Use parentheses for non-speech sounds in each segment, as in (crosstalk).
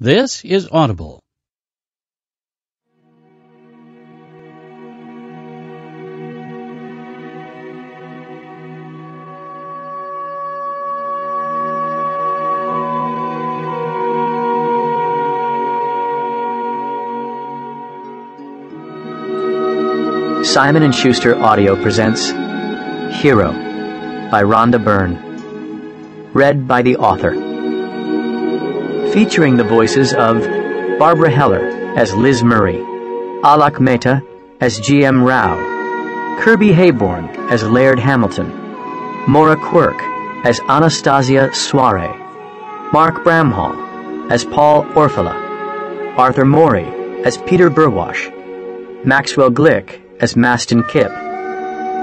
This is Audible. Simon & Schuster Audio presents Hero by Rhonda Byrne. Read by the author. Featuring the voices of Barbara Heller as Liz Murray, Alak Mehta as G.M. Rao, Kirby Heyborne as Laird Hamilton, Maura Quirk as Anastasia Soare, Mark Bramhall as Paul Orfalea, Arthur Morey as Peter Burwash, Maxwell Glick as Mastin Kipp,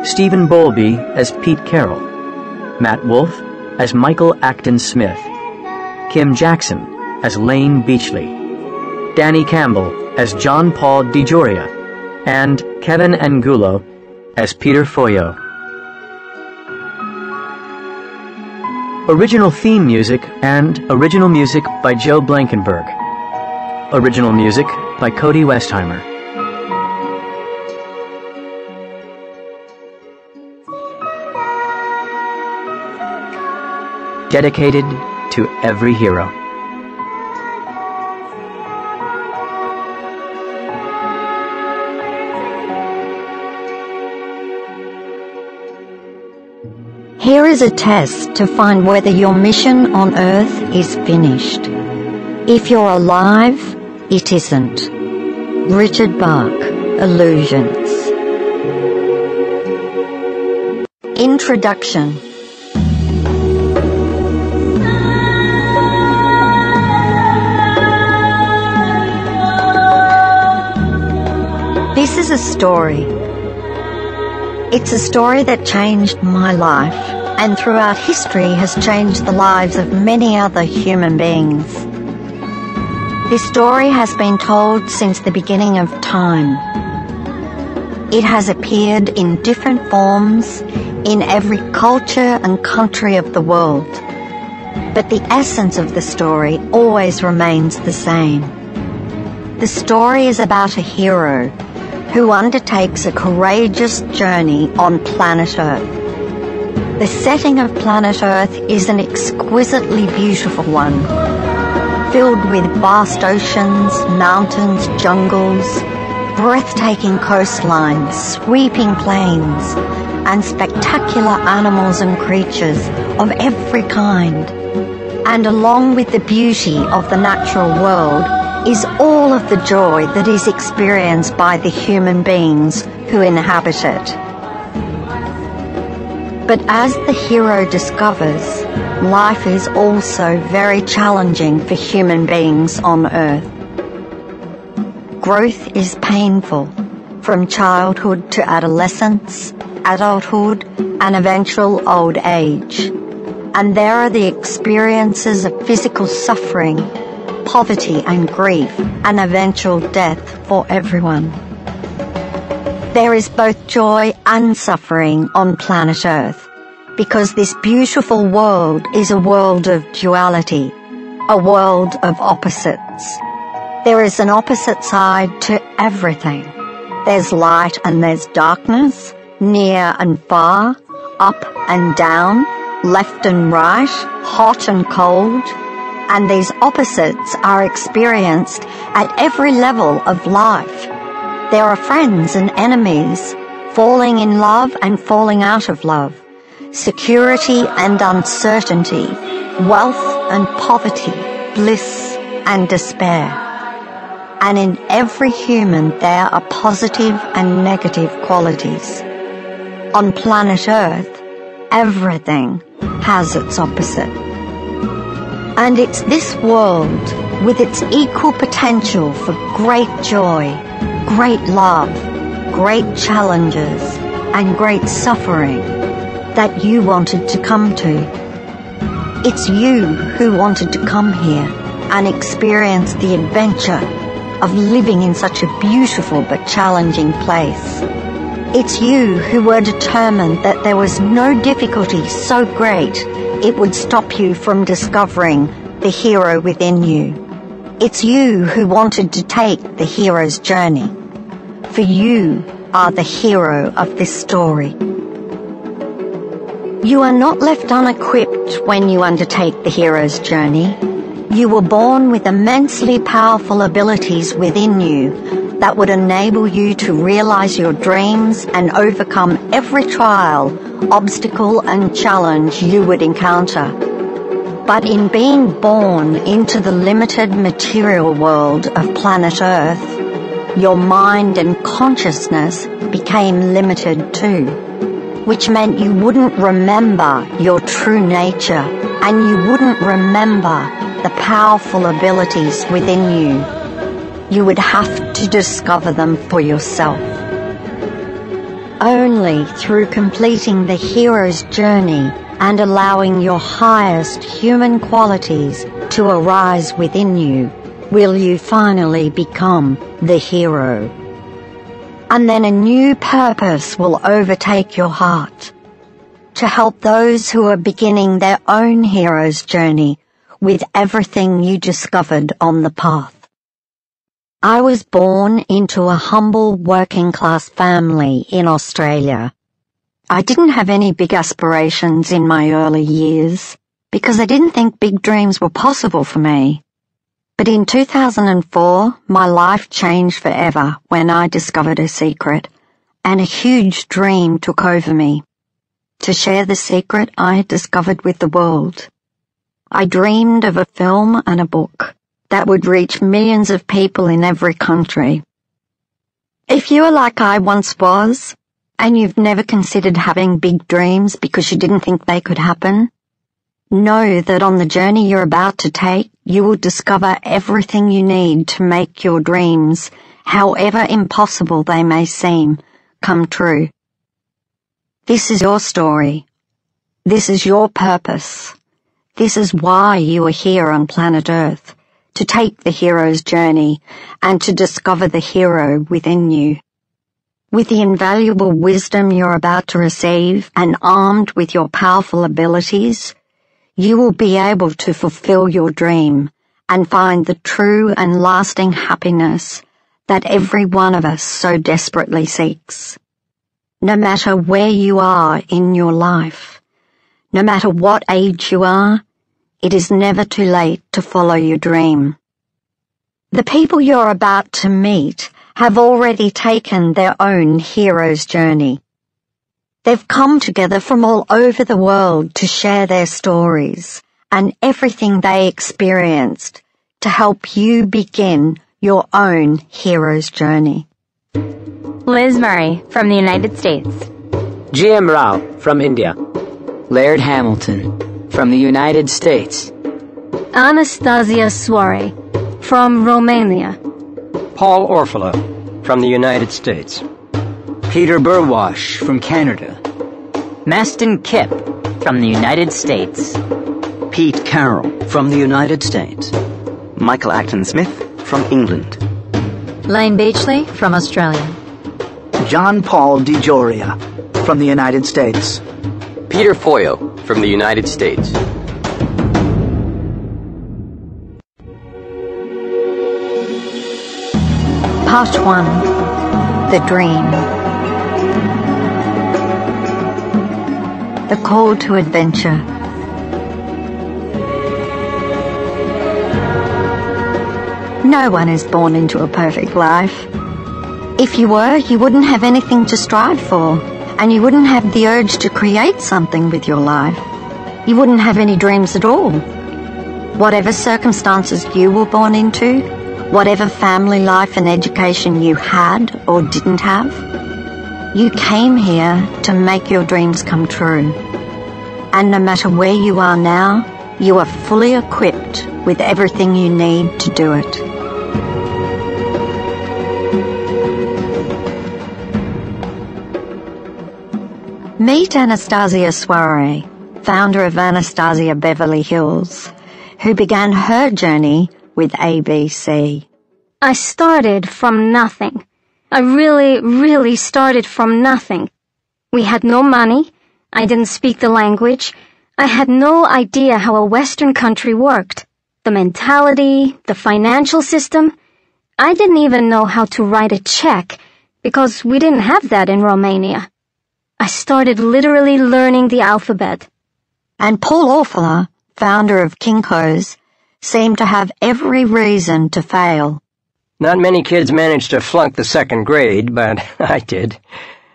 Stephen Bowlby as Pete Carroll, Matt Wolf as Michael Acton Smith, Kim Jackson as Layne Beachley, Danny Campbell as John Paul DeJoria, and Kevin Angulo as Peter Foyo. Original theme music and original music by Joe Blankenberg. Original music by Cody Westheimer. dedicated to every hero. Here is a test to find whether your mission on Earth is finished. If you're alive, it isn't. Richard Bach, Illusions. Introduction This is a story. It's a story that changed my life and throughout history has changed the lives of many other human beings. This story has been told since the beginning of time. It has appeared in different forms in every culture and country of the world. But the essence of the story always remains the same. The story is about a hero who undertakes a courageous journey on planet Earth. The setting of planet Earth is an exquisitely beautiful one, filled with vast oceans, mountains, jungles, breathtaking coastlines, sweeping plains, and spectacular animals and creatures of every kind. And along with the beauty of the natural world, is all of the joy that is experienced by the human beings who inhabit it. But as the hero discovers, life is also very challenging for human beings on Earth. Growth is painful, from childhood to adolescence, adulthood, and eventual old age. And there are the experiences of physical suffering poverty and grief and eventual death for everyone. There is both joy and suffering on planet Earth because this beautiful world is a world of duality, a world of opposites. There is an opposite side to everything. There's light and there's darkness, near and far, up and down, left and right, hot and cold, and these opposites are experienced at every level of life. There are friends and enemies, falling in love and falling out of love, security and uncertainty, wealth and poverty, bliss and despair. And in every human there are positive and negative qualities. On planet Earth, everything has its opposite. And it's this world, with its equal potential for great joy, great love, great challenges, and great suffering, that you wanted to come to. It's you who wanted to come here and experience the adventure of living in such a beautiful but challenging place. It's you who were determined that there was no difficulty so great it would stop you from discovering the hero within you. It's you who wanted to take the hero's journey. For you are the hero of this story. You are not left unequipped when you undertake the hero's journey. You were born with immensely powerful abilities within you that would enable you to realize your dreams and overcome every trial, obstacle, and challenge you would encounter. But in being born into the limited material world of planet Earth, your mind and consciousness became limited too, which meant you wouldn't remember your true nature and you wouldn't remember the powerful abilities within you. You would have to discover them for yourself. Only through completing the hero's journey and allowing your highest human qualities to arise within you will you finally become the hero. And then a new purpose will overtake your heart to help those who are beginning their own hero's journey with everything you discovered on the path. I was born into a humble working class family in Australia. I didn't have any big aspirations in my early years because I didn't think big dreams were possible for me. But in 2004, my life changed forever when I discovered a secret and a huge dream took over me to share the secret I had discovered with the world. I dreamed of a film and a book that would reach millions of people in every country. If you are like I once was, and you've never considered having big dreams because you didn't think they could happen, know that on the journey you're about to take, you will discover everything you need to make your dreams, however impossible they may seem, come true. This is your story. This is your purpose. This is why you are here on planet Earth, to take the hero's journey and to discover the hero within you. With the invaluable wisdom you're about to receive and armed with your powerful abilities, you will be able to fulfill your dream and find the true and lasting happiness that every one of us so desperately seeks. No matter where you are in your life, no matter what age you are, it is never too late to follow your dream. The people you're about to meet have already taken their own hero's journey. They've come together from all over the world to share their stories and everything they experienced to help you begin your own hero's journey. Liz Murray from the United States. G.M. Rao from India. Laird Hamilton, from the United States. Anastasia Soare, from Romania. Paul Orfalea, from the United States. Peter Burwash, from Canada. Mastin Kipp, from the United States. Pete Carroll, from the United States. Michael Acton Smith, from England. Layne Beachley, from Australia. John Paul DeJoria, from the United States. Peter Foyo from the United States. Part 1 The Dream The Call to Adventure No one is born into a perfect life. If you were, you wouldn't have anything to strive for and you wouldn't have the urge to create something with your life. You wouldn't have any dreams at all. Whatever circumstances you were born into, whatever family life and education you had or didn't have, you came here to make your dreams come true. And no matter where you are now, you are fully equipped with everything you need to do it. Meet Anastasia Soare, founder of Anastasia Beverly Hills, who began her journey with ABC. I started from nothing. I really, really started from nothing. We had no money. I didn't speak the language. I had no idea how a Western country worked. the mentality, the financial system. I didn't even know how to write a check because we didn't have that in Romania. I started literally learning the alphabet. And Paul Orfalea, founder of Kinko's, seemed to have every reason to fail. Not many kids manage to flunk the second grade, but (laughs) I did.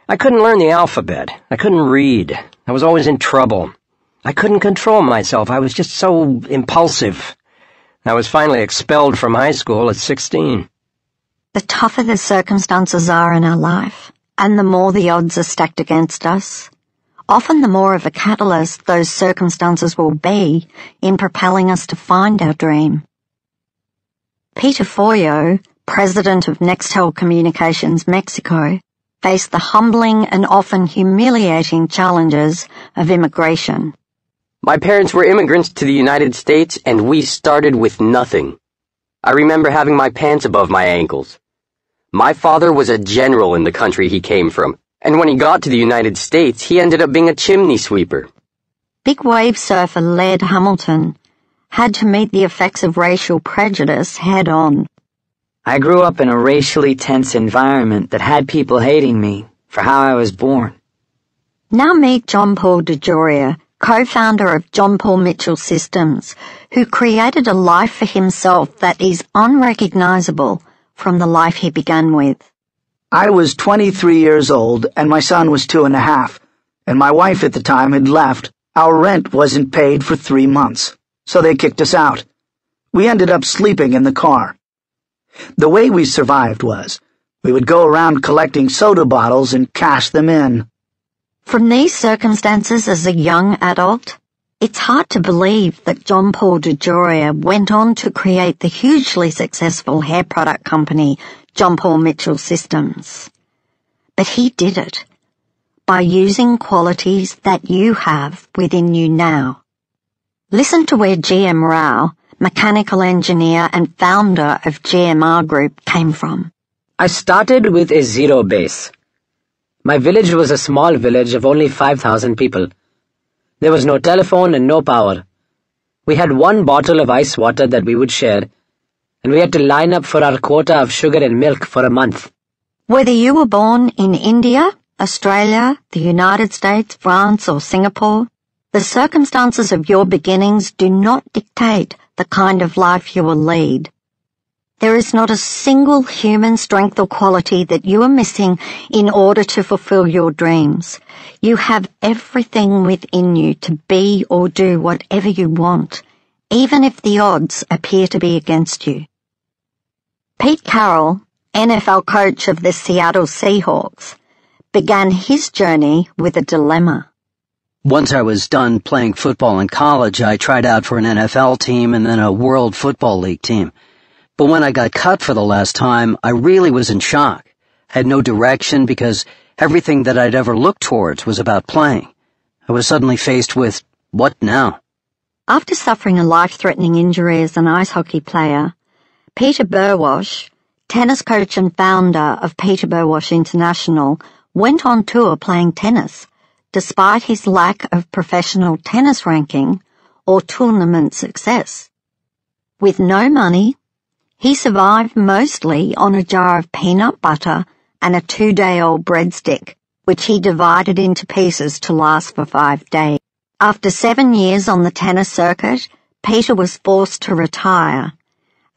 I couldn't learn the alphabet. I couldn't read. I was always in trouble. I couldn't control myself. I was just so impulsive. I was finally expelled from high school at 16. The tougher the circumstances are in our life, and the more the odds are stacked against us, often the more of a catalyst those circumstances will be in propelling us to find our dream. Peter Foyo, president of Nextel Communications Mexico, faced the humbling and often humiliating challenges of immigration. My parents were immigrants to the United States, and we started with nothing. I remember having my pants above my ankles. My father was a general in the country he came from, and when he got to the United States, he ended up being a chimney sweeper. Big wave surfer Laird Hamilton had to meet the effects of racial prejudice head on. I grew up in a racially tense environment that had people hating me for how I was born. Now meet John Paul DeJoria, co-founder of John Paul Mitchell Systems, who created a life for himself that is unrecognizable from the life he began with. I was 23 years old and my son was two and a half, and my wife at the time had left. Our rent wasn't paid for three months, so they kicked us out. We ended up sleeping in the car. The way we survived was, we would go around collecting soda bottles and cash them in. From these circumstances as a young adult, it's hard to believe that John Paul DeJoria went on to create the hugely successful hair product company John Paul Mitchell Systems. But he did it by using qualities that you have within you now. Listen to where GM Rao, mechanical engineer and founder of GMR Group, came from. I started with a zero base. My village was a small village of only 5,000 people. There was no telephone and no power. We had one bottle of ice water that we would share, and we had to line up for our quota of sugar and milk for a month. Whether you were born in India, Australia, the United States, France, or Singapore, the circumstances of your beginnings do not dictate the kind of life you will lead. There is not a single human strength or quality that you are missing in order to fulfill your dreams. You have everything within you to be or do whatever you want, even if the odds appear to be against you. Pete Carroll, NFL coach of the Seattle Seahawks, began his journey with a dilemma. Once I was done playing football in college, I tried out for an NFL team and then a World Football League team. But when I got cut for the last time, I really was in shock. Had no direction because everything that I'd ever looked towards was about playing. I was suddenly faced with, what now? After suffering a life-threatening injury as an ice hockey player, Peter Burwash, tennis coach and founder of Peter Burwash International, went on tour playing tennis, despite his lack of professional tennis ranking or tournament success. With no money, he survived mostly on a jar of peanut butter and a two-day-old breadstick, which he divided into pieces to last for five days. After seven years on the tennis circuit, Peter was forced to retire,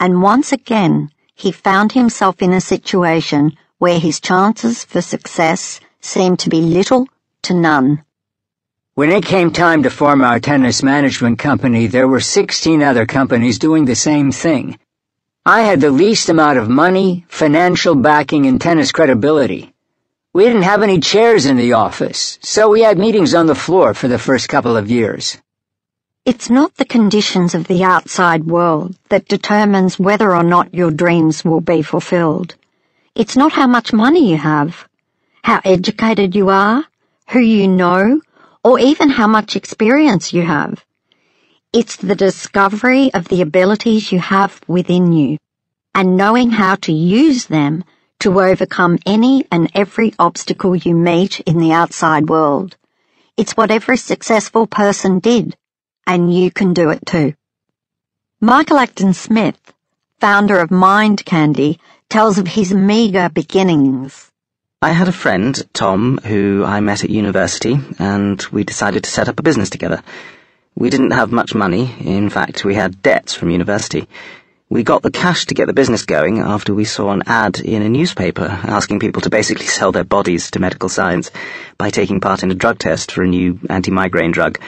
and once again he found himself in a situation where his chances for success seemed to be little to none. When it came time to form our tennis management company, there were 16 other companies doing the same thing. I had the least amount of money, financial backing, and tennis credibility. We didn't have any chairs in the office, so we had meetings on the floor for the first couple of years. It's not the conditions of the outside world that determines whether or not your dreams will be fulfilled. It's not how much money you have, how educated you are, who you know, or even how much experience you have. It's the discovery of the abilities you have within you and knowing how to use them to overcome any and every obstacle you meet in the outside world. It's what every successful person did, and you can do it too. Michael Acton Smith, founder of Mind Candy, tells of his meager beginnings. I had a friend, Tom, who I met at university, and we decided to set up a business together. We didn't have much money. In fact, we had debts from university. We got the cash to get the business going after we saw an ad in a newspaper asking people to basically sell their bodies to medical science by taking part in a drug test for a new anti-migraine drug.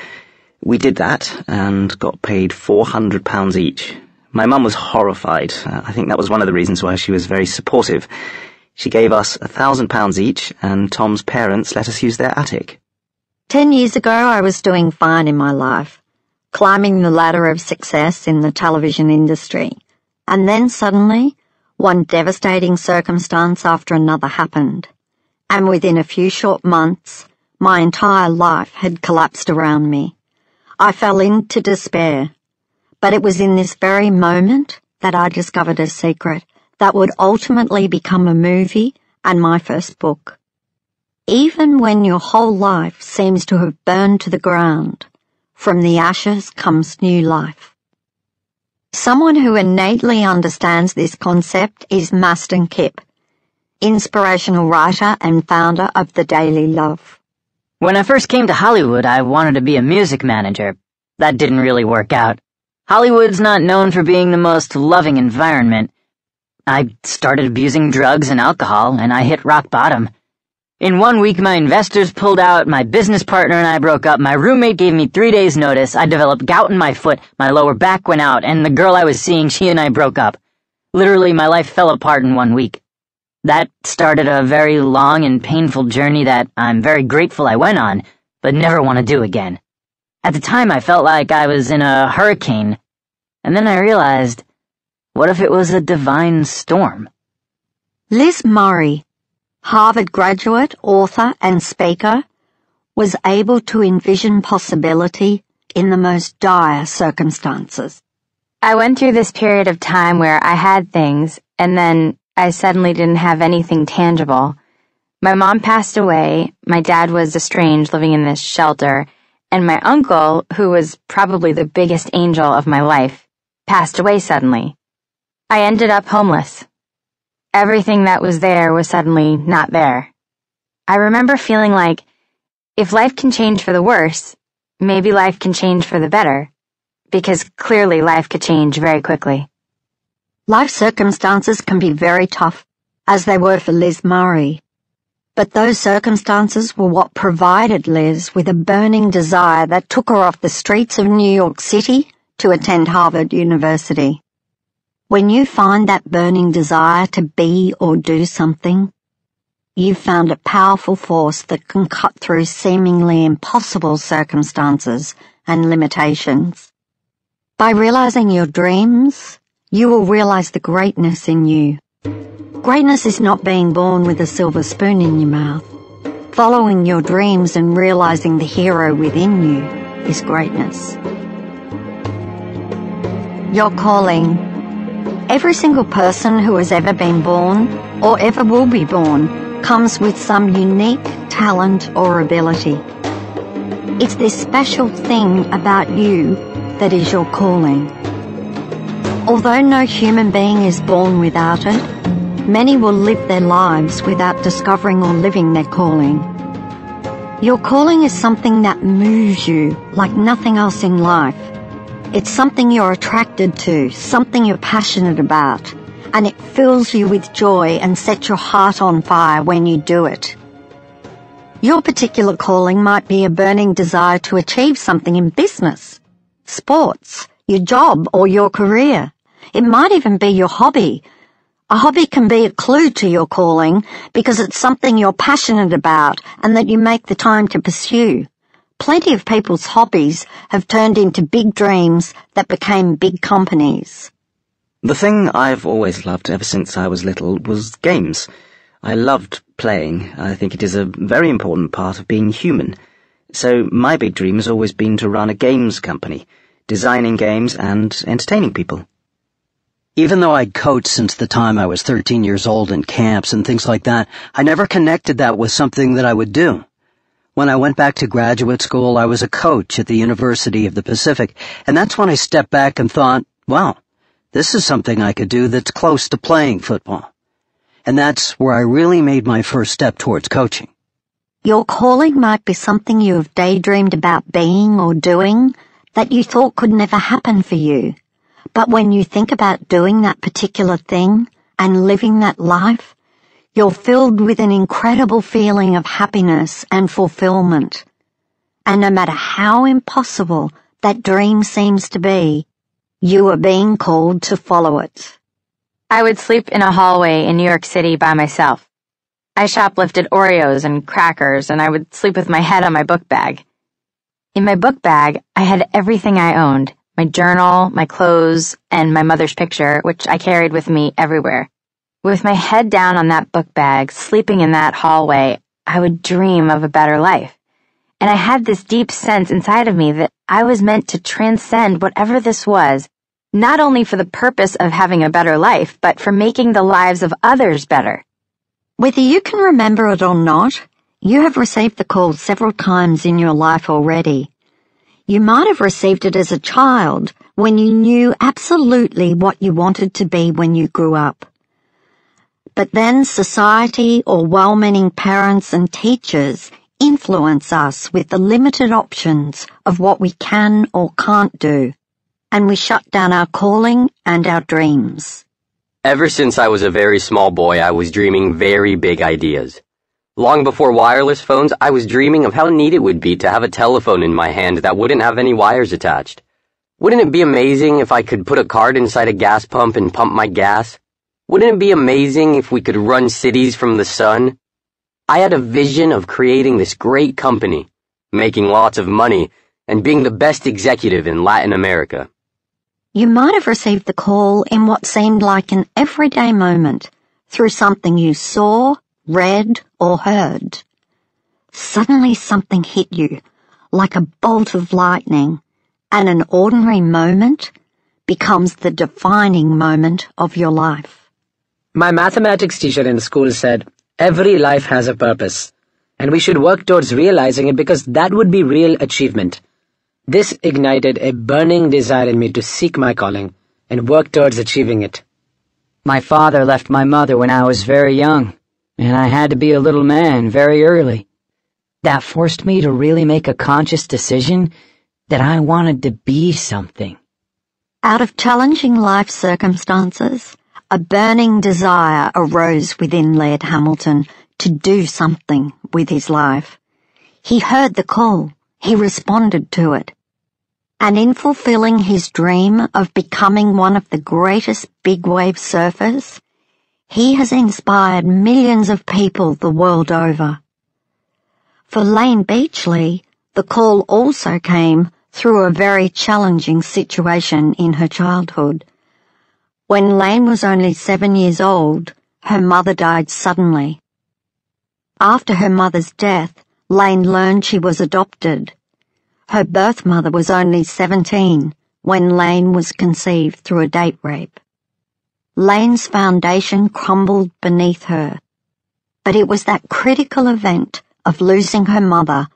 We did that and got paid £400 each. My mum was horrified. I think that was one of the reasons why she was very supportive. She gave us a thousand pounds each, and Tom's parents let us use their attic. Ten years ago, I was doing fine in my life, climbing the ladder of success in the television industry. And then suddenly, one devastating circumstance after another happened. And within a few short months, my entire life had collapsed around me. I fell into despair. But it was in this very moment that I discovered a secret that would ultimately become a movie and my first book. Even when your whole life seems to have burned to the ground, from the ashes comes new life. Someone who innately understands this concept is Mastin Kipp, inspirational writer and founder of The Daily Love. When I first came to Hollywood, I wanted to be a music manager. That didn't really work out. Hollywood's not known for being the most loving environment. I started abusing drugs and alcohol, and I hit rock bottom. In one week, my investors pulled out, my business partner and I broke up, my roommate gave me three days' notice, I developed gout in my foot, my lower back went out, and the girl I was seeing, she and I broke up. Literally, my life fell apart in one week. That started a very long and painful journey that I'm very grateful I went on, but never want to do again. At the time, I felt like I was in a hurricane, and then I realized what if it was a divine storm? Liz Murray, Harvard graduate, author, and speaker, was able to envision possibility in the most dire circumstances. I went through this period of time where I had things, and then I suddenly didn't have anything tangible. My mom passed away, my dad was estranged living in this shelter, and my uncle, who was probably the biggest angel of my life, passed away suddenly. I ended up homeless. Everything that was there was suddenly not there. I remember feeling like, if life can change for the worse, maybe life can change for the better, because clearly life could change very quickly. Life circumstances can be very tough, as they were for Liz Murray. But those circumstances were what provided Liz with a burning desire that took her off the streets of New York City to attend Harvard University. When you find that burning desire to be or do something, you've found a powerful force that can cut through seemingly impossible circumstances and limitations. By realizing your dreams, you will realize the greatness in you. Greatness is not being born with a silver spoon in your mouth. Following your dreams and realizing the hero within you is greatness. Your calling Every single person who has ever been born, or ever will be born, comes with some unique talent or ability. It's this special thing about you that is your calling. Although no human being is born without it, many will live their lives without discovering or living their calling. Your calling is something that moves you like nothing else in life. It's something you're attracted to, something you're passionate about, and it fills you with joy and sets your heart on fire when you do it. Your particular calling might be a burning desire to achieve something in business, sports, your job, or your career. It might even be your hobby. A hobby can be a clue to your calling because it's something you're passionate about and that you make the time to pursue. Plenty of people's hobbies have turned into big dreams that became big companies. The thing I've always loved ever since I was little was games. I loved playing. I think it is a very important part of being human. So my big dream has always been to run a games company, designing games and entertaining people. Even though I'd coached since the time I was 13 years old in camps and things like that, I never connected that with something that I would do. When I went back to graduate school, I was a coach at the University of the Pacific, and that's when I stepped back and thought, wow, this is something I could do that's close to playing football. And that's where I really made my first step towards coaching. Your calling might be something you have daydreamed about being or doing that you thought could never happen for you. But when you think about doing that particular thing and living that life, you're filled with an incredible feeling of happiness and fulfillment. And no matter how impossible that dream seems to be, you are being called to follow it. I would sleep in a hallway in New York City by myself. I shoplifted Oreos and crackers, and I would sleep with my head on my book bag. In my book bag, I had everything I owned my journal, my clothes, and my mother's picture, which I carried with me everywhere. With my head down on that book bag, sleeping in that hallway, I would dream of a better life. And I had this deep sense inside of me that I was meant to transcend whatever this was, not only for the purpose of having a better life, but for making the lives of others better. Whether you can remember it or not, you have received the call several times in your life already. You might have received it as a child when you knew absolutely what you wanted to be when you grew up. But then society or well-meaning parents and teachers influence us with the limited options of what we can or can't do, and we shut down our calling and our dreams. Ever since I was a very small boy, I was dreaming very big ideas. Long before wireless phones, I was dreaming of how neat it would be to have a telephone in my hand that wouldn't have any wires attached. Wouldn't it be amazing if I could put a card inside a gas pump and pump my gas? Wouldn't it be amazing if we could run cities from the sun? I had a vision of creating this great company, making lots of money, and being the best executive in Latin America. You might have received the call in what seemed like an everyday moment through something you saw, read, or heard. Suddenly something hit you like a bolt of lightning, and an ordinary moment becomes the defining moment of your life. My mathematics teacher in school said, every life has a purpose, and we should work towards realizing it because that would be real achievement. This ignited a burning desire in me to seek my calling and work towards achieving it. My father left my mother when I was very young, and I had to be a little man very early. That forced me to really make a conscious decision that I wanted to be something. Out of challenging life circumstances, a burning desire arose within Laird Hamilton to do something with his life. He heard the call. He responded to it and in fulfilling his dream of becoming one of the greatest big wave surfers, he has inspired millions of people the world over. For Layne Beachley, the call also came through a very challenging situation in her childhood. When Layne was only seven years old, her mother died suddenly. After her mother's death, Layne learned she was adopted her birth mother was only 17 when Layne was conceived through a date rape. Layne's foundation crumbled beneath her. But it was that critical event of losing her mother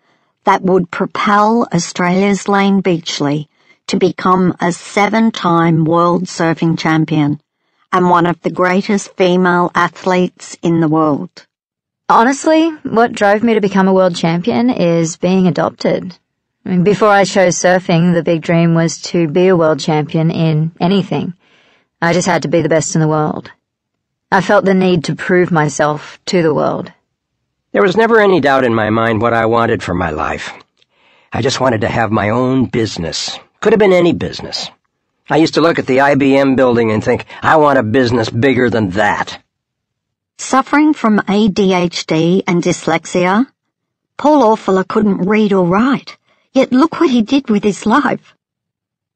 that would propel Australia's Layne Beachley to become a seven-time world surfing champion and one of the greatest female athletes in the world. Honestly, what drove me to become a world champion is being adopted. I mean, before I chose surfing, the big dream was to be a world champion in anything. I just had to be the best in the world. I felt the need to prove myself to the world. There was never any doubt in my mind what I wanted for my life. I just wanted to have my own business. Could have been any business. I used to look at the IBM building and think, I want a business bigger than that. Suffering from ADHD and dyslexia, Paul Orfalea couldn't read or write. Yet look what he did with his life.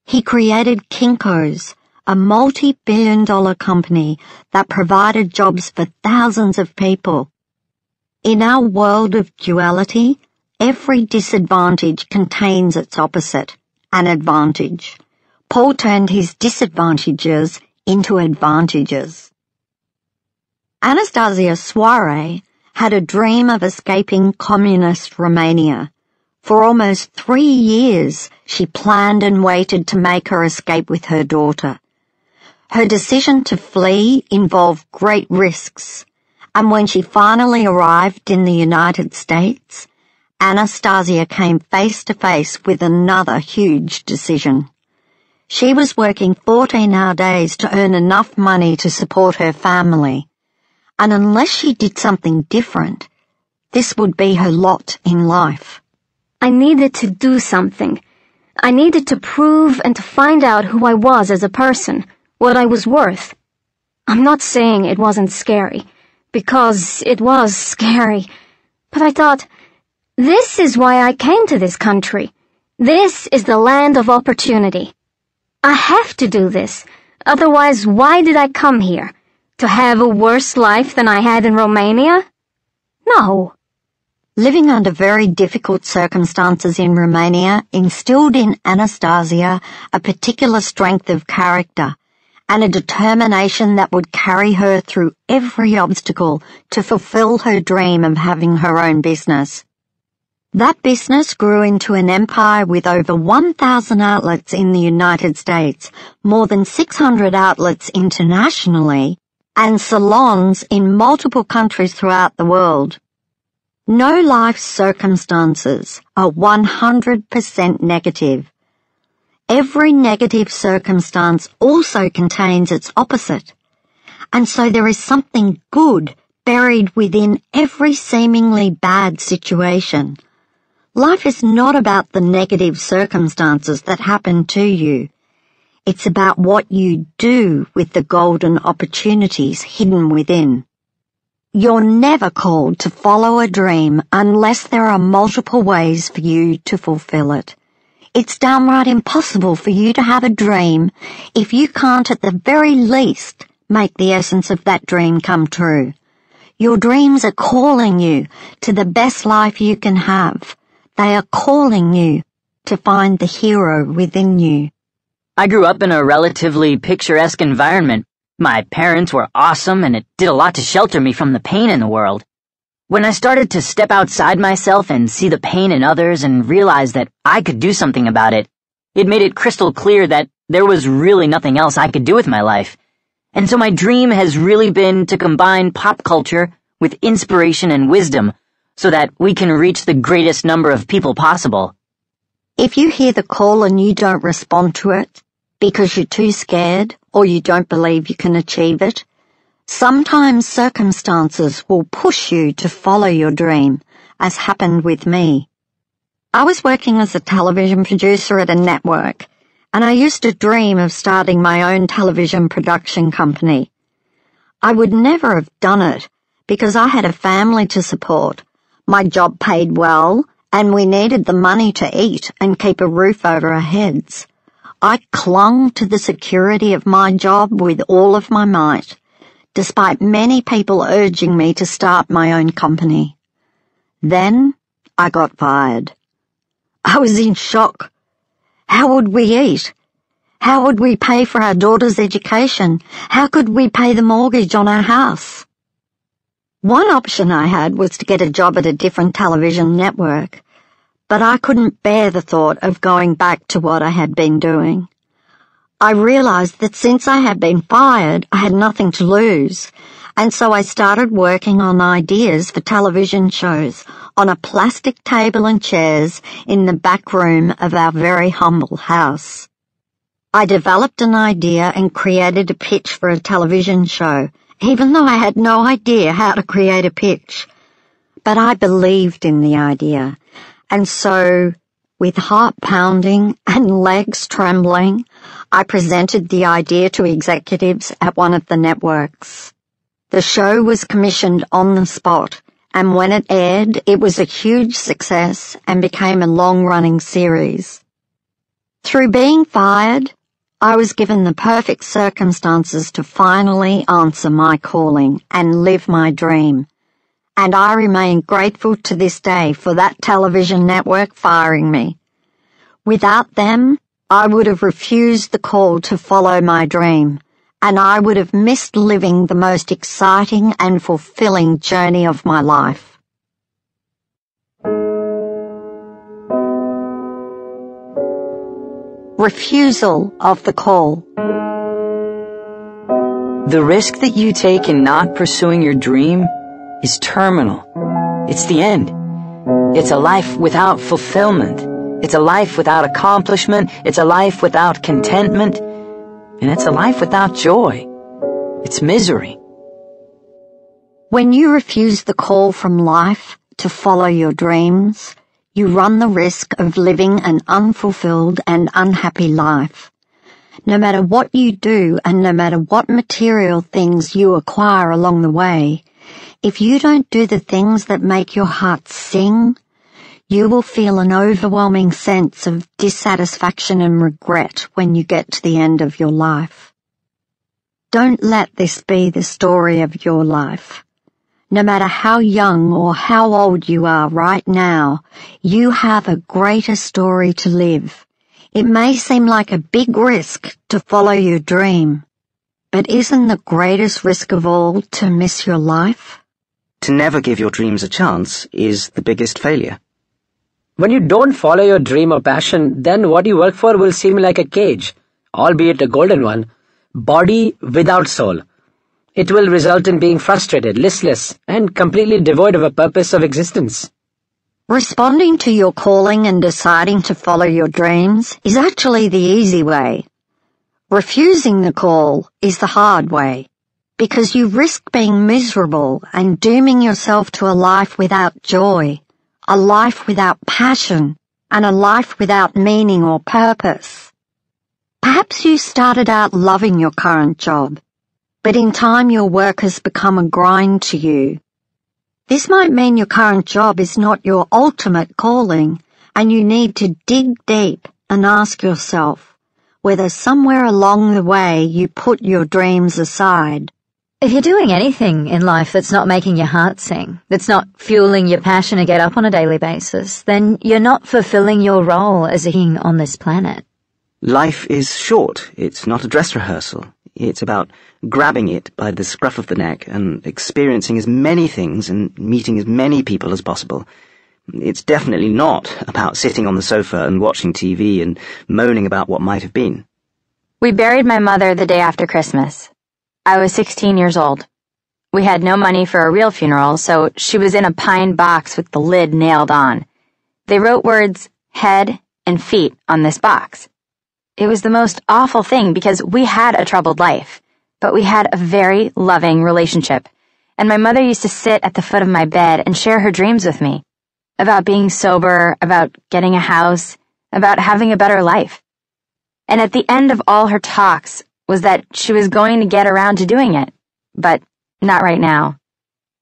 He created Kinko's, a multi-billion dollar company that provided jobs for thousands of people. In our world of duality, every disadvantage contains its opposite, an advantage. Paul turned his disadvantages into advantages. Anastasia Soare had a dream of escaping communist Romania for almost three years, she planned and waited to make her escape with her daughter, Her decision to flee involved great risks, and when she finally arrived in the United States, Anastasia came face to face with another huge decision. She was working 14 hour days to earn enough money to support her family, and unless she did something different, this would be her lot in life. I needed to do something. I needed to prove and to find out who I was as a person, what I was worth. I'm not saying it wasn't scary, because it was (laughs) scary, but I thought, this is why I came to this country. This is the land of opportunity. I have to do this, otherwise why did I come here? To have a worse life than I had in Romania? No. Living under very difficult circumstances in Romania instilled in Anastasia a particular strength of character and a determination that would carry her through every obstacle to fulfill her dream of having her own business. That business grew into an empire with over 1,000 outlets in the United States, more than 600 outlets internationally, and salons in multiple countries throughout the world. No life circumstances are 100% negative. Every negative circumstance also contains its opposite. And so there is something good buried within every seemingly bad situation. Life is not about the negative circumstances that happen to you. It's about what you do with the golden opportunities hidden within. You're never called to follow a dream unless there are multiple ways for you to fulfill it. It's downright impossible for you to have a dream if you can't at the very least make the essence of that dream come true. Your dreams are calling you to the best life you can have. They are calling you to find the hero within you. I grew up in a relatively picturesque environment my parents were awesome and it did a lot to shelter me from the pain in the world. When I started to step outside myself and see the pain in others and realize that I could do something about it, it made it crystal clear that there was really nothing else I could do with my life. And so my dream has really been to combine pop culture with inspiration and wisdom so that we can reach the greatest number of people possible. If you hear the call and you don't respond to it, because you're too scared or you don't believe you can achieve it. Sometimes circumstances will push you to follow your dream, as happened with me. I was working as a television producer at a network, and I used to dream of starting my own television production company. I would never have done it because I had a family to support. My job paid well, and we needed the money to eat and keep a roof over our heads. I clung to the security of my job with all of my might, despite many people urging me to start my own company. Then I got fired. I was in shock. How would we eat? How would we pay for our daughter's education? How could we pay the mortgage on our house? One option I had was to get a job at a different television network but I couldn't bear the thought of going back to what I had been doing. I realized that since I had been fired, I had nothing to lose, and so I started working on ideas for television shows on a plastic table and chairs in the back room of our very humble house. I developed an idea and created a pitch for a television show, even though I had no idea how to create a pitch. But I believed in the idea and so, with heart pounding and legs trembling, I presented the idea to executives at one of the networks. The show was commissioned on the spot, and when it aired, it was a huge success and became a long-running series. Through being fired, I was given the perfect circumstances to finally answer my calling and live my dream and I remain grateful to this day for that television network firing me. Without them, I would have refused the call to follow my dream, and I would have missed living the most exciting and fulfilling journey of my life. Refusal of the call. The risk that you take in not pursuing your dream is terminal. It's the end. It's a life without fulfillment. It's a life without accomplishment. It's a life without contentment. And it's a life without joy. It's misery. When you refuse the call from life to follow your dreams, you run the risk of living an unfulfilled and unhappy life. No matter what you do and no matter what material things you acquire along the way, if you don't do the things that make your heart sing, you will feel an overwhelming sense of dissatisfaction and regret when you get to the end of your life. Don't let this be the story of your life. No matter how young or how old you are right now, you have a greater story to live. It may seem like a big risk to follow your dream, but isn't the greatest risk of all to miss your life? To never give your dreams a chance is the biggest failure. When you don't follow your dream or passion, then what you work for will seem like a cage, albeit a golden one, body without soul. It will result in being frustrated, listless, and completely devoid of a purpose of existence. Responding to your calling and deciding to follow your dreams is actually the easy way. Refusing the call is the hard way, because you risk being miserable and dooming yourself to a life without joy a life without passion, and a life without meaning or purpose. Perhaps you started out loving your current job, but in time your work has become a grind to you. This might mean your current job is not your ultimate calling, and you need to dig deep and ask yourself whether somewhere along the way you put your dreams aside. If you're doing anything in life that's not making your heart sing, that's not fueling your passion to get up on a daily basis, then you're not fulfilling your role as a being on this planet. Life is short. It's not a dress rehearsal. It's about grabbing it by the scruff of the neck and experiencing as many things and meeting as many people as possible. It's definitely not about sitting on the sofa and watching TV and moaning about what might have been. We buried my mother the day after Christmas. I was 16 years old. We had no money for a real funeral, so she was in a pine box with the lid nailed on. They wrote words head and feet on this box. It was the most awful thing because we had a troubled life, but we had a very loving relationship, and my mother used to sit at the foot of my bed and share her dreams with me about being sober, about getting a house, about having a better life. And at the end of all her talks, was that she was going to get around to doing it, but not right now.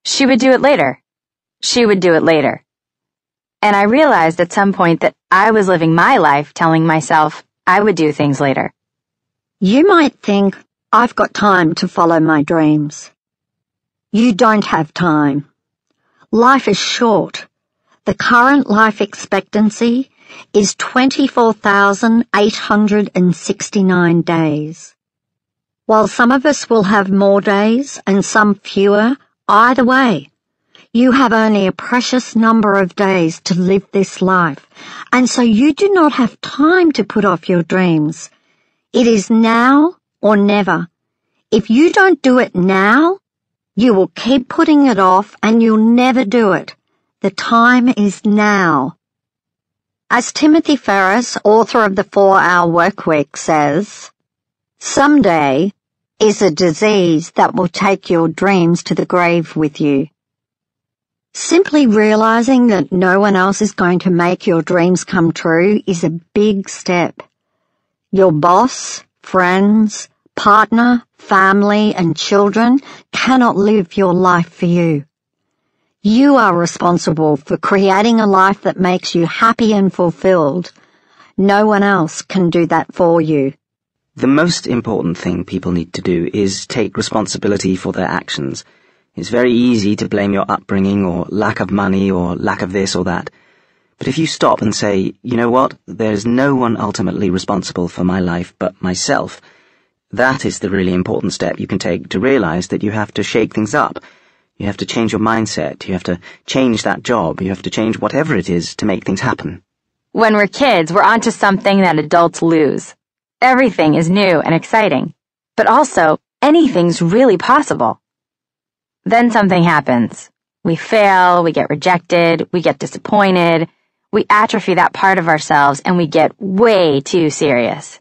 She would do it later. She would do it later. And I realized at some point that I was living my life telling myself I would do things later. You might think, I've got time to follow my dreams. You don't have time. Life is short. The current life expectancy is 24,869 days. While some of us will have more days and some fewer, either way, you have only a precious number of days to live this life, and so you do not have time to put off your dreams. It is now or never. If you don't do it now, you will keep putting it off and you'll never do it. The time is now. As Timothy Ferriss, author of the Four Hour Workweek says, Someday, is a disease that will take your dreams to the grave with you. Simply realizing that no one else is going to make your dreams come true is a big step. Your boss, friends, partner, family, and children cannot live your life for you. You are responsible for creating a life that makes you happy and fulfilled. No one else can do that for you. The most important thing people need to do is take responsibility for their actions. It's very easy to blame your upbringing or lack of money or lack of this or that. But if you stop and say, you know what, there's no one ultimately responsible for my life but myself, that is the really important step you can take to realize that you have to shake things up. You have to change your mindset. You have to change that job. You have to change whatever it is to make things happen. When we're kids, we're onto something that adults lose. Everything is new and exciting. But also, anything's really possible. Then something happens. We fail, we get rejected, we get disappointed, we atrophy that part of ourselves, and we get way too serious.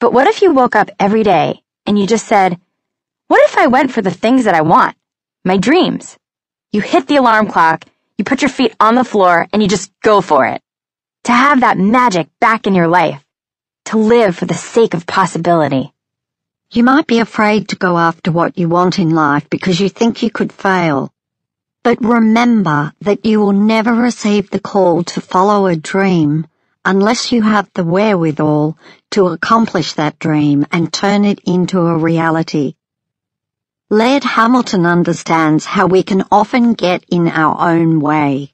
But what if you woke up every day and you just said, What if I went for the things that I want? My dreams. You hit the alarm clock, you put your feet on the floor, and you just go for it. To have that magic back in your life. To live for the sake of possibility. You might be afraid to go after what you want in life because you think you could fail. But remember that you will never receive the call to follow a dream unless you have the wherewithal to accomplish that dream and turn it into a reality. Laird Hamilton understands how we can often get in our own way.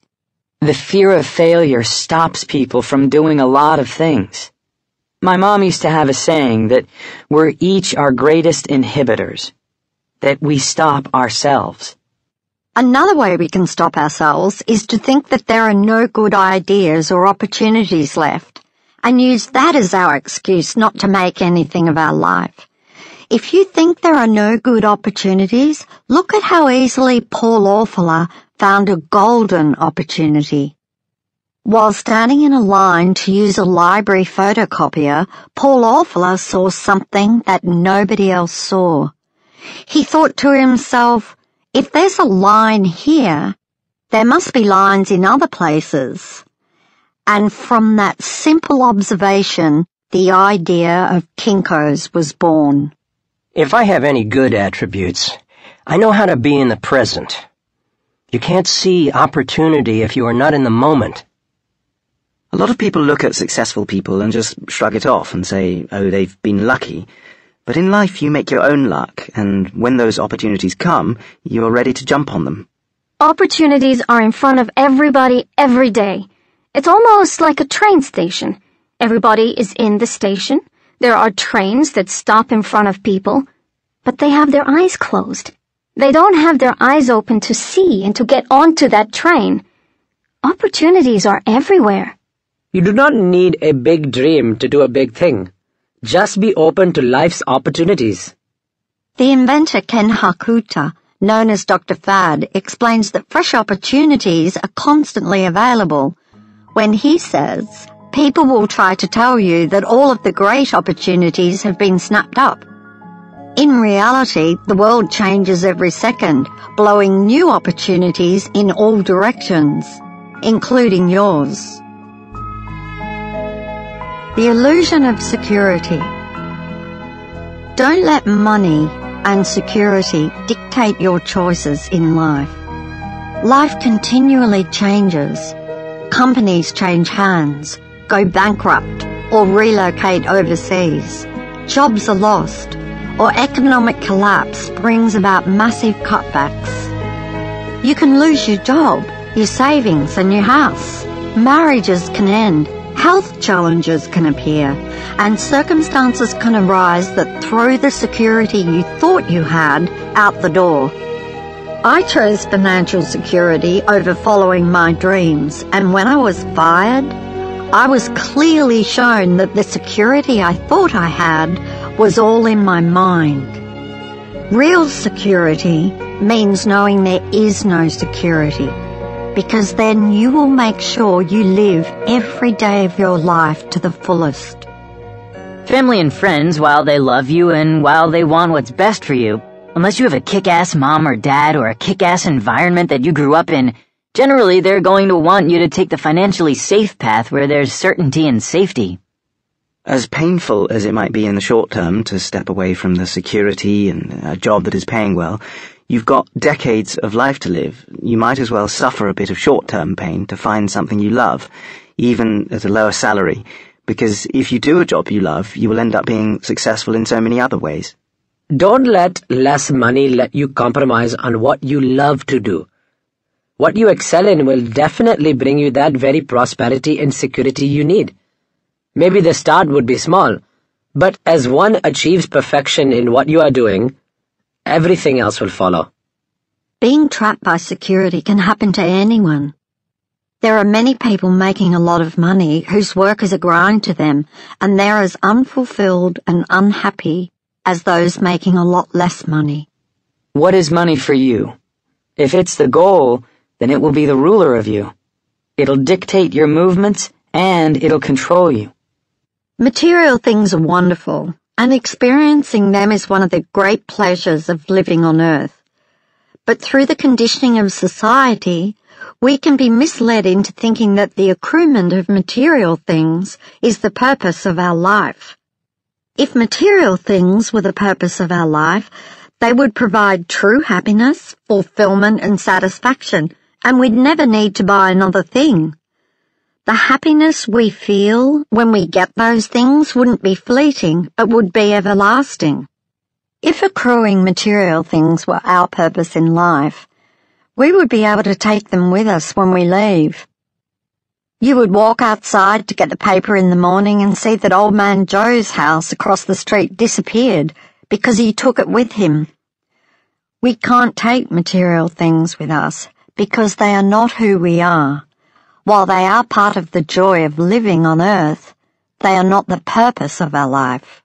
The fear of failure stops people from doing a lot of things. My mom used to have a saying that we're each our greatest inhibitors, that we stop ourselves. Another way we can stop ourselves is to think that there are no good ideas or opportunities left, and use that as our excuse not to make anything of our life. If you think there are no good opportunities, look at how easily Paul Orfalea found a golden opportunity. While standing in a line to use a library photocopier, Paul Orfalea saw something that nobody else saw. He thought to himself, if there's a line here, there must be lines in other places. And from that simple observation, the idea of Kinko's was born. If I have any good attributes, I know how to be in the present. You can't see opportunity if you are not in the moment. A lot of people look at successful people and just shrug it off and say, oh, they've been lucky. But in life, you make your own luck, and when those opportunities come, you are ready to jump on them. Opportunities are in front of everybody every day. It's almost like a train station. Everybody is in the station. There are trains that stop in front of people, but they have their eyes closed. They don't have their eyes open to see and to get onto that train. Opportunities are everywhere. You do not need a big dream to do a big thing. Just be open to life's opportunities. The inventor Ken Hakuta, known as Dr. Fad, explains that fresh opportunities are constantly available. When he says, people will try to tell you that all of the great opportunities have been snapped up. In reality, the world changes every second, blowing new opportunities in all directions, including yours. The illusion of security. Don't let money and security dictate your choices in life. Life continually changes. Companies change hands, go bankrupt, or relocate overseas. Jobs are lost, or economic collapse brings about massive cutbacks. You can lose your job, your savings, and your house. Marriages can end Health challenges can appear, and circumstances can arise that throw the security you thought you had out the door. I chose financial security over following my dreams, and when I was fired, I was clearly shown that the security I thought I had was all in my mind. Real security means knowing there is no security because then you will make sure you live every day of your life to the fullest. Family and friends, while they love you and while they want what's best for you, unless you have a kick-ass mom or dad or a kick-ass environment that you grew up in, generally they're going to want you to take the financially safe path where there's certainty and safety. As painful as it might be in the short term to step away from the security and a job that is paying well, You've got decades of life to live. You might as well suffer a bit of short-term pain to find something you love, even at a lower salary, because if you do a job you love, you will end up being successful in so many other ways. Don't let less money let you compromise on what you love to do. What you excel in will definitely bring you that very prosperity and security you need. Maybe the start would be small, but as one achieves perfection in what you are doing, Everything else will follow. Being trapped by security can happen to anyone. There are many people making a lot of money whose work is a grind to them, and they're as unfulfilled and unhappy as those making a lot less money. What is money for you? If it's the goal, then it will be the ruler of you. It'll dictate your movements and it'll control you. Material things are wonderful, and experiencing them is one of the great pleasures of living on earth. But through the conditioning of society, we can be misled into thinking that the accruement of material things is the purpose of our life. If material things were the purpose of our life, they would provide true happiness, fulfillment, and satisfaction, and we'd never need to buy another thing. The happiness we feel when we get those things wouldn't be fleeting, but would be everlasting. If accruing material things were our purpose in life, we would be able to take them with us when we leave. You would walk outside to get the paper in the morning and see that old man Joe's house across the street disappeared because he took it with him. We can't take material things with us because they are not who we are. While they are part of the joy of living on earth, they are not the purpose of our life.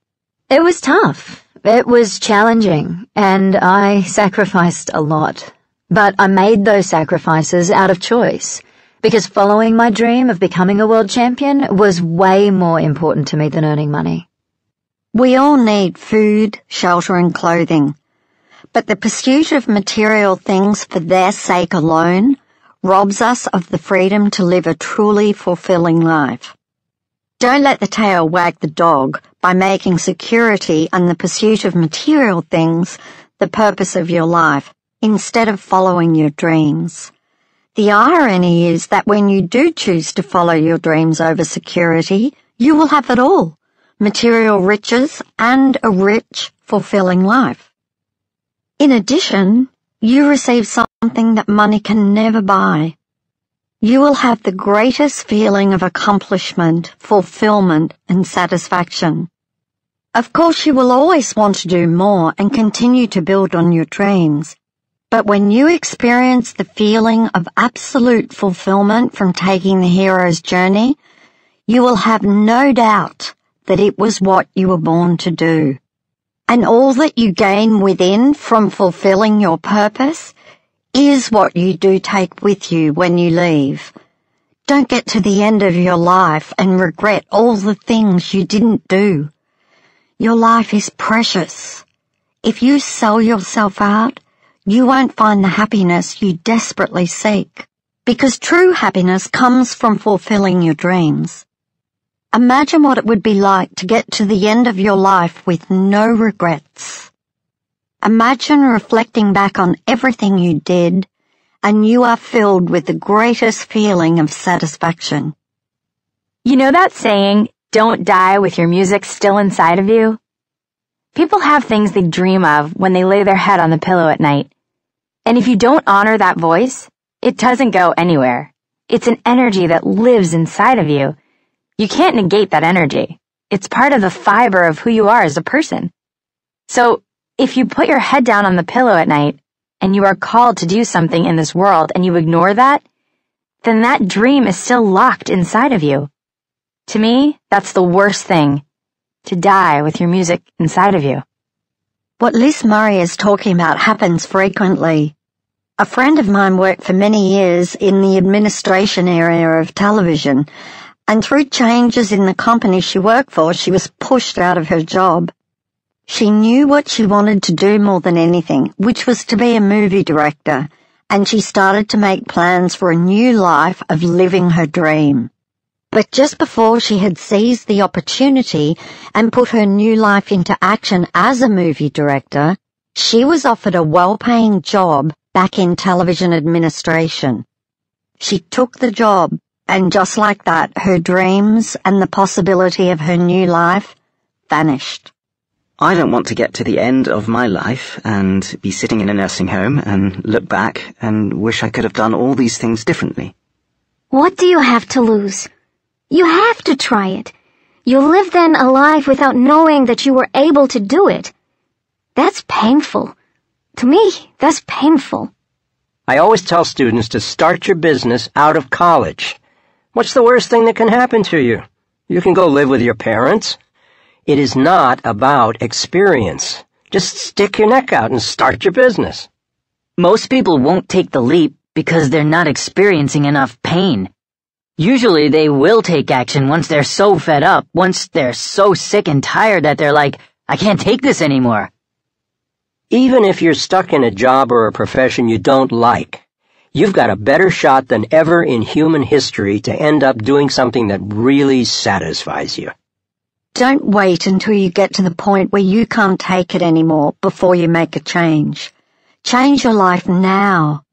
It was tough. It was challenging, and I sacrificed a lot. But I made those sacrifices out of choice, because following my dream of becoming a world champion was way more important to me than earning money. We all need food, shelter, and clothing. But the pursuit of material things for their sake alone robs us of the freedom to live a truly fulfilling life. Don't let the tail wag the dog by making security and the pursuit of material things the purpose of your life instead of following your dreams. The irony is that when you do choose to follow your dreams over security, you will have it all material riches and a rich, fulfilling life. In addition, you receive something that money can never buy. You will have the greatest feeling of accomplishment, fulfillment, and satisfaction. Of course, you will always want to do more and continue to build on your dreams. But when you experience the feeling of absolute fulfillment from taking the hero's journey, you will have no doubt that it was what you were born to do and all that you gain within from fulfilling your purpose is what you do take with you when you leave. Don't get to the end of your life and regret all the things you didn't do. Your life is precious. If you sell yourself out, you won't find the happiness you desperately seek, because true happiness comes from fulfilling your dreams. Imagine what it would be like to get to the end of your life with no regrets. Imagine reflecting back on everything you did and you are filled with the greatest feeling of satisfaction. You know that saying, don't die with your music still inside of you? People have things they dream of when they lay their head on the pillow at night. And if you don't honor that voice, it doesn't go anywhere. It's an energy that lives inside of you you can't negate that energy. It's part of the fiber of who you are as a person. So, if you put your head down on the pillow at night and you are called to do something in this world and you ignore that, then that dream is still locked inside of you. To me, that's the worst thing. To die with your music inside of you. What Liz Murray is talking about happens frequently. A friend of mine worked for many years in the administration area of television and through changes in the company she worked for, she was pushed out of her job. She knew what she wanted to do more than anything, which was to be a movie director, and she started to make plans for a new life of living her dream. But just before she had seized the opportunity and put her new life into action as a movie director, she was offered a well-paying job back in television administration. She took the job and just like that, her dreams and the possibility of her new life vanished. I don't want to get to the end of my life and be sitting in a nursing home and look back and wish I could have done all these things differently. What do you have to lose? You have to try it. You'll live then a life without knowing that you were able to do it. That's painful. To me, that's painful. I always tell students to start your business out of college. What's the worst thing that can happen to you? You can go live with your parents. It is not about experience. Just stick your neck out and start your business. Most people won't take the leap because they're not experiencing enough pain. Usually they will take action once they're so fed up, once they're so sick and tired that they're like, I can't take this anymore. Even if you're stuck in a job or a profession you don't like, you've got a better shot than ever in human history to end up doing something that really satisfies you. Don't wait until you get to the point where you can't take it anymore before you make a change. Change your life now.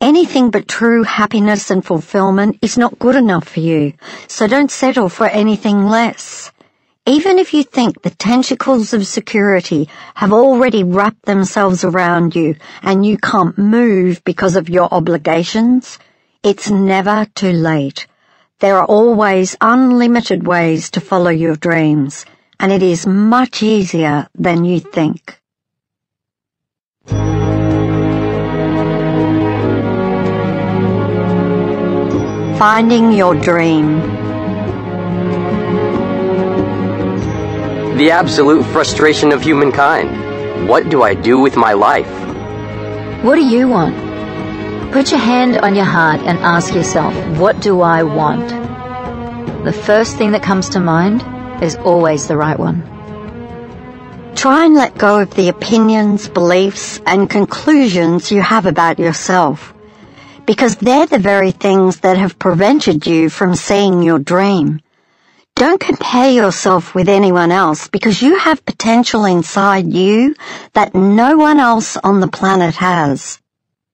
Anything but true happiness and fulfillment is not good enough for you, so don't settle for anything less. Even if you think the tentacles of security have already wrapped themselves around you and you can't move because of your obligations, it's never too late. There are always unlimited ways to follow your dreams, and it is much easier than you think. Finding your dream. The absolute frustration of humankind. What do I do with my life? What do you want? Put your hand on your heart and ask yourself, what do I want? The first thing that comes to mind is always the right one. Try and let go of the opinions, beliefs, and conclusions you have about yourself, because they're the very things that have prevented you from seeing your dream. Don't compare yourself with anyone else because you have potential inside you that no one else on the planet has.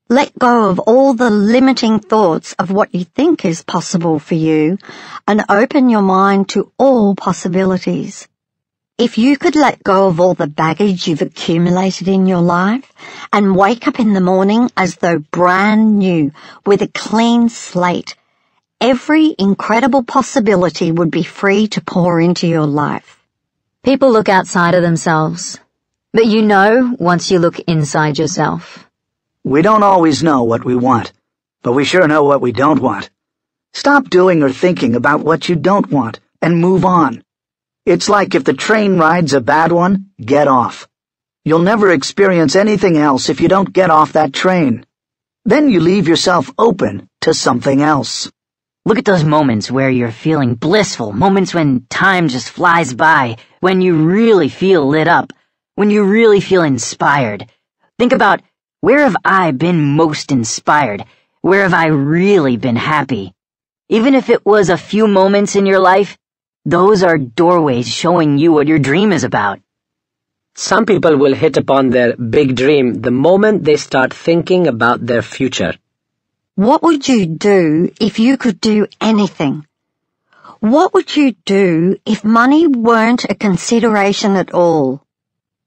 Let go of all the limiting thoughts of what you think is possible for you and open your mind to all possibilities. If you could let go of all the baggage you've accumulated in your life and wake up in the morning as though brand new with a clean slate, every incredible possibility would be free to pour into your life. People look outside of themselves, but you know once you look inside yourself. We don't always know what we want, but we sure know what we don't want. Stop doing or thinking about what you don't want and move on. It's like if the train ride's a bad one, get off. You'll never experience anything else if you don't get off that train. Then you leave yourself open to something else. Look at those moments where you're feeling blissful, moments when time just flies by, when you really feel lit up, when you really feel inspired. Think about where have I been most inspired? Where have I really been happy? Even if it was a few moments in your life, those are doorways showing you what your dream is about. Some people will hit upon their big dream the moment they start thinking about their future. What would you do if you could do anything? What would you do if money weren't a consideration at all?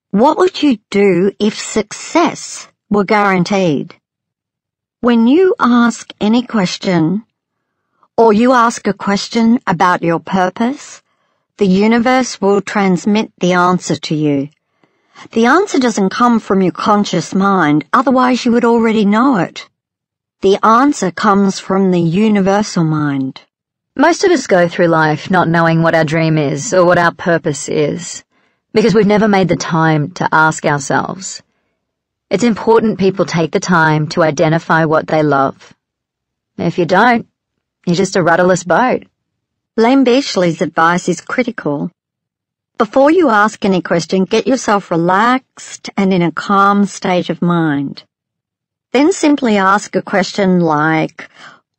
What would you do if success were guaranteed. When you ask any question, or you ask a question about your purpose, the universe will transmit the answer to you. The answer doesn't come from your conscious mind, otherwise you would already know it. The answer comes from the universal mind. Most of us go through life not knowing what our dream is or what our purpose is, because we've never made the time to ask ourselves. It's important people take the time to identify what they love. If you don't, you're just a rudderless boat. Layne Beachley's advice is critical. Before you ask any question, get yourself relaxed and in a calm state of mind. Then simply ask a question like,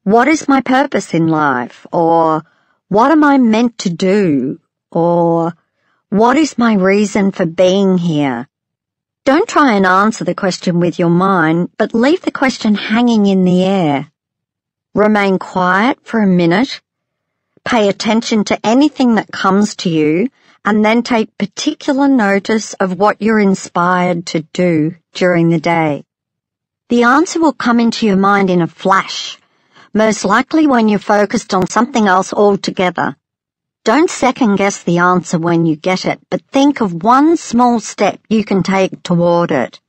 what is my purpose in life? Or, what am I meant to do? Or, what is my reason for being here? Don't try and answer the question with your mind, but leave the question hanging in the air. Remain quiet for a minute. Pay attention to anything that comes to you, and then take particular notice of what you're inspired to do during the day. The answer will come into your mind in a flash, most likely when you're focused on something else altogether. Don't second guess the answer when you get it, but think of one small step you can take toward it.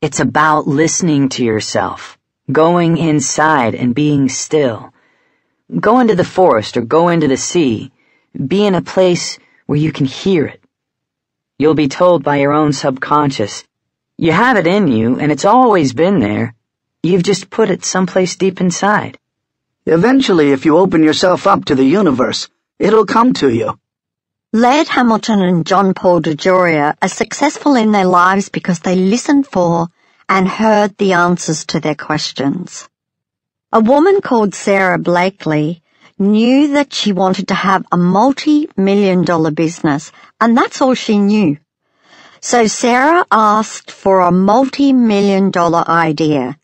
It's about listening to yourself, going inside and being still. Go into the forest or go into the sea. Be in a place where you can hear it, you'll be told by your own subconscious. You have it in you, and it's always been there. You've just put it someplace deep inside. Eventually, if you open yourself up to the universe, it'll come to you. Laird Hamilton and John Paul DeJoria are successful in their lives because they listened for and heard the answers to their questions. A woman called Sara Blakely knew that she wanted to have a multi-million dollar business, and that's all she knew. So Sara asked for a multi-million dollar idea.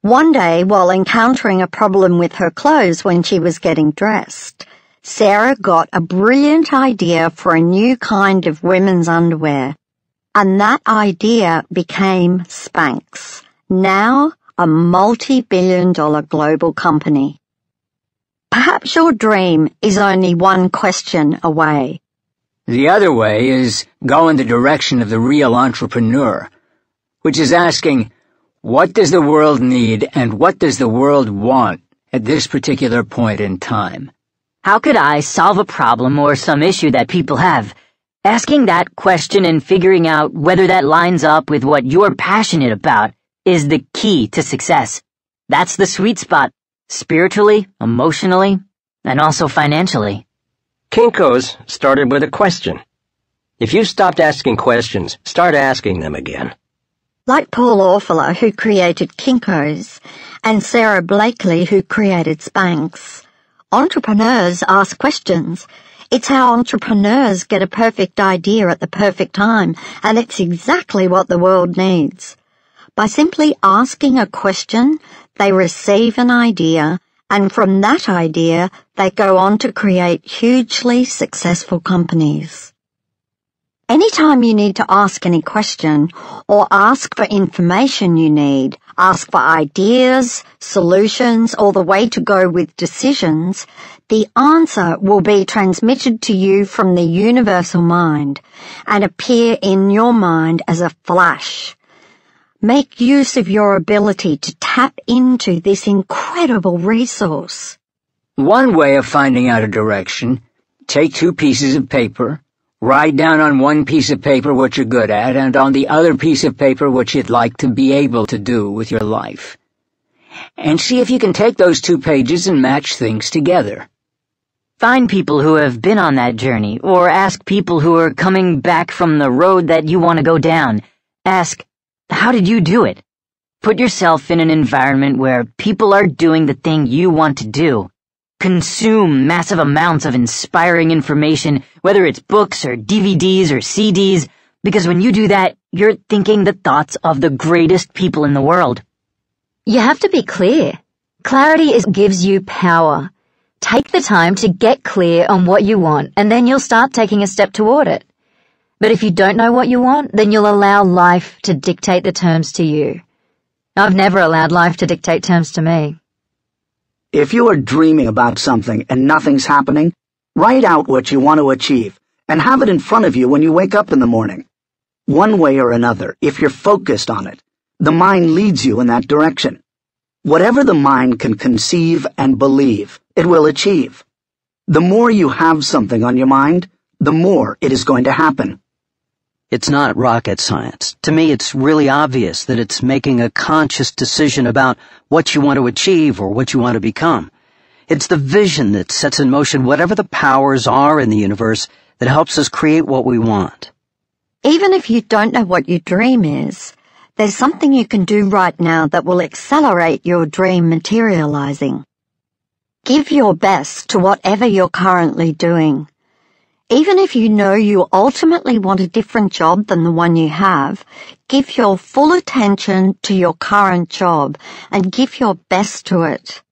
One day, while encountering a problem with her clothes when she was getting dressed, Sara got a brilliant idea for a new kind of women's underwear. And that idea became Spanx, now a multi-billion dollar global company. Perhaps your dream is only one question away. The other way is go in the direction of the real entrepreneur, which is asking, what does the world need and what does the world want at this particular point in time? How could I solve a problem or some issue that people have? Asking that question and figuring out whether that lines up with what you're passionate about is the key to success. That's the sweet spot, spiritually, emotionally, and also financially. Kinko's started with a question. If you stopped asking questions, start asking them again. Like Paul Orfalea, who created Kinko's, and Sara Blakely, who created Spanx, entrepreneurs ask questions. It's how entrepreneurs get a perfect idea at the perfect time, and it's exactly what the world needs. By simply asking a question, they receive an idea, and from that idea, they go on to create hugely successful companies. Anytime you need to ask any question or ask for information you need, ask for ideas, solutions, or the way to go with decisions, the answer will be transmitted to you from the universal mind and appear in your mind as a flash. Make use of your ability to tap into this incredible resource. One way of finding out a direction, take two pieces of paper, Write down on one piece of paper what you're good at, and on the other piece of paper what you'd like to be able to do with your life. And see if you can take those two pages and match things together. Find people who have been on that journey, or ask people who are coming back from the road that you want to go down. Ask, how did you do it? Put yourself in an environment where people are doing the thing you want to do. Consume massive amounts of inspiring information, whether it's books or DVDs or CDs, because when you do that, you're thinking the thoughts of the greatest people in the world. You have to be clear. Clarity is, gives you power. Take the time to get clear on what you want, and then you'll start taking a step toward it. But if you don't know what you want, then you'll allow life to dictate the terms to you. I've never allowed life to dictate terms to me. If you are dreaming about something and nothing's happening, write out what you want to achieve and have it in front of you when you wake up in the morning. One way or another, if you're focused on it, the mind leads you in that direction. Whatever the mind can conceive and believe, it will achieve. The more you have something on your mind, the more it is going to happen. It's not rocket science. To me, it's really obvious that it's making a conscious decision about what you want to achieve or what you want to become. It's the vision that sets in motion whatever the powers are in the universe that helps us create what we want. Even if you don't know what your dream is, there's something you can do right now that will accelerate your dream materializing. Give your best to whatever you're currently doing. Even if you know you ultimately want a different job than the one you have, give your full attention to your current job and give your best to it.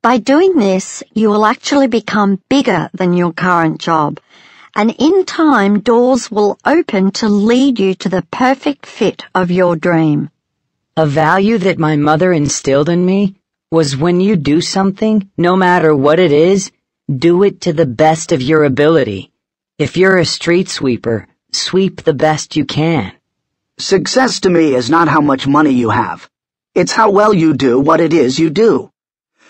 By doing this, you will actually become bigger than your current job, and in time doors will open to lead you to the perfect fit of your dream. A value that my mother instilled in me was when you do something, no matter what it is, do it to the best of your ability. If you're a street sweeper, sweep the best you can. Success to me is not how much money you have. It's how well you do what it is you do.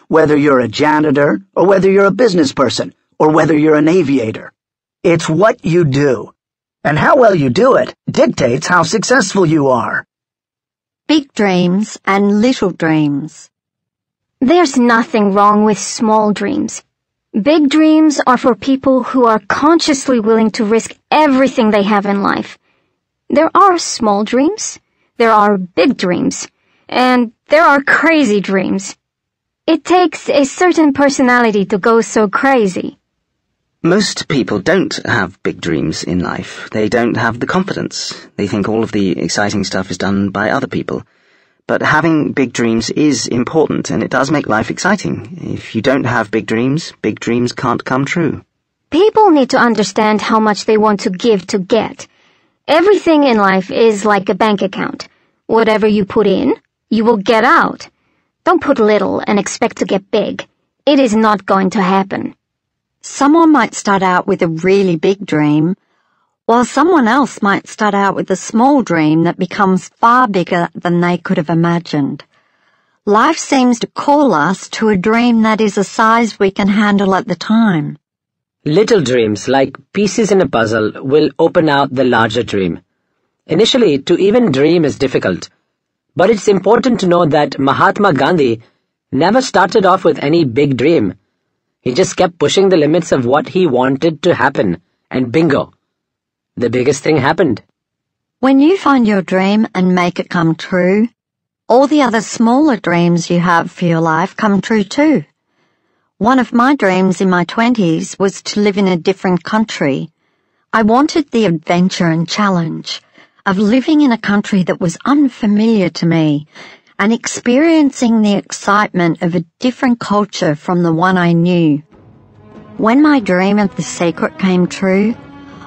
Whether you're a janitor, or whether you're a business person, or whether you're an aviator. It's what you do. And how well you do it dictates how successful you are. Big dreams and little dreams. There's nothing wrong with small dreams. Big dreams are for people who are consciously willing to risk everything they have in life. There are small dreams, there are big dreams, and there are crazy dreams. It takes a certain personality to go so crazy. Most people don't have big dreams in life. They don't have the confidence. They think all of the exciting stuff is done by other people. But having big dreams is important, and it does make life exciting. If you don't have big dreams, big dreams can't come true. People need to understand how much they want to give to get. Everything in life is like a bank account. Whatever you put in, you will get out. Don't put little and expect to get big. It is not going to happen. Someone might start out with a really big dream, while someone else might start out with a small dream that becomes far bigger than they could have imagined. Life seems to call us to a dream that is a size we can handle at the time. Little dreams, like pieces in a puzzle, will open out the larger dream. Initially, to even dream is difficult. But it's important to know that Mahatma Gandhi never started off with any big dream. He just kept pushing the limits of what he wanted to happen, and bingo the biggest thing happened. When you find your dream and make it come true, all the other smaller dreams you have for your life come true too. One of my dreams in my twenties was to live in a different country. I wanted the adventure and challenge of living in a country that was unfamiliar to me and experiencing the excitement of a different culture from the one I knew. When my dream of the secret came true,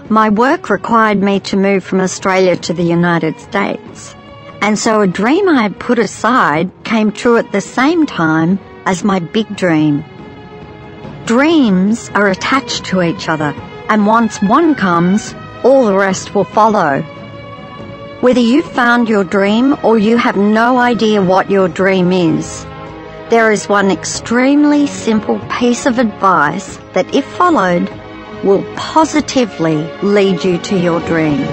my work required me to move from Australia to the United States, and so a dream I had put aside came true at the same time as my big dream. Dreams are attached to each other, and once one comes, all the rest will follow. Whether you've found your dream or you have no idea what your dream is, there is one extremely simple piece of advice that, if followed, will positively lead you to your dream.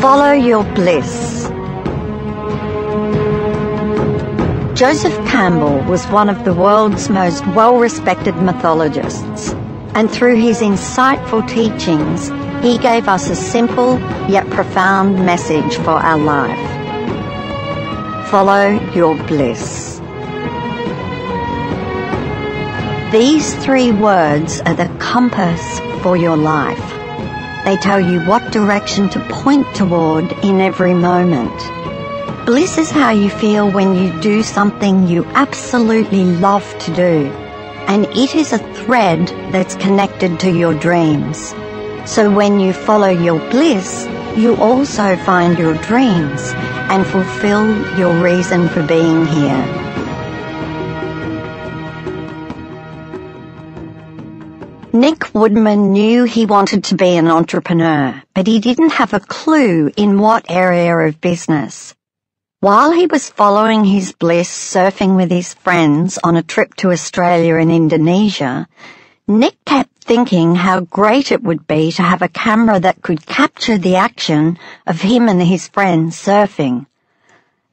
Follow your bliss. Joseph Campbell was one of the world's most well-respected mythologists, and through his insightful teachings, he gave us a simple yet profound message for our life. Follow your bliss. These three words are the compass for your life. They tell you what direction to point toward in every moment. Bliss is how you feel when you do something you absolutely love to do, and it is a thread that's connected to your dreams. So when you follow your bliss, you also find your dreams and fulfill your reason for being here. Nick Woodman knew he wanted to be an entrepreneur, but he didn't have a clue in what area of business. While he was following his bliss surfing with his friends on a trip to Australia and Indonesia, Nick kept thinking how great it would be to have a camera that could capture the action of him and his friends surfing.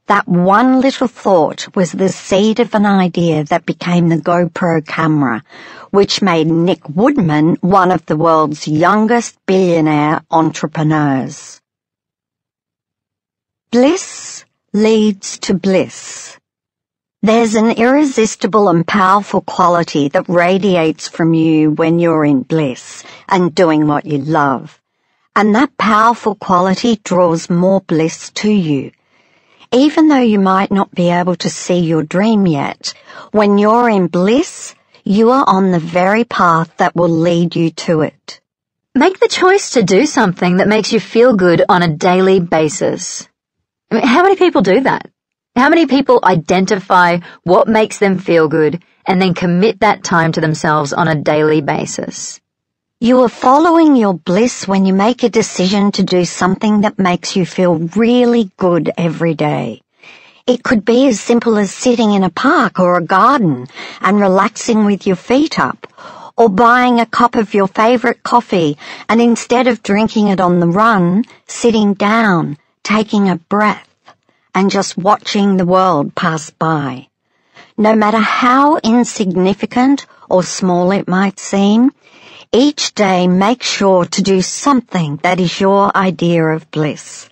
That one little thought was the seed of an idea that became the GoPro camera, which made Nick Woodman one of the world's youngest billionaire entrepreneurs. Bliss leads to bliss. There's an irresistible and powerful quality that radiates from you when you're in bliss and doing what you love. And that powerful quality draws more bliss to you. Even though you might not be able to see your dream yet, when you're in bliss, you are on the very path that will lead you to it. Make the choice to do something that makes you feel good on a daily basis. I mean, how many people do that? How many people identify what makes them feel good and then commit that time to themselves on a daily basis. You are following your bliss when you make a decision to do something that makes you feel really good every day. It could be as simple as sitting in a park or a garden and relaxing with your feet up, or buying a cup of your favorite coffee and instead of drinking it on the run, sitting down, taking a breath, and just watching the world pass by. No matter how insignificant or small it might seem, each day make sure to do something that is your idea of bliss.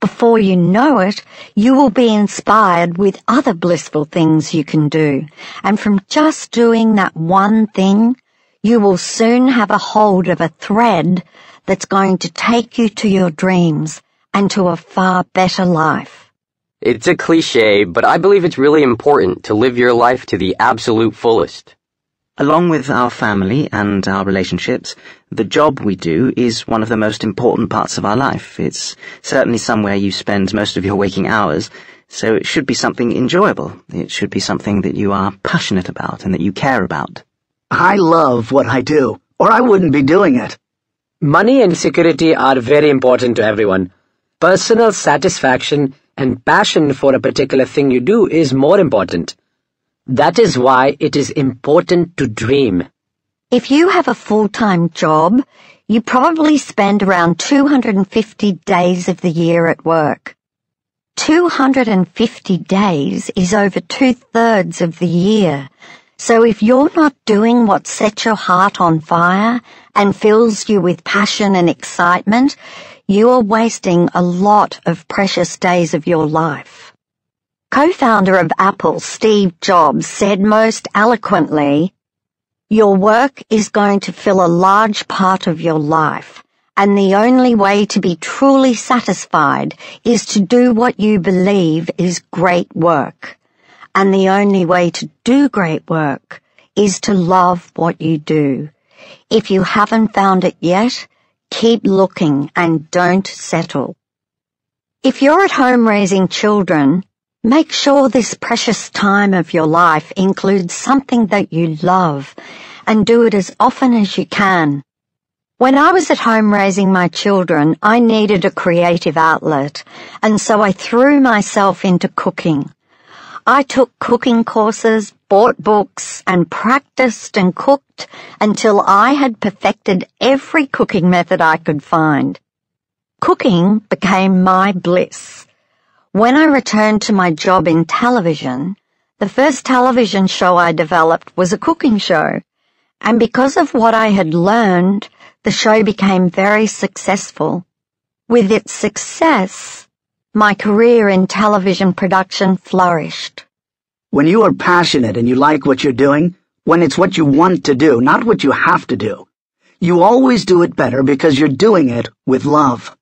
Before you know it, you will be inspired with other blissful things you can do. And from just doing that one thing, you will soon have a hold of a thread that's going to take you to your dreams and to a far better life. It's a cliche, but I believe it's really important to live your life to the absolute fullest. Along with our family and our relationships, the job we do is one of the most important parts of our life. It's certainly somewhere you spend most of your waking hours, so it should be something enjoyable. It should be something that you are passionate about and that you care about. I love what I do, or I wouldn't be doing it. Money and security are very important to everyone. Personal satisfaction and passion for a particular thing you do is more important. That is why it is important to dream. If you have a full-time job, you probably spend around 250 days of the year at work. 250 days is over two-thirds of the year. So if you're not doing what sets your heart on fire and fills you with passion and excitement, you are wasting a lot of precious days of your life. Co-founder of Apple, Steve Jobs, said most eloquently, Your work is going to fill a large part of your life, and the only way to be truly satisfied is to do what you believe is great work. And the only way to do great work is to love what you do. If you haven't found it yet, keep looking and don't settle. If you're at home raising children, Make sure this precious time of your life includes something that you love and do it as often as you can. When I was at home raising my children, I needed a creative outlet, and so I threw myself into cooking. I took cooking courses, bought books, and practiced and cooked until I had perfected every cooking method I could find. Cooking became my bliss. When I returned to my job in television, the first television show I developed was a cooking show, and because of what I had learned, the show became very successful. With its success, my career in television production flourished. When you are passionate and you like what you're doing, when it's what you want to do, not what you have to do, you always do it better because you're doing it with love.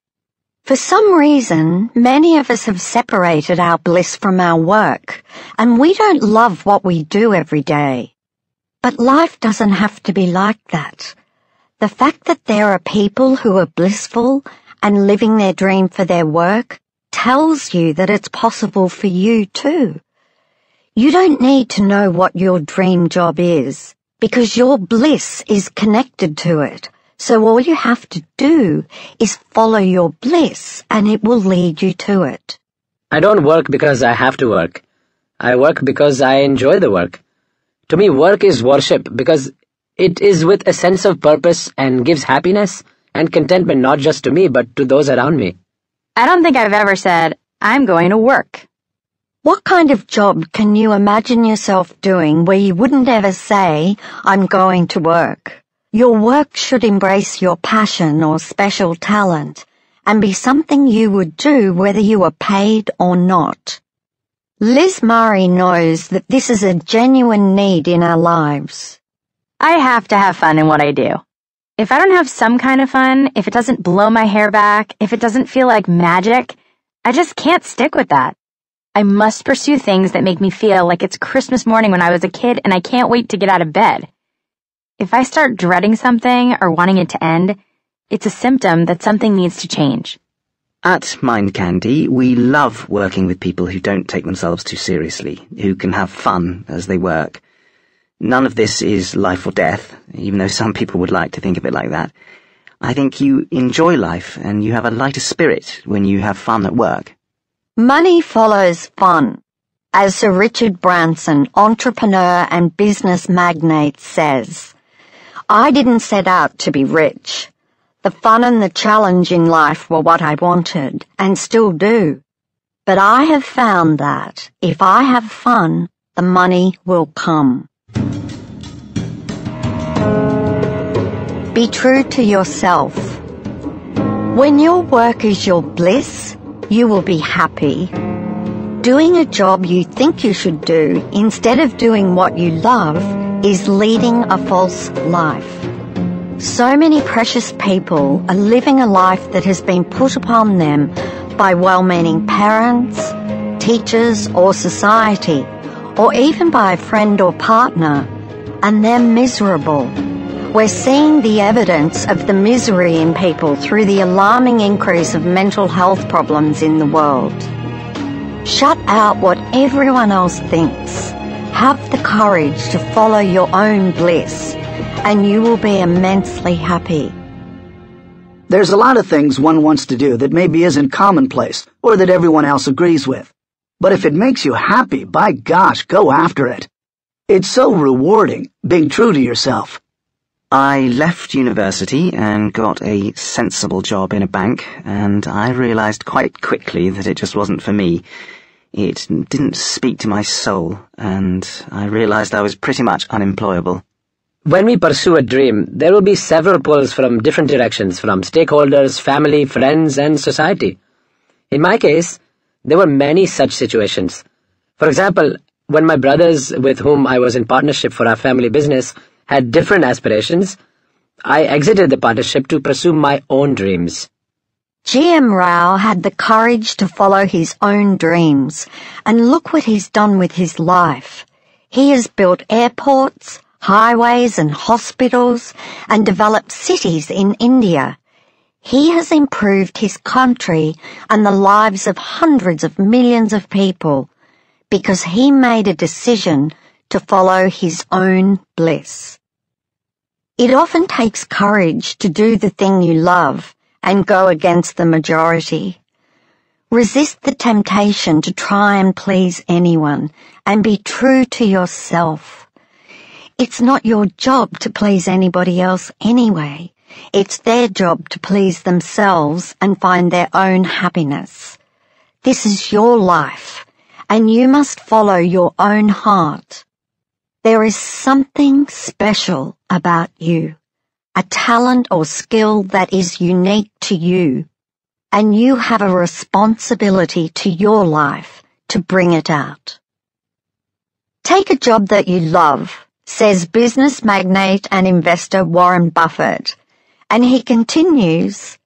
For some reason, many of us have separated our bliss from our work, and we don't love what we do every day. But life doesn't have to be like that. The fact that there are people who are blissful and living their dream for their work tells you that it's possible for you too. You don't need to know what your dream job is, because your bliss is connected to it. So all you have to do is follow your bliss and it will lead you to it. I don't work because I have to work. I work because I enjoy the work. To me, work is worship because it is with a sense of purpose and gives happiness and contentment not just to me but to those around me. I don't think I've ever said, I'm going to work. What kind of job can you imagine yourself doing where you wouldn't ever say, I'm going to work? Your work should embrace your passion or special talent and be something you would do whether you are paid or not. Liz Murray knows that this is a genuine need in our lives. I have to have fun in what I do. If I don't have some kind of fun, if it doesn't blow my hair back, if it doesn't feel like magic, I just can't stick with that. I must pursue things that make me feel like it's Christmas morning when I was a kid and I can't wait to get out of bed. If I start dreading something or wanting it to end, it's a symptom that something needs to change. At Mind Candy, we love working with people who don't take themselves too seriously, who can have fun as they work. None of this is life or death, even though some people would like to think of it like that. I think you enjoy life and you have a lighter spirit when you have fun at work. Money follows fun. As Sir Richard Branson, entrepreneur and business magnate says, I didn't set out to be rich. The fun and the challenge in life were what I wanted, and still do. But I have found that if I have fun, the money will come. Be true to yourself. When your work is your bliss, you will be happy. Doing a job you think you should do instead of doing what you love is leading a false life. So many precious people are living a life that has been put upon them by well-meaning parents, teachers or society, or even by a friend or partner, and they're miserable. We're seeing the evidence of the misery in people through the alarming increase of mental health problems in the world. Shut out what everyone else thinks. Have the courage to follow your own bliss, and you will be immensely happy. There's a lot of things one wants to do that maybe isn't commonplace or that everyone else agrees with. But if it makes you happy, by gosh, go after it. It's so rewarding being true to yourself. I left university and got a sensible job in a bank, and I realized quite quickly that it just wasn't for me. It didn't speak to my soul, and I realized I was pretty much unemployable. When we pursue a dream, there will be several pulls from different directions, from stakeholders, family, friends, and society. In my case, there were many such situations. For example, when my brothers with whom I was in partnership for our family business had different aspirations, I exited the partnership to pursue my own dreams. GM Rao had the courage to follow his own dreams, and look what he's done with his life. He has built airports, highways and hospitals, and developed cities in India. He has improved his country and the lives of hundreds of millions of people because he made a decision to follow his own bliss. It often takes courage to do the thing you love and go against the majority. Resist the temptation to try and please anyone and be true to yourself. It's not your job to please anybody else anyway. It's their job to please themselves and find their own happiness. This is your life, and you must follow your own heart. There is something special about you, a talent or skill that is unique to you, and you have a responsibility to your life to bring it out. Take a job that you love, says business magnate and investor Warren Buffett, and he continues,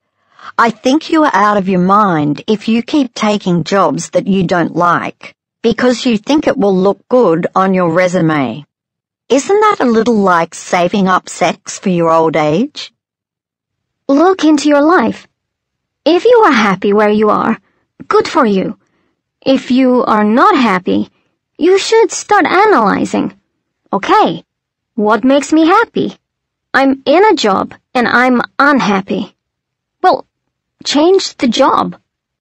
I think you are out of your mind if you keep taking jobs that you don't like because you think it will look good on your resume. Isn't that a little like saving up sex for your old age? Look into your life. If you are happy where you are, good for you. If you are not happy, you should start analyzing. Okay, what makes me happy? I'm in a job and I'm unhappy. Well, change the job.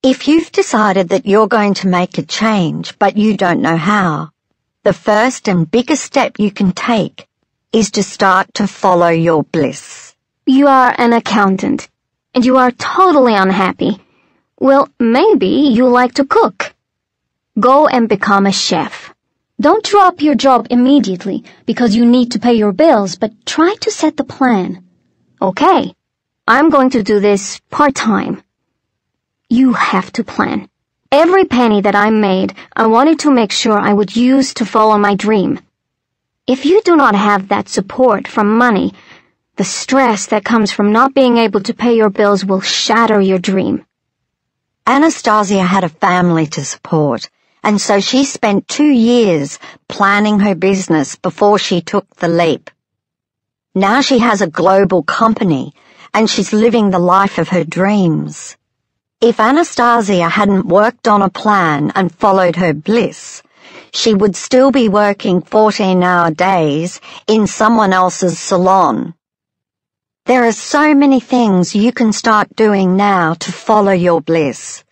If you've decided that you're going to make a change, but you don't know how, the first and biggest step you can take is to start to follow your bliss. You are an accountant, and you are totally unhappy. Well, maybe you like to cook. Go and become a chef. Don't drop your job immediately because you need to pay your bills, but try to set the plan. Okay, I'm going to do this part-time. You have to plan. Every penny that I made, I wanted to make sure I would use to follow my dream. If you do not have that support from money, the stress that comes from not being able to pay your bills will shatter your dream. Anastasia had a family to support, and so she spent two years planning her business before she took the leap. Now she has a global company, and she's living the life of her dreams. If Anastasia hadn't worked on a plan and followed her bliss, she would still be working 14 hour days in someone else's salon. There are so many things you can start doing now to follow your bliss.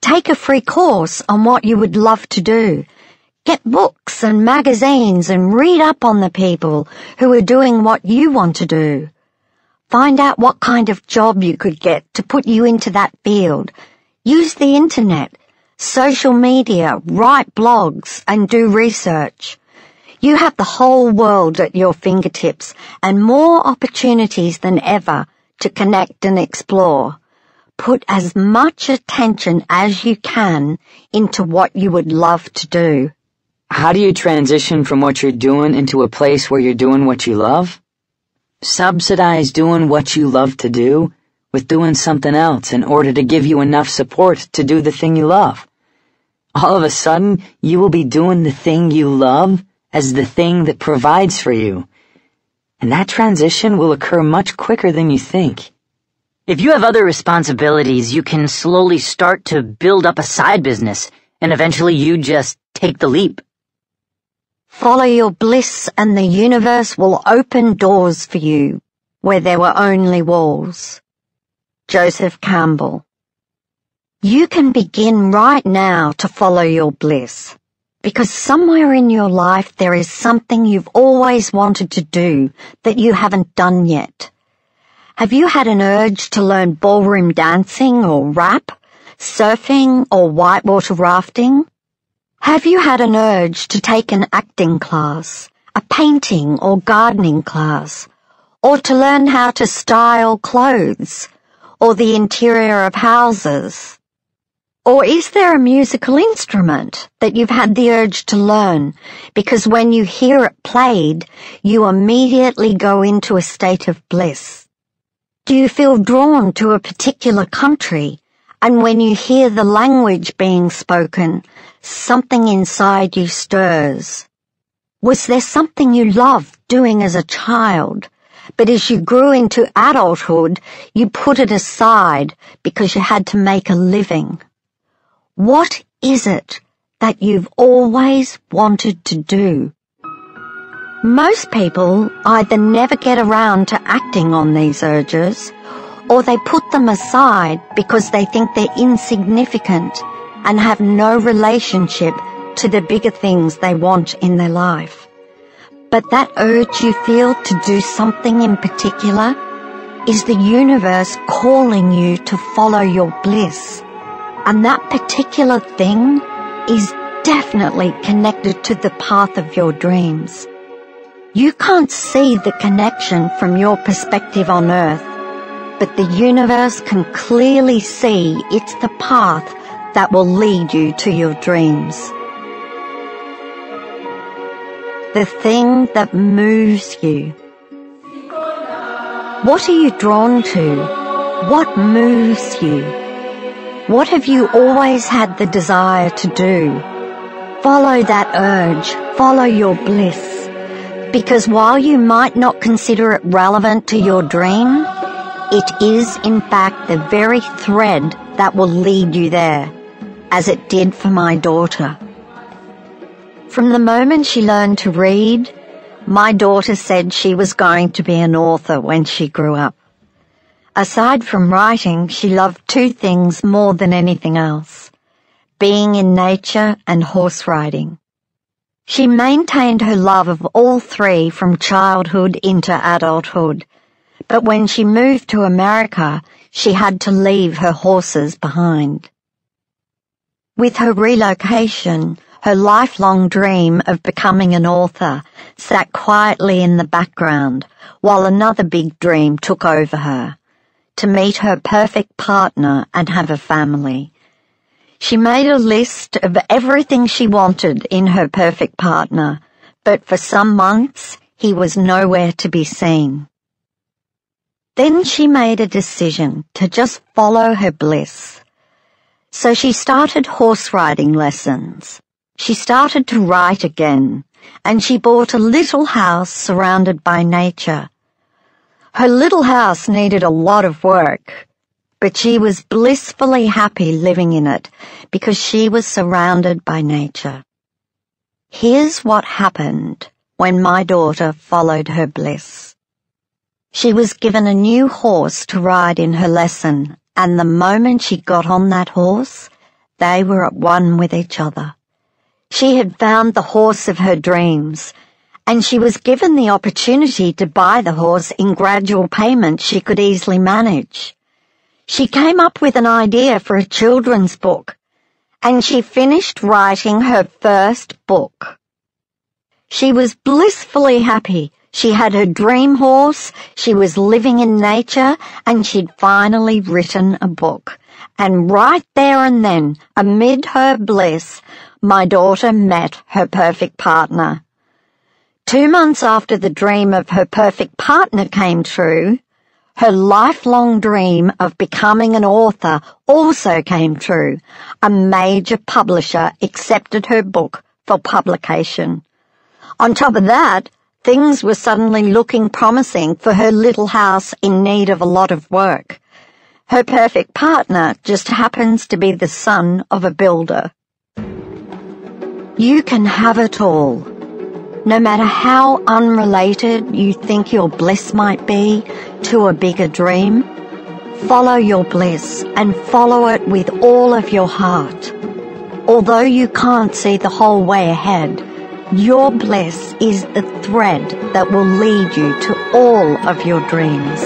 Take a free course on what you would love to do. Get books and magazines and read up on the people who are doing what you want to do. Find out what kind of job you could get to put you into that field. Use the internet social media, write blogs, and do research. You have the whole world at your fingertips and more opportunities than ever to connect and explore. Put as much attention as you can into what you would love to do. How do you transition from what you're doing into a place where you're doing what you love? Subsidize doing what you love to do with doing something else in order to give you enough support to do the thing you love. All of a sudden, you will be doing the thing you love as the thing that provides for you. And that transition will occur much quicker than you think. If you have other responsibilities, you can slowly start to build up a side business, and eventually you just take the leap. Follow your bliss and the universe will open doors for you where there were only walls. Joseph Campbell. You can begin right now to follow your bliss. Because somewhere in your life there is something you've always wanted to do that you haven't done yet. Have you had an urge to learn ballroom dancing or rap, surfing or whitewater rafting? Have you had an urge to take an acting class, a painting or gardening class, or to learn how to style clothes? or the interior of houses? Or is there a musical instrument that you've had the urge to learn because when you hear it played, you immediately go into a state of bliss? Do you feel drawn to a particular country and when you hear the language being spoken, something inside you stirs? Was there something you loved doing as a child but as you grew into adulthood, you put it aside because you had to make a living. What is it that you've always wanted to do? Most people either never get around to acting on these urges, or they put them aside because they think they're insignificant and have no relationship to the bigger things they want in their life. But that urge you feel to do something in particular is the universe calling you to follow your bliss. And that particular thing is definitely connected to the path of your dreams. You can't see the connection from your perspective on earth, but the universe can clearly see it's the path that will lead you to your dreams the thing that moves you. What are you drawn to? What moves you? What have you always had the desire to do? Follow that urge, follow your bliss. Because while you might not consider it relevant to your dream, it is in fact the very thread that will lead you there, as it did for my daughter. From the moment she learned to read, my daughter said she was going to be an author when she grew up. Aside from writing, she loved two things more than anything else being in nature and horse riding. She maintained her love of all three from childhood into adulthood, but when she moved to America, she had to leave her horses behind. With her relocation, her lifelong dream of becoming an author sat quietly in the background while another big dream took over her to meet her perfect partner and have a family. She made a list of everything she wanted in her perfect partner, but for some months he was nowhere to be seen. Then she made a decision to just follow her bliss. So she started horse riding lessons. She started to write again, and she bought a little house surrounded by nature. Her little house needed a lot of work, but she was blissfully happy living in it because she was surrounded by nature. Here's what happened when my daughter followed her bliss. She was given a new horse to ride in her lesson, and the moment she got on that horse, they were at one with each other. She had found the horse of her dreams, and she was given the opportunity to buy the horse in gradual payments she could easily manage. She came up with an idea for a children's book, and she finished writing her first book. She was blissfully happy. She had her dream horse, she was living in nature, and she'd finally written a book. And right there and then, amid her bliss, my daughter met her perfect partner. Two months after the dream of her perfect partner came true, her lifelong dream of becoming an author also came true. A major publisher accepted her book for publication. On top of that, things were suddenly looking promising for her little house in need of a lot of work. Her perfect partner just happens to be the son of a builder. You can have it all. No matter how unrelated you think your bliss might be to a bigger dream, follow your bliss and follow it with all of your heart. Although you can't see the whole way ahead, your bliss is the thread that will lead you to all of your dreams.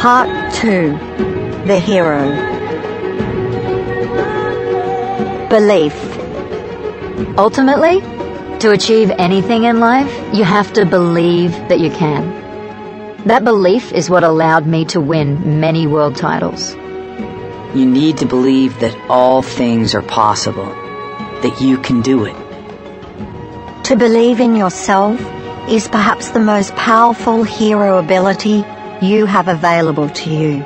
Part 2 The Hero Belief Ultimately, to achieve anything in life, you have to believe that you can. That belief is what allowed me to win many world titles. You need to believe that all things are possible, that you can do it. To believe in yourself is perhaps the most powerful hero ability you have available to you.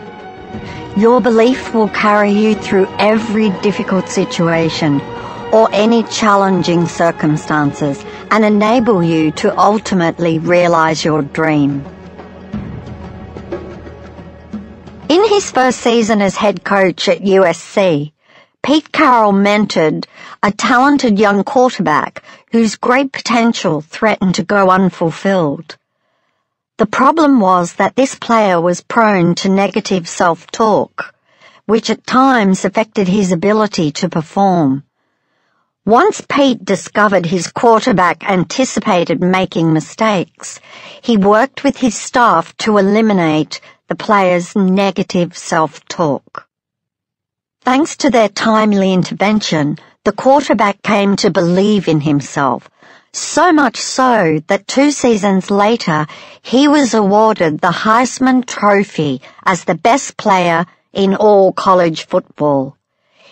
Your belief will carry you through every difficult situation or any challenging circumstances and enable you to ultimately realize your dream. In his first season as head coach at USC, Pete Carroll mentored a talented young quarterback whose great potential threatened to go unfulfilled. The problem was that this player was prone to negative self-talk, which at times affected his ability to perform. Once Pete discovered his quarterback anticipated making mistakes, he worked with his staff to eliminate the player's negative self-talk. Thanks to their timely intervention, the quarterback came to believe in himself so much so that two seasons later, he was awarded the Heisman Trophy as the best player in all college football.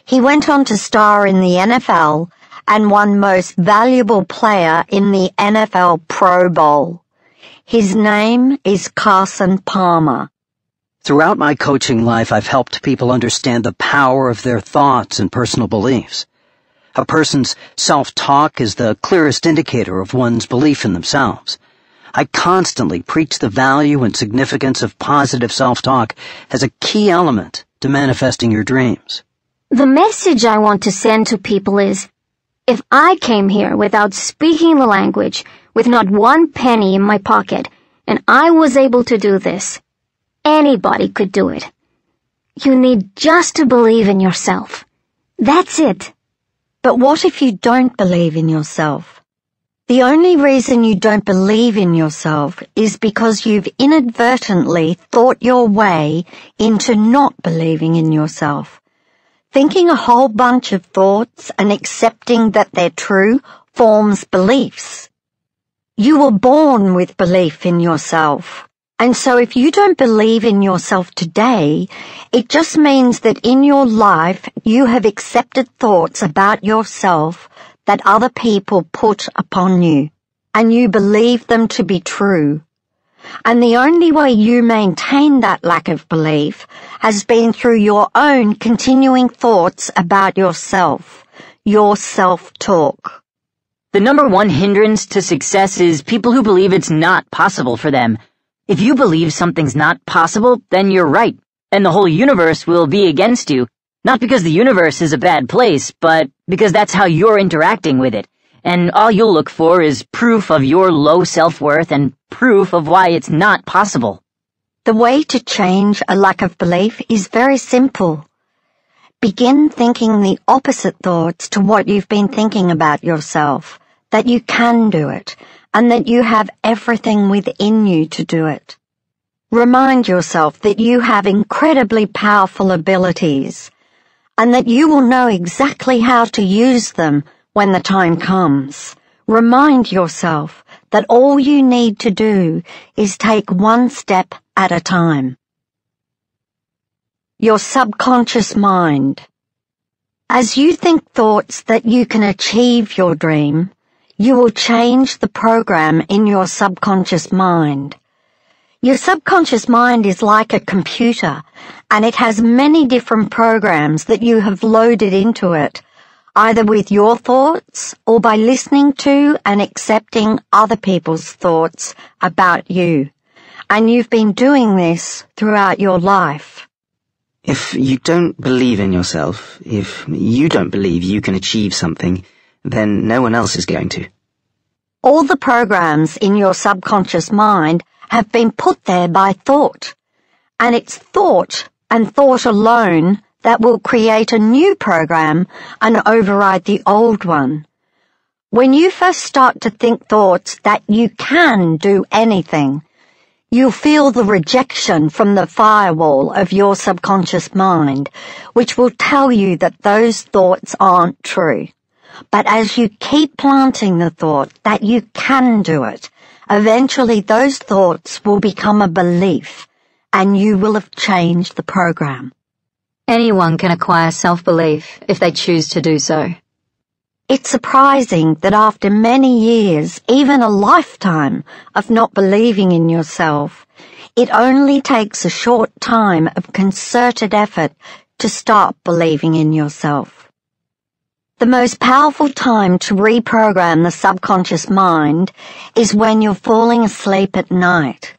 He went on to star in the NFL and won Most Valuable Player in the NFL Pro Bowl. His name is Carson Palmer. Throughout my coaching life, I've helped people understand the power of their thoughts and personal beliefs. A person's self-talk is the clearest indicator of one's belief in themselves. I constantly preach the value and significance of positive self-talk as a key element to manifesting your dreams. The message I want to send to people is, if I came here without speaking the language, with not one penny in my pocket, and I was able to do this, anybody could do it. You need just to believe in yourself. That's it. But what if you don't believe in yourself? The only reason you don't believe in yourself is because you've inadvertently thought your way into not believing in yourself. Thinking a whole bunch of thoughts and accepting that they're true forms beliefs. You were born with belief in yourself. And so if you don't believe in yourself today, it just means that in your life you have accepted thoughts about yourself that other people put upon you, and you believe them to be true. And the only way you maintain that lack of belief has been through your own continuing thoughts about yourself, your self-talk. The number one hindrance to success is people who believe it's not possible for them If you believe something's not possible, then you're right, and the whole universe will be against you, not because the universe is a bad place, but because that's how you're interacting with it, and all you'll look for is proof of your low self-worth and proof of why it's not possible. The way to change a lack of belief is very simple. Begin thinking the opposite thoughts to what you've been thinking about yourself, that you can do it, and that you have everything within you to do it. Remind yourself that you have incredibly powerful abilities, and that you will know exactly how to use them when the time comes. Remind yourself that all you need to do is take one step at a time. Your subconscious mind. As you think thoughts that you can achieve your dream, you will change the program in your subconscious mind. Your subconscious mind is like a computer, and it has many different programs that you have loaded into it, either with your thoughts or by listening to and accepting other people's thoughts about you. And you've been doing this throughout your life. If you don't believe in yourself, if you don't believe you can achieve something, then no one else is going to. All the programs in your subconscious mind have been put there by thought. And it's thought and thought alone that will create a new program and override the old one. When you first start to think thoughts that you can do anything, you'll feel the rejection from the firewall of your subconscious mind, which will tell you that those thoughts aren't true. But as you keep planting the thought that you can do it, eventually those thoughts will become a belief and you will have changed the program. Anyone can acquire self-belief if they choose to do so. It's surprising that after many years, even a lifetime, of not believing in yourself, it only takes a short time of concerted effort to start believing in yourself. The most powerful time to reprogram the subconscious mind is when you're falling asleep at night.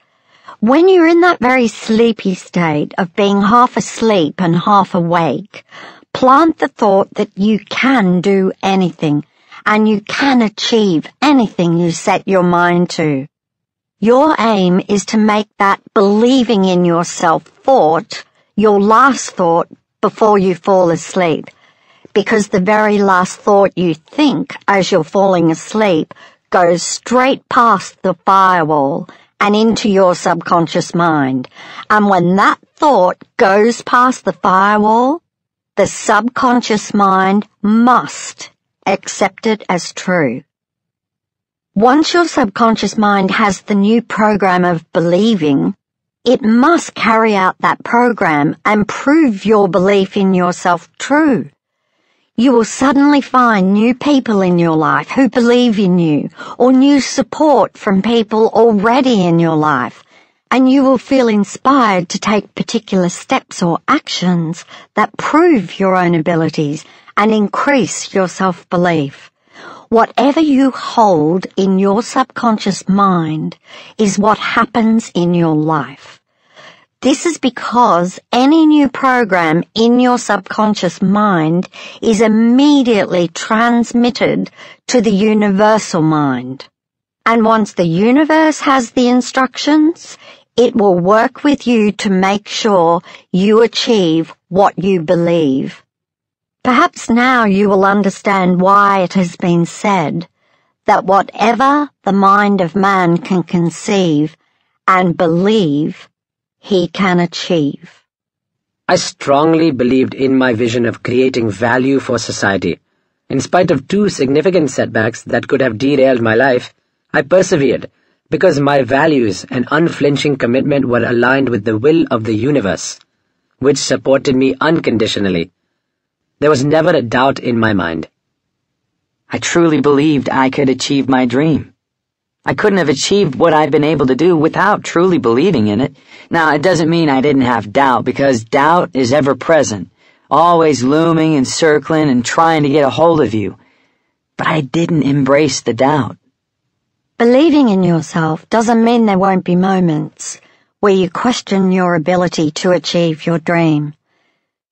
When you're in that very sleepy state of being half asleep and half awake, Plant the thought that you can do anything and you can achieve anything you set your mind to. Your aim is to make that believing in yourself thought your last thought before you fall asleep. Because the very last thought you think as you're falling asleep goes straight past the firewall and into your subconscious mind. And when that thought goes past the firewall, the subconscious mind must accept it as true. Once your subconscious mind has the new program of believing, it must carry out that program and prove your belief in yourself true. You will suddenly find new people in your life who believe in you, or new support from people already in your life, and you will feel inspired to take particular steps or actions that prove your own abilities and increase your self-belief. Whatever you hold in your subconscious mind is what happens in your life. This is because any new program in your subconscious mind is immediately transmitted to the universal mind. And once the universe has the instructions, it will work with you to make sure you achieve what you believe. Perhaps now you will understand why it has been said that whatever the mind of man can conceive and believe, he can achieve. I strongly believed in my vision of creating value for society. In spite of two significant setbacks that could have derailed my life, I persevered because my values and unflinching commitment were aligned with the will of the universe, which supported me unconditionally. There was never a doubt in my mind. I truly believed I could achieve my dream. I couldn't have achieved what I've been able to do without truly believing in it. Now, it doesn't mean I didn't have doubt, because doubt is ever present, always looming and circling and trying to get a hold of you. But I didn't embrace the doubt. Believing in yourself doesn't mean there won't be moments where you question your ability to achieve your dream.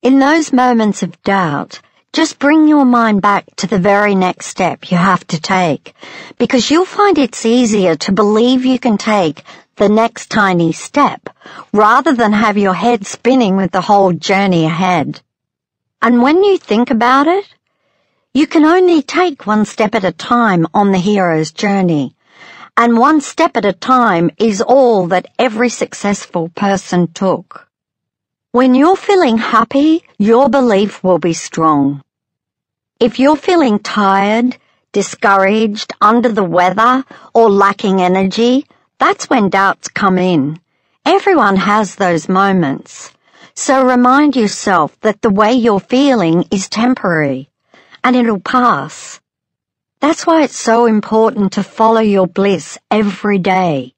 In those moments of doubt, just bring your mind back to the very next step you have to take, because you'll find it's easier to believe you can take the next tiny step rather than have your head spinning with the whole journey ahead. And when you think about it, you can only take one step at a time on the hero's journey. And one step at a time is all that every successful person took. When you're feeling happy, your belief will be strong. If you're feeling tired, discouraged, under the weather, or lacking energy, that's when doubts come in. Everyone has those moments. So remind yourself that the way you're feeling is temporary, and it'll pass. That's why it's so important to follow your bliss every day,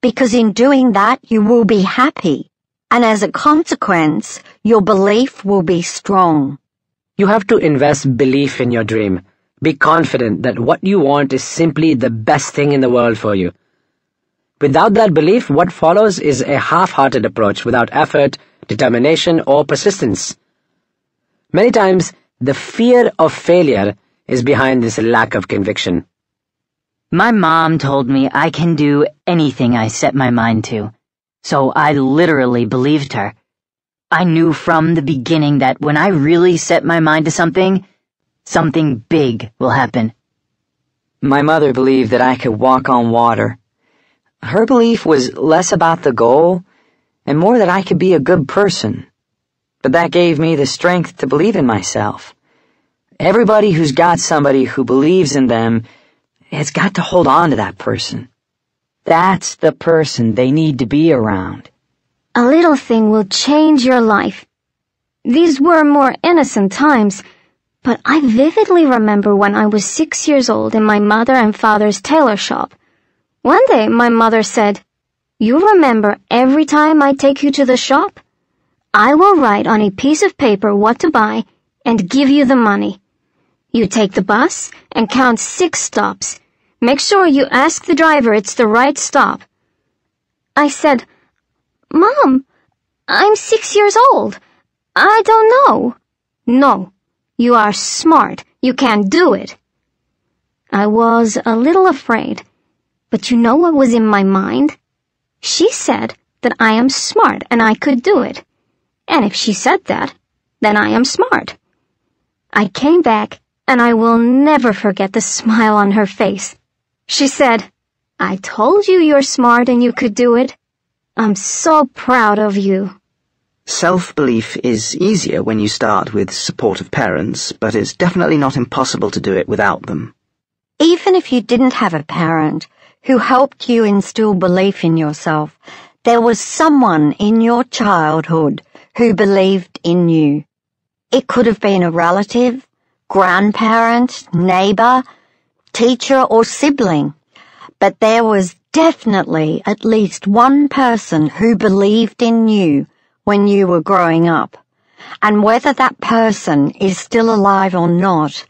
because in doing that you will be happy and as a consequence, your belief will be strong. You have to invest belief in your dream. Be confident that what you want is simply the best thing in the world for you. Without that belief, what follows is a half-hearted approach without effort, determination, or persistence. Many times, the fear of failure is behind this lack of conviction. My mom told me I can do anything I set my mind to so I literally believed her. I knew from the beginning that when I really set my mind to something, something big will happen. My mother believed that I could walk on water. Her belief was less about the goal and more that I could be a good person. But that gave me the strength to believe in myself. Everybody who's got somebody who believes in them has got to hold on to that person. That's the person they need to be around. A little thing will change your life. These were more innocent times, but I vividly remember when I was six years old in my mother and father's tailor shop. One day my mother said, You remember every time I take you to the shop? I will write on a piece of paper what to buy and give you the money. You take the bus and count six stops Make sure you ask the driver it's the right stop. I said, Mom, I'm six years old. I don't know. No, you are smart. You can do it. I was a little afraid, but you know what was in my mind? She said that I am smart and I could do it. And if she said that, then I am smart. I came back and I will never forget the smile on her face. She said, I told you you're smart and you could do it. I'm so proud of you. Self-belief is easier when you start with supportive parents, but it's definitely not impossible to do it without them. Even if you didn't have a parent who helped you instill belief in yourself, there was someone in your childhood who believed in you. It could have been a relative, grandparent, neighbor, teacher, or sibling, but there was definitely at least one person who believed in you when you were growing up. And whether that person is still alive or not,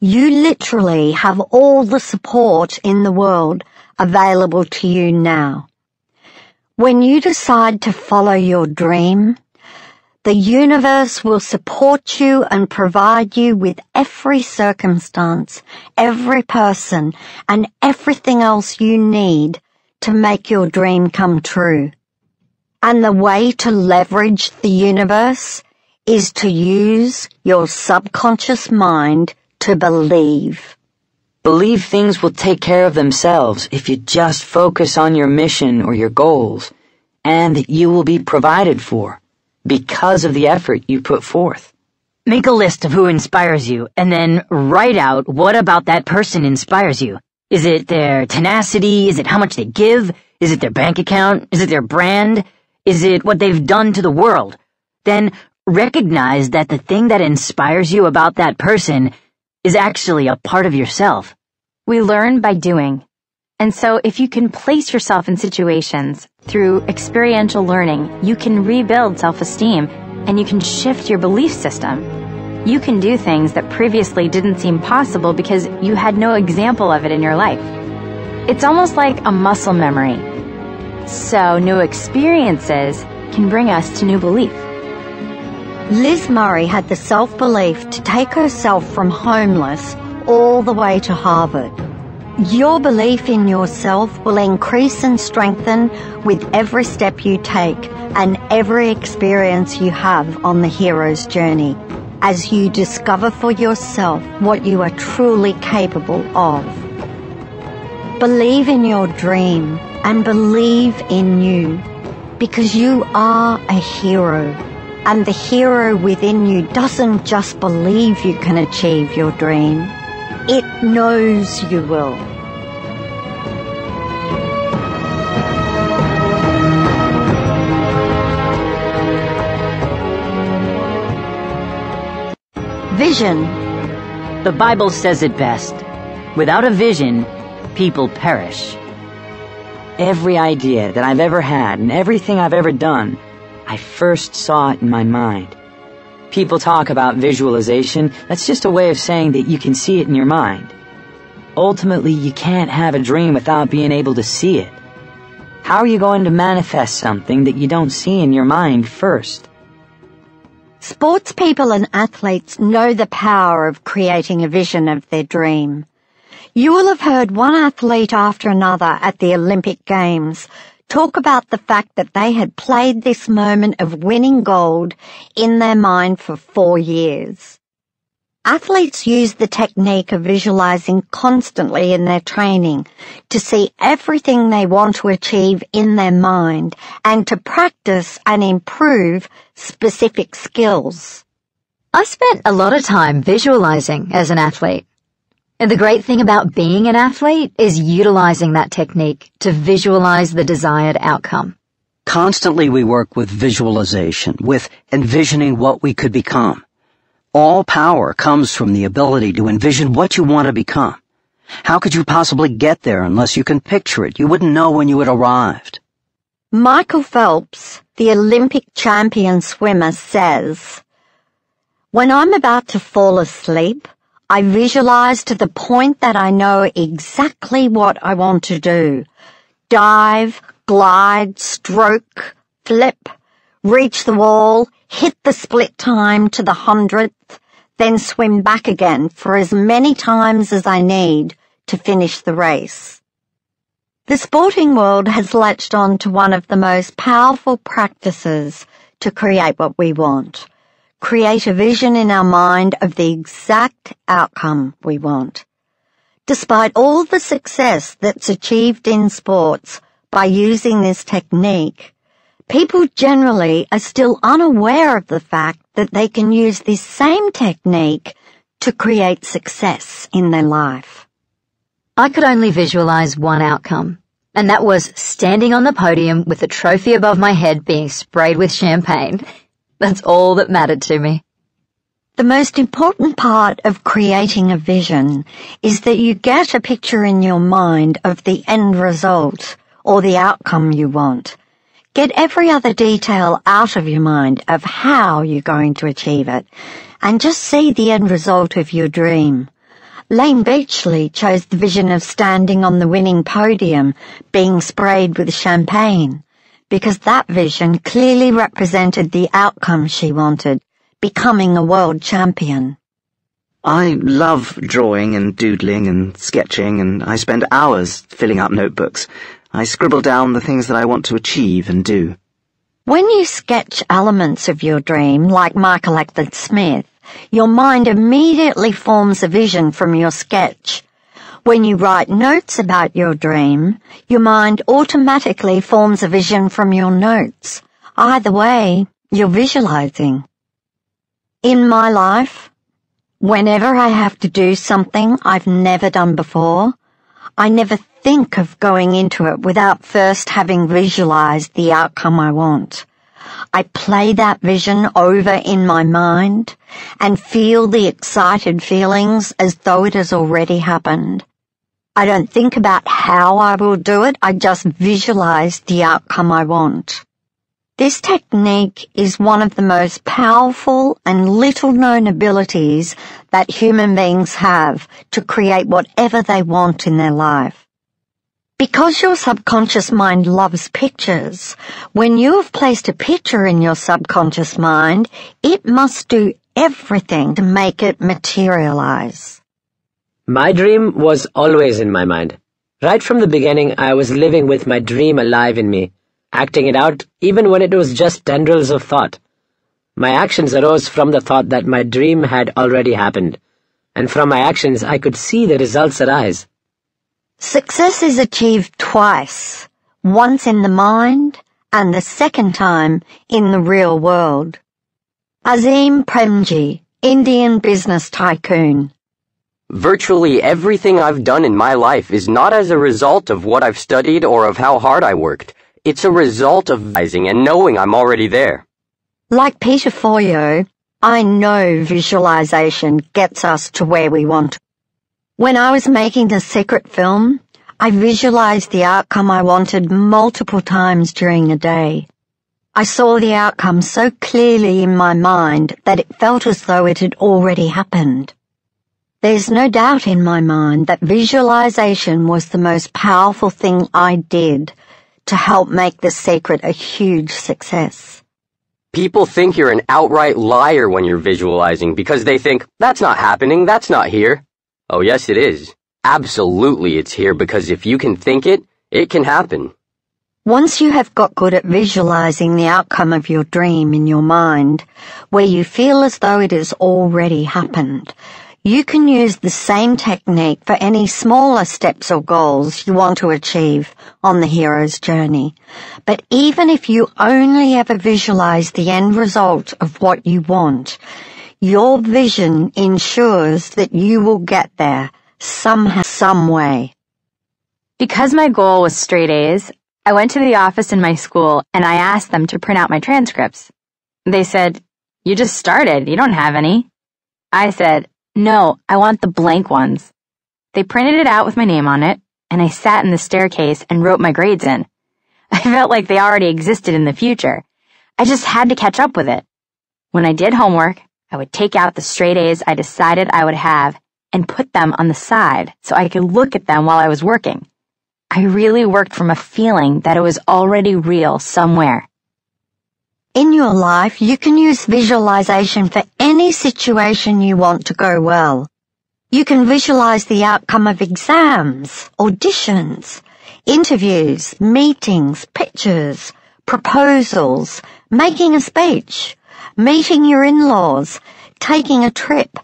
you literally have all the support in the world available to you now. When you decide to follow your dream, the universe will support you and provide you with every circumstance, every person, and everything else you need to make your dream come true. And the way to leverage the universe is to use your subconscious mind to believe. Believe things will take care of themselves if you just focus on your mission or your goals, and that you will be provided for because of the effort you put forth. Make a list of who inspires you, and then write out what about that person inspires you. Is it their tenacity? Is it how much they give? Is it their bank account? Is it their brand? Is it what they've done to the world? Then recognize that the thing that inspires you about that person is actually a part of yourself. We learn by doing. And so if you can place yourself in situations through experiential learning, you can rebuild self-esteem and you can shift your belief system. You can do things that previously didn't seem possible because you had no example of it in your life. It's almost like a muscle memory. So new experiences can bring us to new belief. Liz Murray had the self belief to take herself from homeless all the way to Harvard. Your belief in yourself will increase and strengthen with every step you take and every experience you have on the hero's journey as you discover for yourself what you are truly capable of. Believe in your dream and believe in you because you are a hero and the hero within you doesn't just believe you can achieve your dream, it knows you will. Vision. The Bible says it best. Without a vision, people perish. Every idea that I've ever had and everything I've ever done, I first saw it in my mind. People talk about visualization, that's just a way of saying that you can see it in your mind. Ultimately, you can't have a dream without being able to see it. How are you going to manifest something that you don't see in your mind first? Sports people and athletes know the power of creating a vision of their dream. You will have heard one athlete after another at the Olympic Games talk about the fact that they had played this moment of winning gold in their mind for four years. Athletes use the technique of visualizing constantly in their training to see everything they want to achieve in their mind and to practice and improve specific skills. I spent a lot of time visualizing as an athlete. And the great thing about being an athlete is utilizing that technique to visualize the desired outcome. Constantly we work with visualization, with envisioning what we could become. All power comes from the ability to envision what you want to become. How could you possibly get there unless you can picture it? You wouldn't know when you had arrived. Michael Phelps, the Olympic champion swimmer, says, When I'm about to fall asleep, I visualize to the point that I know exactly what I want to do. Dive, glide, stroke, flip, reach the wall, hit the split time to the hundredth, then swim back again for as many times as I need to finish the race. The sporting world has latched on to one of the most powerful practices to create what we want. Create a vision in our mind of the exact outcome we want. Despite all the success that's achieved in sports by using this technique, People generally are still unaware of the fact that they can use this same technique to create success in their life. I could only visualize one outcome, and that was standing on the podium with a trophy above my head being sprayed with champagne. (laughs) That's all that mattered to me. The most important part of creating a vision is that you get a picture in your mind of the end result or the outcome you want Get every other detail out of your mind of how you're going to achieve it and just see the end result of your dream. Layne Beachley chose the vision of standing on the winning podium, being sprayed with champagne, because that vision clearly represented the outcome she wanted, becoming a world champion. I love drawing and doodling and sketching, and I spend hours filling up notebooks. I scribble down the things that I want to achieve and do. When you sketch elements of your dream, like Michael Acton Smith, your mind immediately forms a vision from your sketch. When you write notes about your dream, your mind automatically forms a vision from your notes. Either way, you're visualizing. In my life, whenever I have to do something I've never done before, I never think of going into it without first having visualized the outcome I want. I play that vision over in my mind and feel the excited feelings as though it has already happened. I don't think about how I will do it, I just visualize the outcome I want. This technique is one of the most powerful and little known abilities that human beings have to create whatever they want in their life. Because your subconscious mind loves pictures, when you have placed a picture in your subconscious mind, it must do everything to make it materialize. My dream was always in my mind. Right from the beginning, I was living with my dream alive in me, acting it out even when it was just tendrils of thought. My actions arose from the thought that my dream had already happened, and from my actions I could see the results arise. Success is achieved twice, once in the mind and the second time in the real world. Azim Premji, Indian business tycoon. Virtually everything I've done in my life is not as a result of what I've studied or of how hard I worked. It's a result of rising and knowing I'm already there. Like Peter Foyo, I know visualization gets us to where we want. When I was making the secret film, I visualized the outcome I wanted multiple times during the day. I saw the outcome so clearly in my mind that it felt as though it had already happened. There's no doubt in my mind that visualization was the most powerful thing I did to help make The Secret a huge success. People think you're an outright liar when you're visualizing because they think, that's not happening, that's not here. Oh yes it is. Absolutely it's here because if you can think it, it can happen. Once you have got good at visualizing the outcome of your dream in your mind, where you feel as though it has already happened, you can use the same technique for any smaller steps or goals you want to achieve on the hero's journey. But even if you only ever visualize the end result of what you want, your vision ensures that you will get there somehow, some way. Because my goal was straight A's, I went to the office in my school and I asked them to print out my transcripts. They said, You just started, you don't have any. I said, No, I want the blank ones. They printed it out with my name on it, and I sat in the staircase and wrote my grades in. (laughs) I felt like they already existed in the future. I just had to catch up with it. When I did homework, I would take out the straight A's I decided I would have and put them on the side so I could look at them while I was working. I really worked from a feeling that it was already real somewhere. In your life, you can use visualization for any situation you want to go well. You can visualize the outcome of exams, auditions, interviews, meetings, pictures, proposals, making a speech, meeting your in-laws, taking a trip,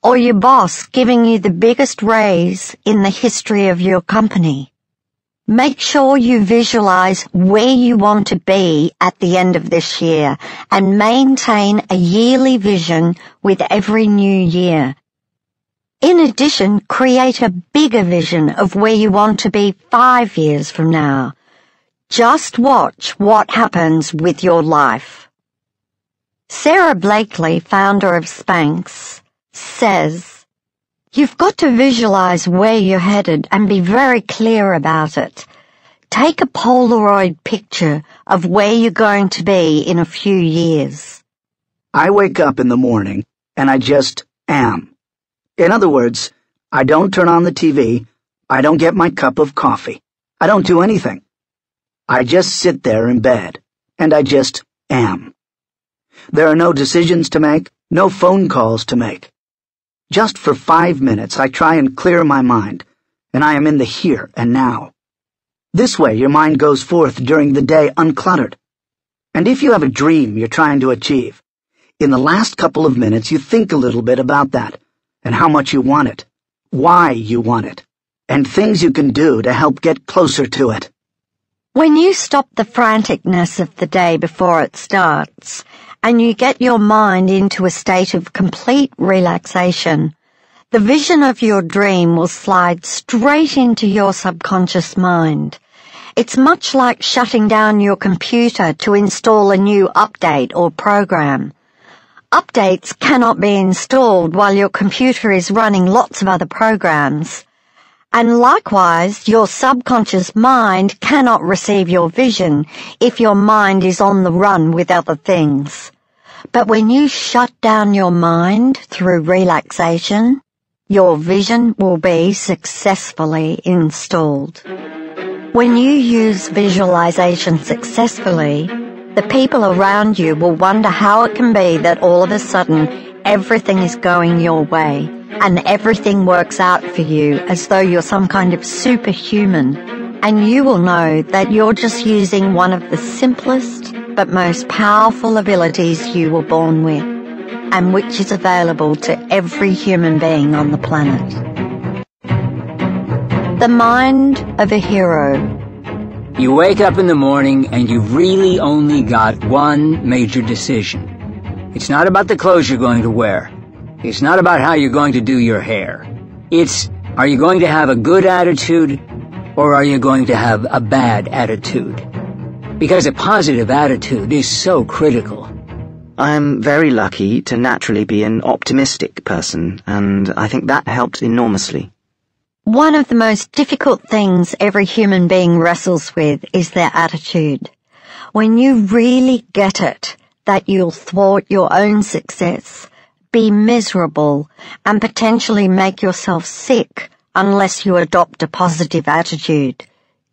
or your boss giving you the biggest raise in the history of your company. Make sure you visualize where you want to be at the end of this year and maintain a yearly vision with every new year. In addition, create a bigger vision of where you want to be five years from now. Just watch what happens with your life. Sara Blakely, founder of Spanx, says, You've got to visualize where you're headed and be very clear about it. Take a Polaroid picture of where you're going to be in a few years. I wake up in the morning and I just am. In other words, I don't turn on the TV, I don't get my cup of coffee, I don't do anything. I just sit there in bed, and I just am. There are no decisions to make, no phone calls to make. Just for five minutes, I try and clear my mind, and I am in the here and now. This way, your mind goes forth during the day uncluttered. And if you have a dream you're trying to achieve, in the last couple of minutes, you think a little bit about that, and how much you want it, why you want it, and things you can do to help get closer to it. When you stop the franticness of the day before it starts, and you get your mind into a state of complete relaxation, the vision of your dream will slide straight into your subconscious mind. It's much like shutting down your computer to install a new update or program. Updates cannot be installed while your computer is running lots of other programs. And likewise, your subconscious mind cannot receive your vision if your mind is on the run with other things. But when you shut down your mind through relaxation, your vision will be successfully installed. When you use visualization successfully, the people around you will wonder how it can be that all of a sudden everything is going your way and everything works out for you as though you're some kind of superhuman. And you will know that you're just using one of the simplest but most powerful abilities you were born with and which is available to every human being on the planet. The mind of a hero. You wake up in the morning and you've really only got one major decision. It's not about the clothes you're going to wear. It's not about how you're going to do your hair. It's, are you going to have a good attitude or are you going to have a bad attitude? Because a positive attitude is so critical. I'm very lucky to naturally be an optimistic person, and I think that helped enormously. One of the most difficult things every human being wrestles with is their attitude. When you really get it, that you'll thwart your own success, be miserable, and potentially make yourself sick unless you adopt a positive attitude.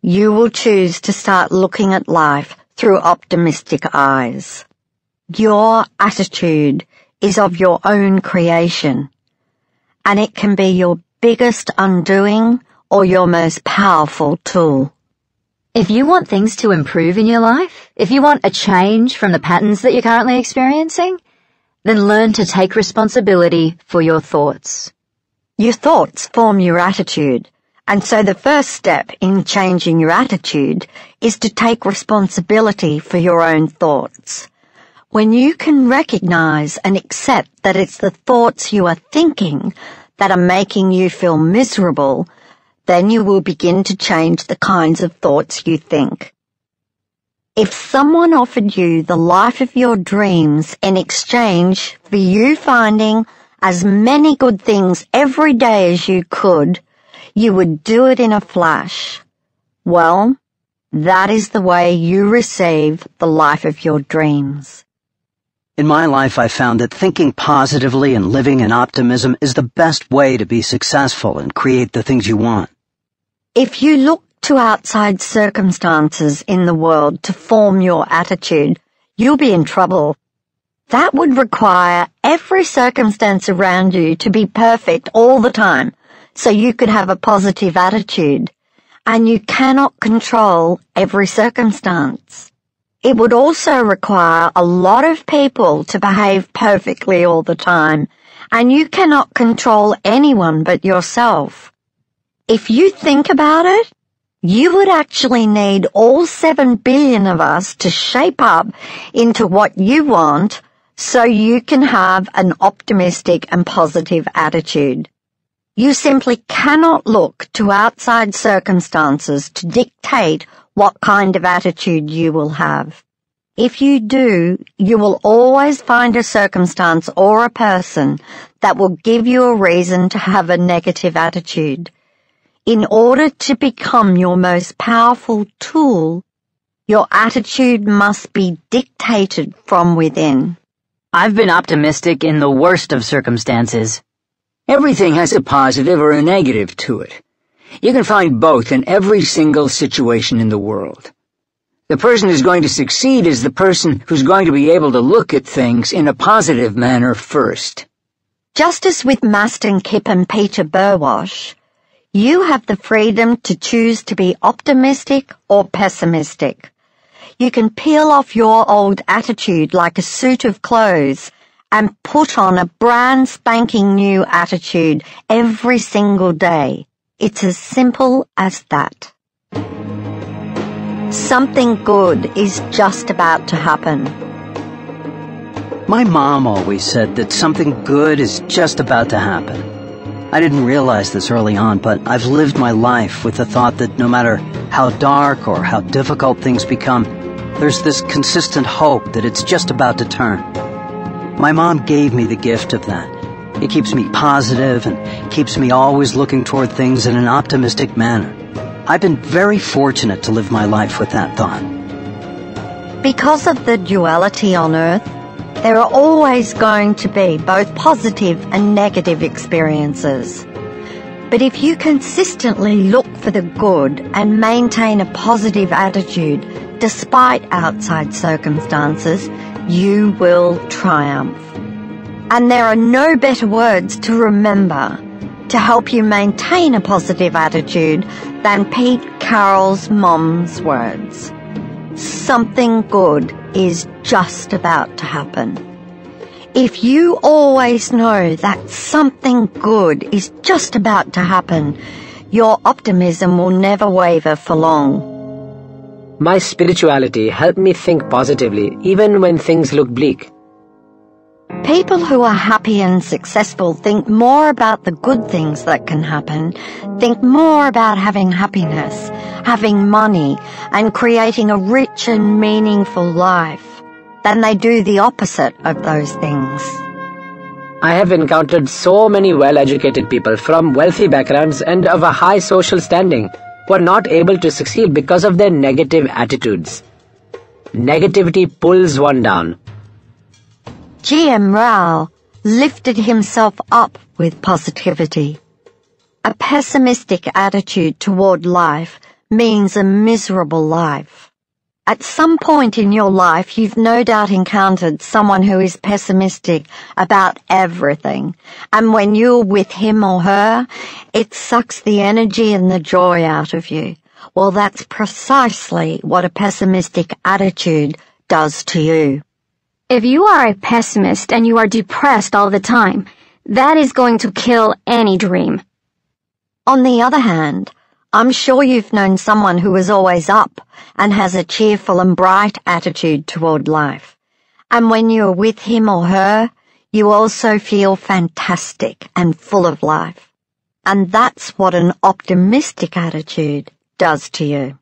You will choose to start looking at life through optimistic eyes. Your attitude is of your own creation, and it can be your biggest undoing or your most powerful tool. If you want things to improve in your life, if you want a change from the patterns that you're currently experiencing, then learn to take responsibility for your thoughts. Your thoughts form your attitude, and so the first step in changing your attitude is to take responsibility for your own thoughts. When you can recognize and accept that it's the thoughts you are thinking that are making you feel miserable, then you will begin to change the kinds of thoughts you think. If someone offered you the life of your dreams in exchange for you finding as many good things every day as you could, you would do it in a flash. Well, that is the way you receive the life of your dreams. In my life, I found that thinking positively and living in optimism is the best way to be successful and create the things you want. If you look to outside circumstances in the world to form your attitude, you'll be in trouble. That would require every circumstance around you to be perfect all the time, so you could have a positive attitude. And you cannot control every circumstance. It would also require a lot of people to behave perfectly all the time, and you cannot control anyone but yourself. If you think about it, you would actually need all seven billion of us to shape up into what you want so you can have an optimistic and positive attitude. You simply cannot look to outside circumstances to dictate what kind of attitude you will have. If you do, you will always find a circumstance or a person that will give you a reason to have a negative attitude. In order to become your most powerful tool, your attitude must be dictated from within. I've been optimistic in the worst of circumstances. Everything has a positive or a negative to it. You can find both in every single situation in the world. The person who's going to succeed is the person who's going to be able to look at things in a positive manner first. Just as with Mastin Kipp and Peter Burwash, you have the freedom to choose to be optimistic or pessimistic. You can peel off your old attitude like a suit of clothes and put on a brand spanking new attitude every single day. It's as simple as that. Something good is just about to happen. My mom always said that something good is just about to happen. I didn't realize this early on, but I've lived my life with the thought that no matter how dark or how difficult things become, there's this consistent hope that it's just about to turn. My mom gave me the gift of that. It keeps me positive and keeps me always looking toward things in an optimistic manner. I've been very fortunate to live my life with that thought. Because of the duality on Earth, there are always going to be both positive and negative experiences. But if you consistently look for the good and maintain a positive attitude despite outside circumstances, you will triumph. And there are no better words to remember to help you maintain a positive attitude than Pete Carroll's mom's words. Something good is just about to happen. If you always know that something good is just about to happen, your optimism will never waver for long. My spirituality helped me think positively even when things look bleak. People who are happy and successful think more about the good things that can happen, think more about having happiness, having money, and creating a rich and meaningful life than they do the opposite of those things. I have encountered so many well-educated people from wealthy backgrounds and of a high social standing who are not able to succeed because of their negative attitudes. Negativity pulls one down. G.M. Rao lifted himself up with positivity. A pessimistic attitude toward life means a miserable life. At some point in your life, you've no doubt encountered someone who is pessimistic about everything. And when you're with him or her, it sucks the energy and the joy out of you. Well, that's precisely what a pessimistic attitude does to you. If you are a pessimist and you are depressed all the time, that is going to kill any dream. On the other hand, I'm sure you've known someone who is always up and has a cheerful and bright attitude toward life. And when you're with him or her, you also feel fantastic and full of life. And that's what an optimistic attitude does to you.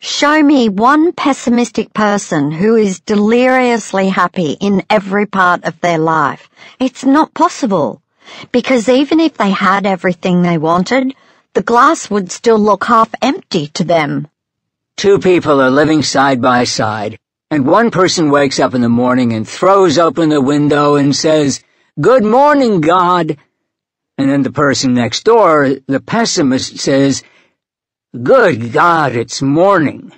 Show me one pessimistic person who is deliriously happy in every part of their life. It's not possible. Because even if they had everything they wanted, the glass would still look half empty to them. Two people are living side by side, and one person wakes up in the morning and throws open the window and says, Good morning, God. And then the person next door, the pessimist, says, Good God, it's morning.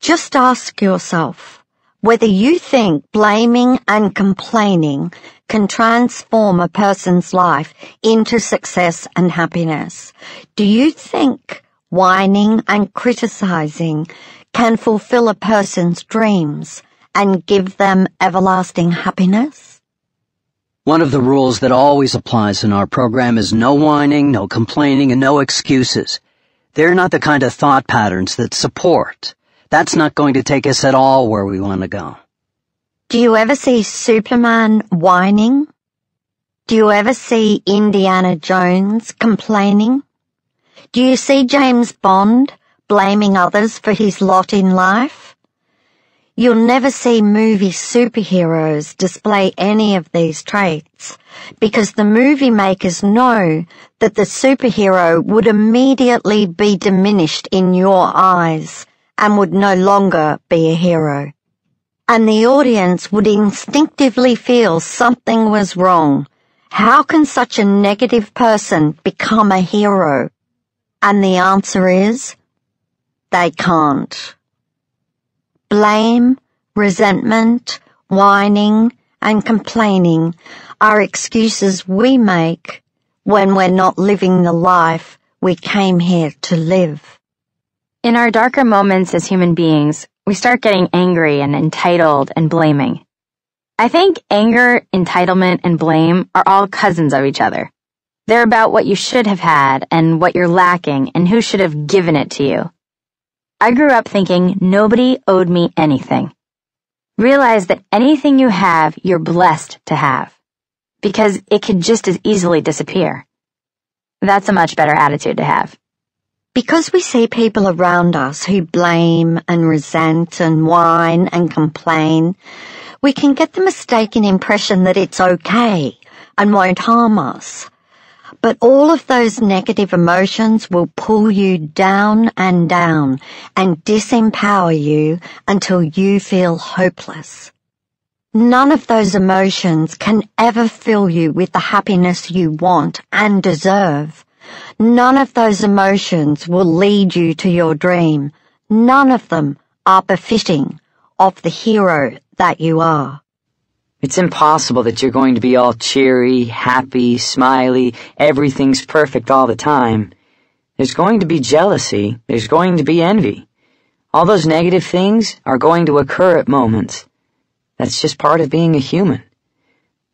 Just ask yourself whether you think blaming and complaining can transform a person's life into success and happiness. Do you think whining and criticizing can fulfill a person's dreams and give them everlasting happiness? One of the rules that always applies in our program is no whining, no complaining, and no excuses. They're not the kind of thought patterns that support. That's not going to take us at all where we want to go. Do you ever see Superman whining? Do you ever see Indiana Jones complaining? Do you see James Bond blaming others for his lot in life? You'll never see movie superheroes display any of these traits because the movie makers know that the superhero would immediately be diminished in your eyes and would no longer be a hero. And the audience would instinctively feel something was wrong. How can such a negative person become a hero? And the answer is, they can't. Blame, resentment, whining, and complaining are excuses we make when we're not living the life we came here to live. In our darker moments as human beings, we start getting angry and entitled and blaming. I think anger, entitlement, and blame are all cousins of each other. They're about what you should have had and what you're lacking and who should have given it to you. I grew up thinking nobody owed me anything. Realize that anything you have, you're blessed to have. Because it could just as easily disappear. That's a much better attitude to have. Because we see people around us who blame and resent and whine and complain, we can get the mistaken impression that it's okay and won't harm us. But all of those negative emotions will pull you down and down and disempower you until you feel hopeless. None of those emotions can ever fill you with the happiness you want and deserve None of those emotions will lead you to your dream. None of them are befitting of the hero that you are. It's impossible that you're going to be all cheery, happy, smiley, everything's perfect all the time. There's going to be jealousy, there's going to be envy. All those negative things are going to occur at moments. That's just part of being a human.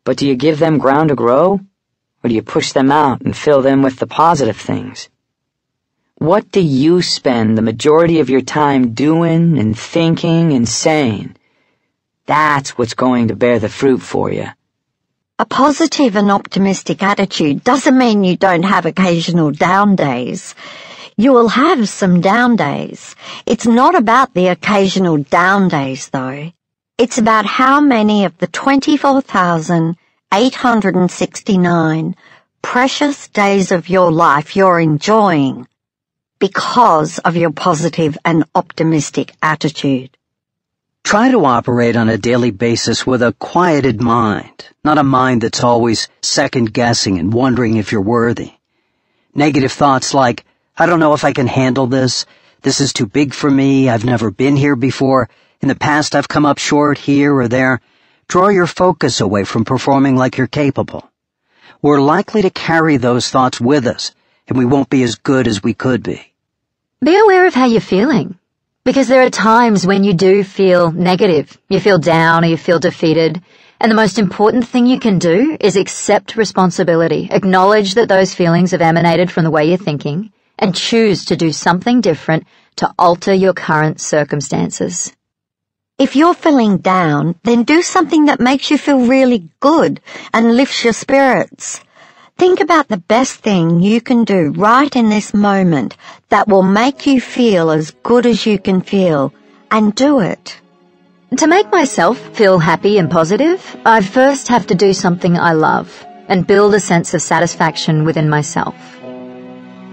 But do you give them ground to grow? Or do you push them out and fill them with the positive things? What do you spend the majority of your time doing and thinking and saying? That's what's going to bear the fruit for you. A positive and optimistic attitude doesn't mean you don't have occasional down days. You will have some down days. It's not about the occasional down days, though. It's about how many of the 24,869 precious days of your life you're enjoying because of your positive and optimistic attitude. Try to operate on a daily basis with a quieted mind, not a mind that's always second guessing and wondering if you're worthy. Negative thoughts like, I don't know if I can handle this, this is too big for me, I've never been here before, in the past I've come up short here or there, draw your focus away from performing like you're capable. We're likely to carry those thoughts with us, and we won't be as good as we could be. Be aware of how you're feeling. Because there are times when you do feel negative, you feel down or you feel defeated, and the most important thing you can do is accept responsibility, acknowledge that those feelings have emanated from the way you're thinking, and choose to do something different to alter your current circumstances. If you're feeling down, then do something that makes you feel really good and lifts your spirits. Think about the best thing you can do right in this moment that will make you feel as good as you can feel, and do it. To make myself feel happy and positive, I first have to do something I love and build a sense of satisfaction within myself.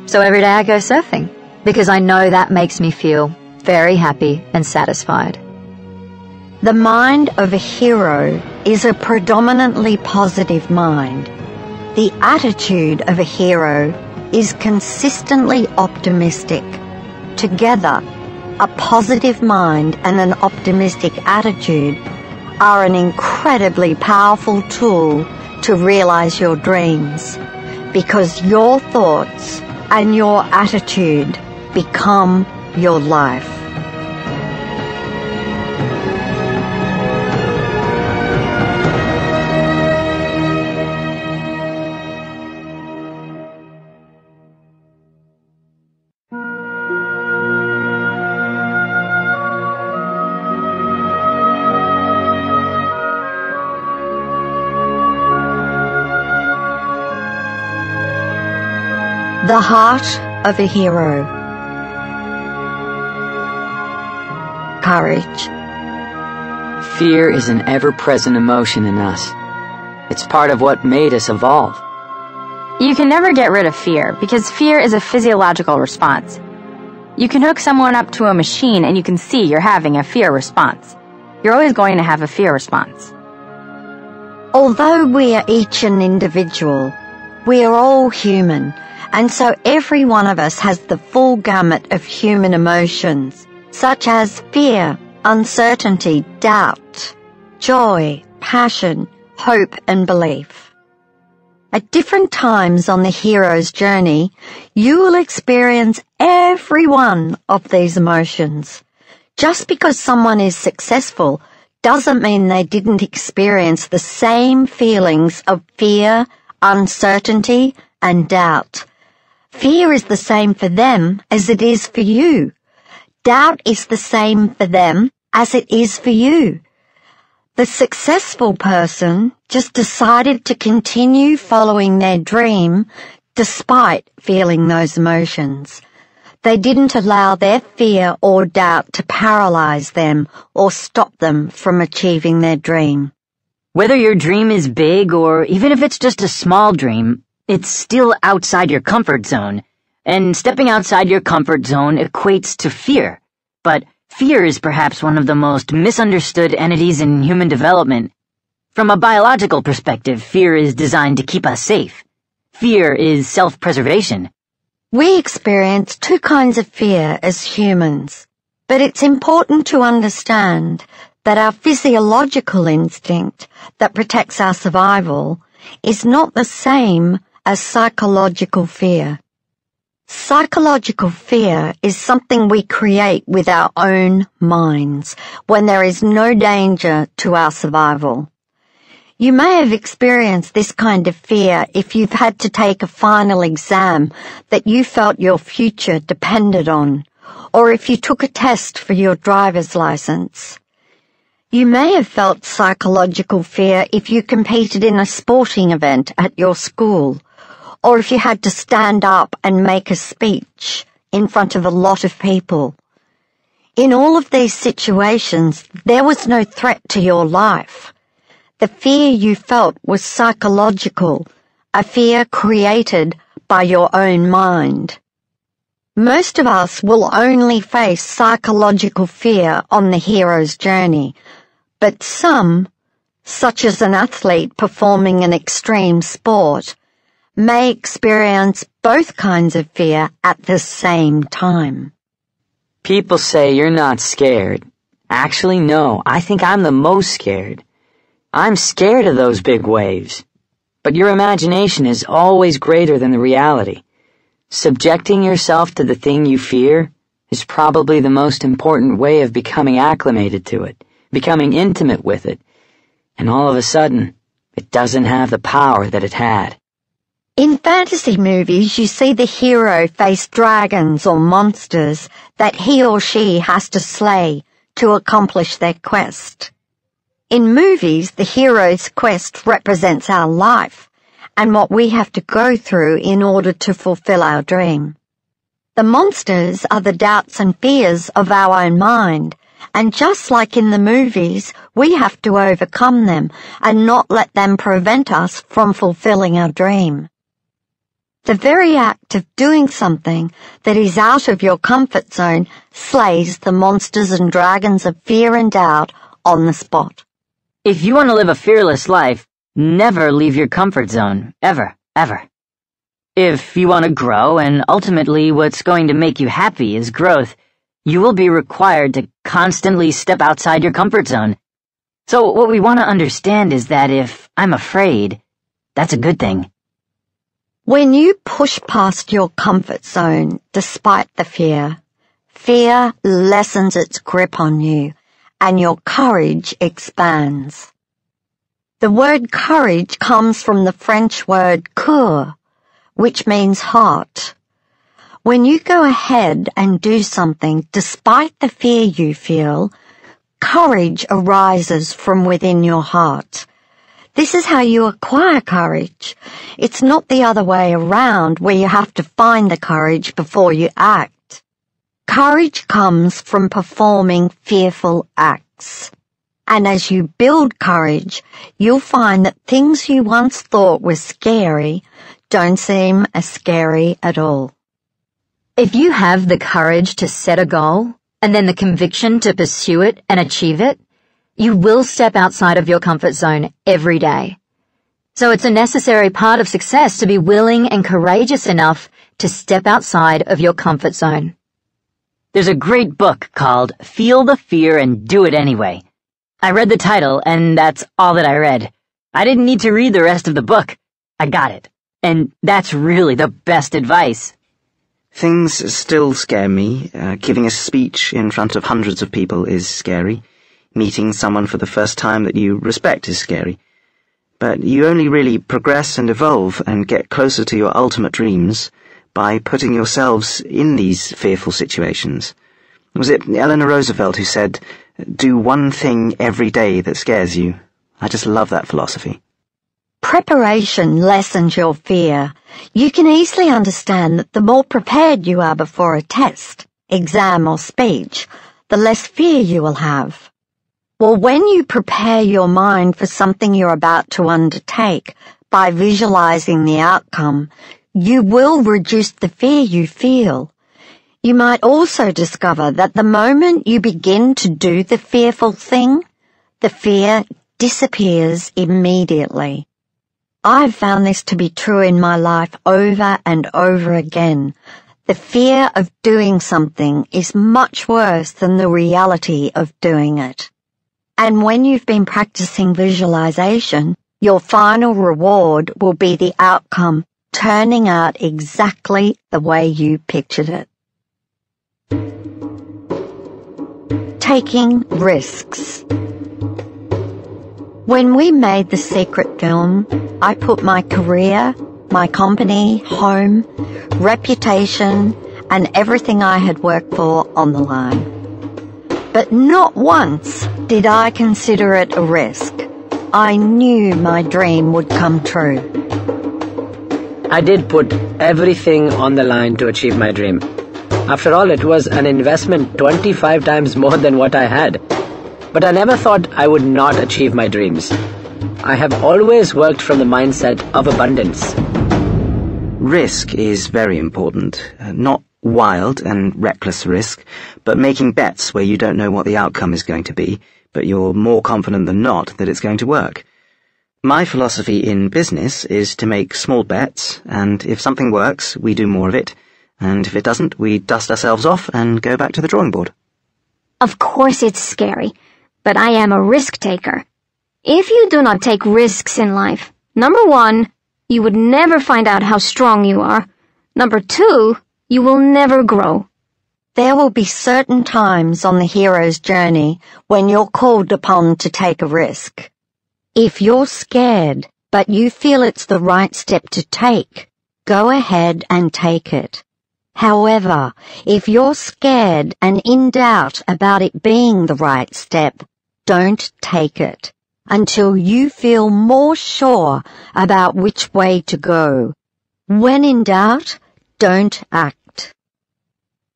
So every day I go surfing because I know that makes me feel very happy and satisfied. The mind of a hero is a predominantly positive mind. The attitude of a hero is consistently optimistic. Together, a positive mind and an optimistic attitude are an incredibly powerful tool to realize your dreams because your thoughts and your attitude become your life. The heart of a hero. Courage. Fear is an ever-present emotion in us. It's part of what made us evolve. You can never get rid of fear because fear is a physiological response. You can hook someone up to a machine and you can see you're having a fear response. You're always going to have a fear response. Although we are each an individual, we are all human and so every one of us has the full gamut of human emotions, such as fear, uncertainty, doubt, joy, passion, hope, and belief. At different times on the hero's journey, you will experience every one of these emotions. Just because someone is successful doesn't mean they didn't experience the same feelings of fear, uncertainty, and doubt Fear is the same for them as it is for you. Doubt is the same for them as it is for you. The successful person just decided to continue following their dream despite feeling those emotions. They didn't allow their fear or doubt to paralyze them or stop them from achieving their dream. Whether your dream is big or even if it's just a small dream, it's still outside your comfort zone, and stepping outside your comfort zone equates to fear. But fear is perhaps one of the most misunderstood entities in human development. From a biological perspective, fear is designed to keep us safe. fear is self-preservation. We experience two kinds of fear as humans, but it's important to understand that our physiological instinct that protects our survival is not the same as psychological fear. Psychological fear is something we create with our own minds when there is no danger to our survival. You may have experienced this kind of fear if you've had to take a final exam that you felt your future depended on, or if you took a test for your driver's license. You may have felt psychological fear if you competed in a sporting event at your school, or if you had to stand up and make a speech in front of a lot of people. In all of these situations, there was no threat to your life. The fear you felt was psychological, a fear created by your own mind. Most of us will only face psychological fear on the hero's journey, but some, such as an athlete performing an extreme sport, may experience both kinds of fear at the same time. People say you're not scared. Actually, no, I think I'm the most scared. I'm scared of those big waves. But your imagination is always greater than the reality. Subjecting yourself to the thing you fear is probably the most important way of becoming acclimated to it, becoming intimate with it, and all of a sudden, it doesn't have the power that it had. In fantasy movies, you see the hero face dragons or monsters that he or she has to slay to accomplish their quest. In movies, the hero's quest represents our life and what we have to go through in order to fulfill our dream. The monsters are the doubts and fears of our own mind, and just like in the movies, we have to overcome them and not let them prevent us from fulfilling our dream. The very act of doing something that is out of your comfort zone slays the monsters and dragons of fear and doubt on the spot. If you want to live a fearless life, never leave your comfort zone. Ever. Ever. If you want to grow, and ultimately what's going to make you happy is growth, you will be required to constantly step outside your comfort zone. So what we want to understand is that if I'm afraid, that's a good thing. When you push past your comfort zone despite the fear, fear lessens its grip on you and your courage expands. The word courage comes from the French word coeur, which means heart. When you go ahead and do something despite the fear you feel, courage arises from within your heart. This is how you acquire courage. It's not the other way around where you have to find the courage before you act. Courage comes from performing fearful acts. And as you build courage, you'll find that things you once thought were scary don't seem as scary at all. If you have the courage to set a goal, and then the conviction to pursue it and achieve it, you will step outside of your comfort zone every day. So it's a necessary part of success to be willing and courageous enough to step outside of your comfort zone. There's a great book called Feel the Fear and Do It Anyway. I read the title, and that's all that I read. I didn't need to read the rest of the book. I got it. And that's really the best advice. Things still scare me. Uh, giving a speech in front of hundreds of people is scary. Meeting someone for the first time that you respect is scary. But you only really progress and evolve and get closer to your ultimate dreams by putting yourselves in these fearful situations. Was it Eleanor Roosevelt who said, do one thing every day that scares you? I just love that philosophy. Preparation lessens your fear. You can easily understand that the more prepared you are before a test, exam or speech, the less fear you will have. Well, when you prepare your mind for something you're about to undertake by visualizing the outcome, you will reduce the fear you feel. You might also discover that the moment you begin to do the fearful thing, the fear disappears immediately. I've found this to be true in my life over and over again. The fear of doing something is much worse than the reality of doing it. And when you've been practicing visualization, your final reward will be the outcome turning out exactly the way you pictured it. Taking risks. When we made the secret film, I put my career, my company, home, reputation, and everything I had worked for on the line. But not once did I consider it a risk. I knew my dream would come true. I did put everything on the line to achieve my dream. After all, it was an investment 25 times more than what I had. But I never thought I would not achieve my dreams. I have always worked from the mindset of abundance. Risk is very important. Uh, not wild and reckless risk, but making bets where you don't know what the outcome is going to be, but you're more confident than not that it's going to work. My philosophy in business is to make small bets, and if something works, we do more of it, and if it doesn't, we dust ourselves off and go back to the drawing board. Of course it's scary, but I am a risk taker. If you do not take risks in life, number one, you would never find out how strong you are. Number two, you will never grow. There will be certain times on the hero's journey when you're called upon to take a risk. If you're scared, but you feel it's the right step to take, go ahead and take it. However, if you're scared and in doubt about it being the right step, don't take it until you feel more sure about which way to go. When in doubt, don't act.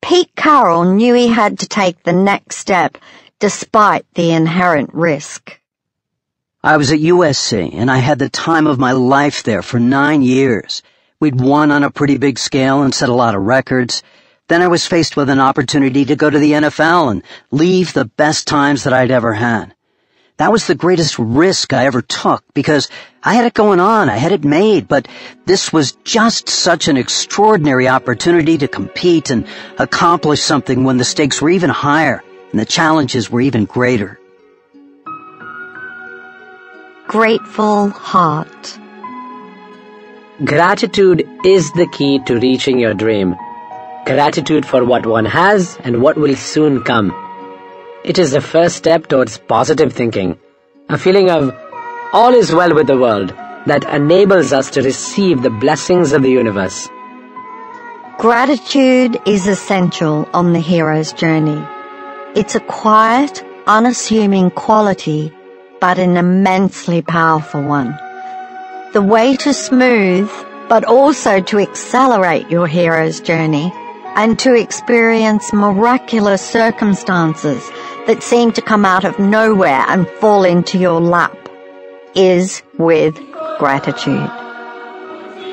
Pete Carroll knew he had to take the next step despite the inherent risk. I was at USC and I had the time of my life there for nine years. We'd won on a pretty big scale and set a lot of records. Then I was faced with an opportunity to go to the NFL and leave the best times that I'd ever had. That was the greatest risk I ever took because I had it going on, I had it made, but this was just such an extraordinary opportunity to compete and accomplish something when the stakes were even higher and the challenges were even greater. Grateful heart. Gratitude is the key to reaching your dream. Gratitude for what one has and what will soon come. It is the first step towards positive thinking, a feeling of all is well with the world that enables us to receive the blessings of the universe. Gratitude is essential on the hero's journey. It's a quiet, unassuming quality, but an immensely powerful one. The way to smooth, but also to accelerate your hero's journey and to experience miraculous circumstances that seem to come out of nowhere and fall into your lap is with gratitude.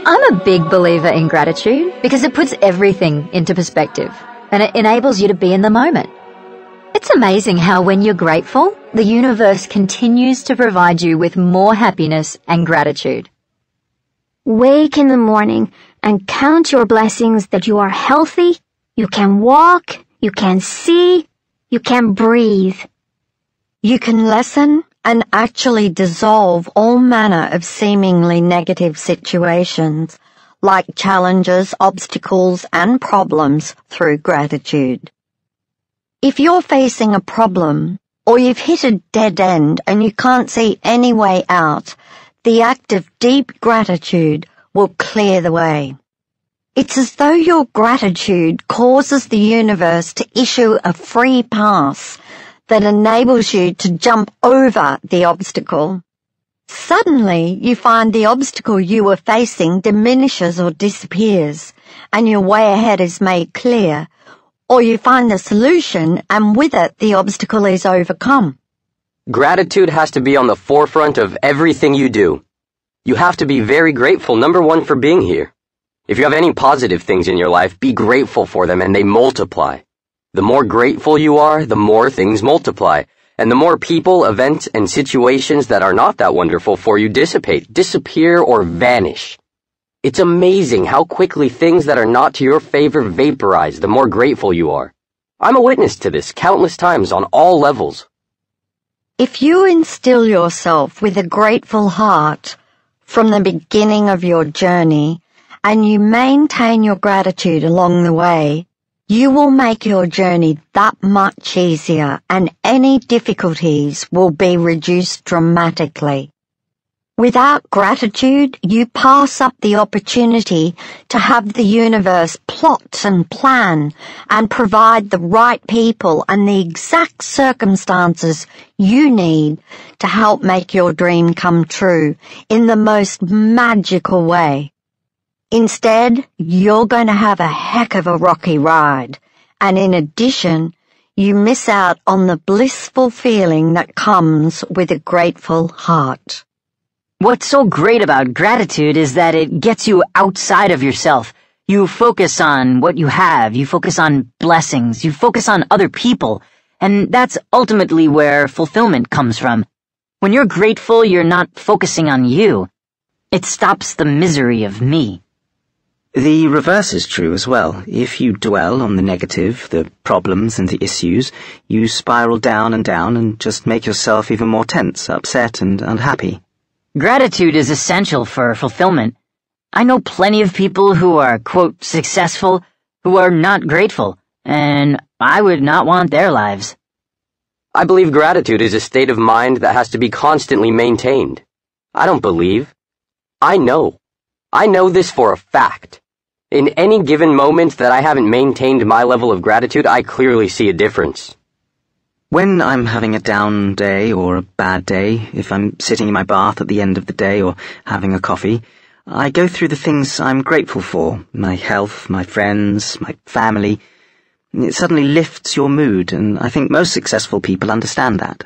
I'm a big believer in gratitude because it puts everything into perspective and it enables you to be in the moment. It's amazing how when you're grateful, the universe continues to provide you with more happiness and gratitude. Wake in the morning and count your blessings that you are healthy, you can walk, you can see, you can breathe. You can lessen and actually dissolve all manner of seemingly negative situations, like challenges, obstacles, and problems through gratitude. If you're facing a problem, or you've hit a dead end and you can't see any way out, the act of deep gratitude will clear the way. It's as though your gratitude causes the universe to issue a free pass that enables you to jump over the obstacle. Suddenly, you find the obstacle you were facing diminishes or disappears, and your way ahead is made clear, or you find the solution and with it the obstacle is overcome. Gratitude has to be on the forefront of everything you do. You have to be very grateful, number one, for being here. If you have any positive things in your life, be grateful for them and they multiply. The more grateful you are, the more things multiply. And the more people, events, and situations that are not that wonderful for you dissipate, disappear, or vanish. It's amazing how quickly things that are not to your favor vaporize the more grateful you are. I'm a witness to this countless times on all levels. If you instill yourself with a grateful heart from the beginning of your journey and you maintain your gratitude along the way, you will make your journey that much easier and any difficulties will be reduced dramatically. Without gratitude, you pass up the opportunity to have the universe plot and plan and provide the right people and the exact circumstances you need to help make your dream come true in the most magical way. Instead, you're going to have a heck of a rocky ride. And in addition, you miss out on the blissful feeling that comes with a grateful heart. What's so great about gratitude is that it gets you outside of yourself. You focus on what you have, you focus on blessings, you focus on other people, and that's ultimately where fulfillment comes from. When you're grateful, you're not focusing on you. It stops the misery of me. The reverse is true as well. If you dwell on the negative, the problems and the issues, you spiral down and down and just make yourself even more tense, upset, and unhappy. Gratitude is essential for fulfillment. I know plenty of people who are, quote, successful, who are not grateful, and I would not want their lives. I believe gratitude is a state of mind that has to be constantly maintained. I don't believe. I know. I know this for a fact. In any given moment that I haven't maintained my level of gratitude, I clearly see a difference. When I'm having a down day or a bad day, if I'm sitting in my bath at the end of the day or having a coffee, I go through the things I'm grateful for my health, my friends, my family. It suddenly lifts your mood, and I think most successful people understand that.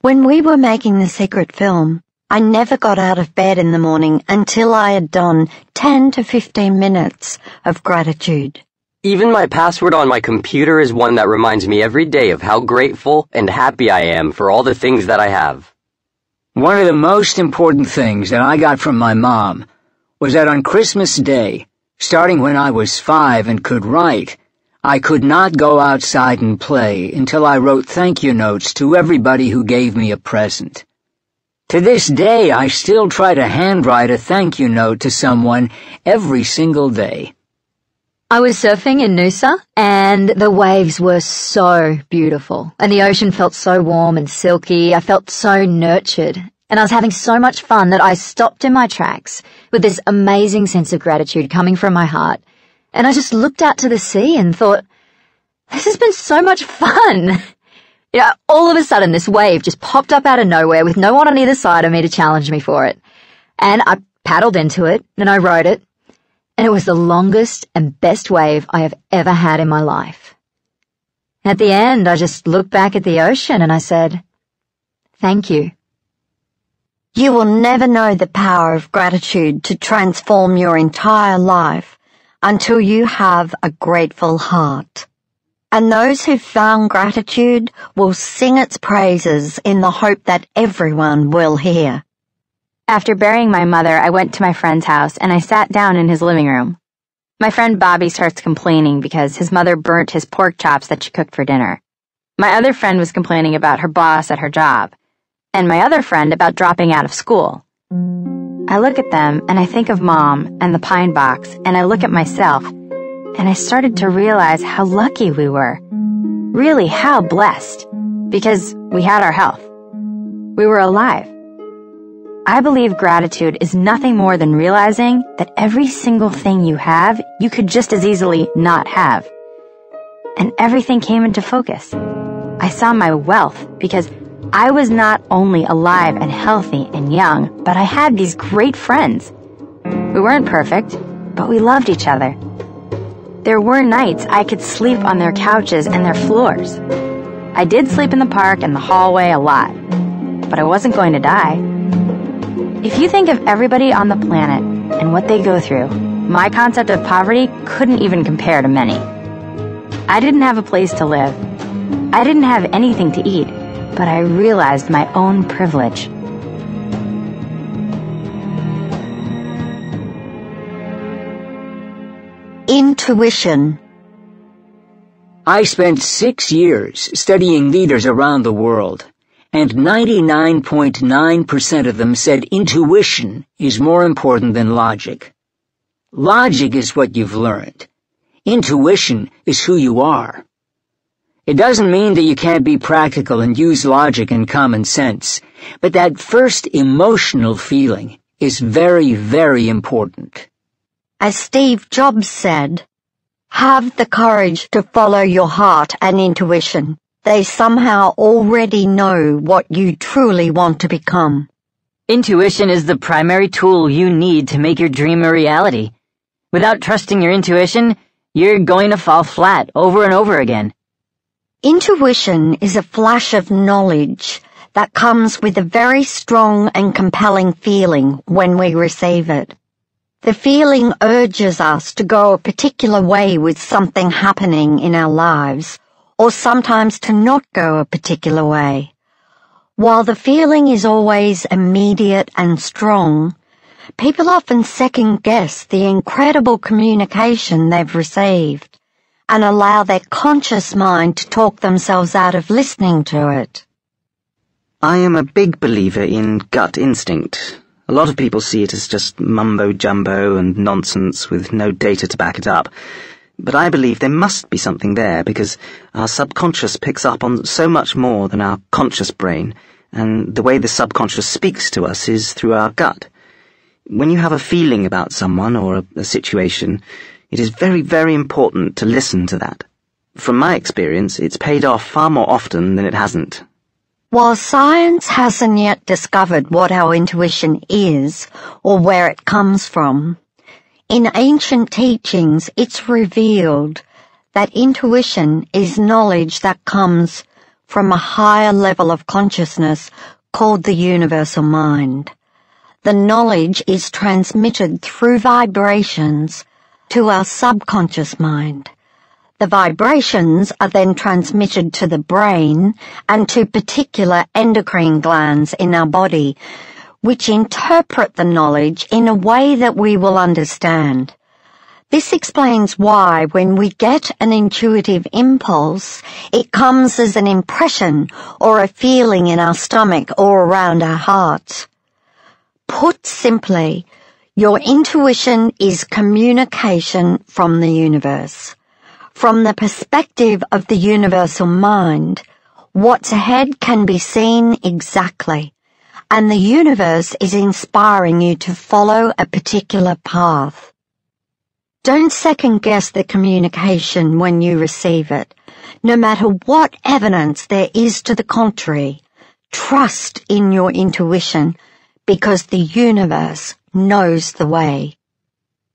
When we were making the secret film, I never got out of bed in the morning until I had done 10 to 15 minutes of gratitude. Even my password on my computer is one that reminds me every day of how grateful and happy I am for all the things that I have. One of the most important things that I got from my mom was that on Christmas Day, starting when I was five and could write, I could not go outside and play until I wrote thank you notes to everybody who gave me a present. To this day, I still try to handwrite a thank you note to someone every single day. I was surfing in Noosa, and the waves were so beautiful, and the ocean felt so warm and silky. I felt so nurtured, and I was having so much fun that I stopped in my tracks with this amazing sense of gratitude coming from my heart. And I just looked out to the sea and thought, this has been so much fun. (laughs) You know, all of a sudden this wave just popped up out of nowhere with no one on either side of me to challenge me for it. And I paddled into it, and I rode it, and it was the longest and best wave I have ever had in my life. At the end, I just looked back at the ocean and I said, Thank you. You will never know the power of gratitude to transform your entire life until you have a grateful heart. And those who found gratitude will sing its praises in the hope that everyone will hear. After burying my mother, I went to my friend's house and I sat down in his living room. My friend Bobby starts complaining because his mother burnt his pork chops that she cooked for dinner. My other friend was complaining about her boss at her job, and my other friend about dropping out of school. I look at them and I think of mom and the pine box, and I look at myself, and I started to realize how lucky we were. Really, how blessed. Because we had our health. We were alive. I believe gratitude is nothing more than realizing that every single thing you have, you could just as easily not have. And everything came into focus. I saw my wealth because I was not only alive and healthy and young, but I had these great friends. We weren't perfect, but we loved each other. There were nights I could sleep on their couches and their floors. I did sleep in the park and the hallway a lot, but I wasn't going to die. If you think of everybody on the planet and what they go through, my concept of poverty couldn't even compare to many. I didn't have a place to live. I didn't have anything to eat, but I realized my own privilege. Intuition. I spent six years studying leaders around the world, and 99.9% of them said intuition is more important than logic. Logic is what you've learned. Intuition is who you are. It doesn't mean that you can't be practical and use logic and common sense, but that first emotional feeling is very, very important. As Steve Jobs said, have the courage to follow your heart and intuition. They somehow already know what you truly want to become. Intuition is the primary tool you need to make your dream a reality. Without trusting your intuition, you're going to fall flat over and over again. Intuition is a flash of knowledge that comes with a very strong and compelling feeling when we receive it. The feeling urges us to go a particular way with something happening in our lives, or sometimes to not go a particular way. While the feeling is always immediate and strong, people often second guess the incredible communication they've received and allow their conscious mind to talk themselves out of listening to it. I am a big believer in gut instinct. A lot of people see it as just mumbo jumbo and nonsense with no data to back it up. But I believe there must be something there because our subconscious picks up on so much more than our conscious brain, and the way the subconscious speaks to us is through our gut. When you have a feeling about someone or a, a situation, it is very, very important to listen to that. From my experience, it's paid off far more often than it hasn't. While science hasn't yet discovered what our intuition is or where it comes from, in ancient teachings it's revealed that intuition is knowledge that comes from a higher level of consciousness called the universal mind. The knowledge is transmitted through vibrations to our subconscious mind. The vibrations are then transmitted to the brain and to particular endocrine glands in our body, which interpret the knowledge in a way that we will understand. This explains why when we get an intuitive impulse, it comes as an impression or a feeling in our stomach or around our heart. Put simply, your intuition is communication from the universe. From the perspective of the universal mind, what's ahead can be seen exactly, and the universe is inspiring you to follow a particular path. Don't second guess the communication when you receive it, no matter what evidence there is to the contrary. Trust in your intuition because the universe knows the way.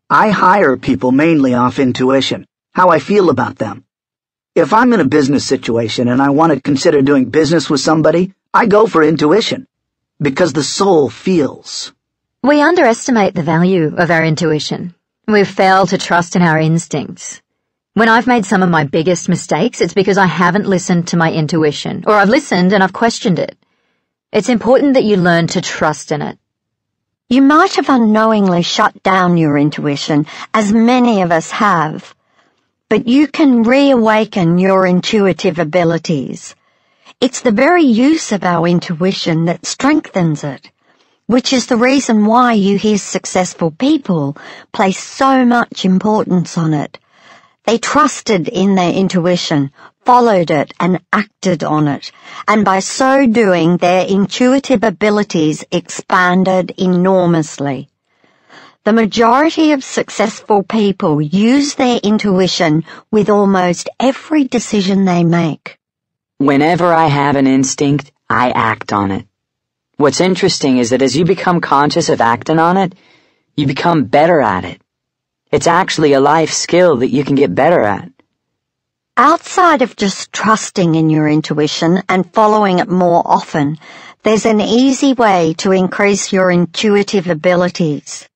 I hire people mainly off intuition how I feel about them. If I'm in a business situation and I want to consider doing business with somebody, I go for intuition. Because the soul feels. We underestimate the value of our intuition. We fail to trust in our instincts. When I've made some of my biggest mistakes, it's because I haven't listened to my intuition, or I've listened and I've questioned it. It's important that you learn to trust in it. You might have unknowingly shut down your intuition, as many of us have but you can reawaken your intuitive abilities. It's the very use of our intuition that strengthens it, which is the reason why you hear successful people place so much importance on it. They trusted in their intuition, followed it, and acted on it, and by so doing their intuitive abilities expanded enormously. The majority of successful people use their intuition with almost every decision they make. Whenever I have an instinct, I act on it. What's interesting is that as you become conscious of acting on it, you become better at it. It's actually a life skill that you can get better at. Outside of just trusting in your intuition and following it more often, there's an easy way to increase your intuitive abilities.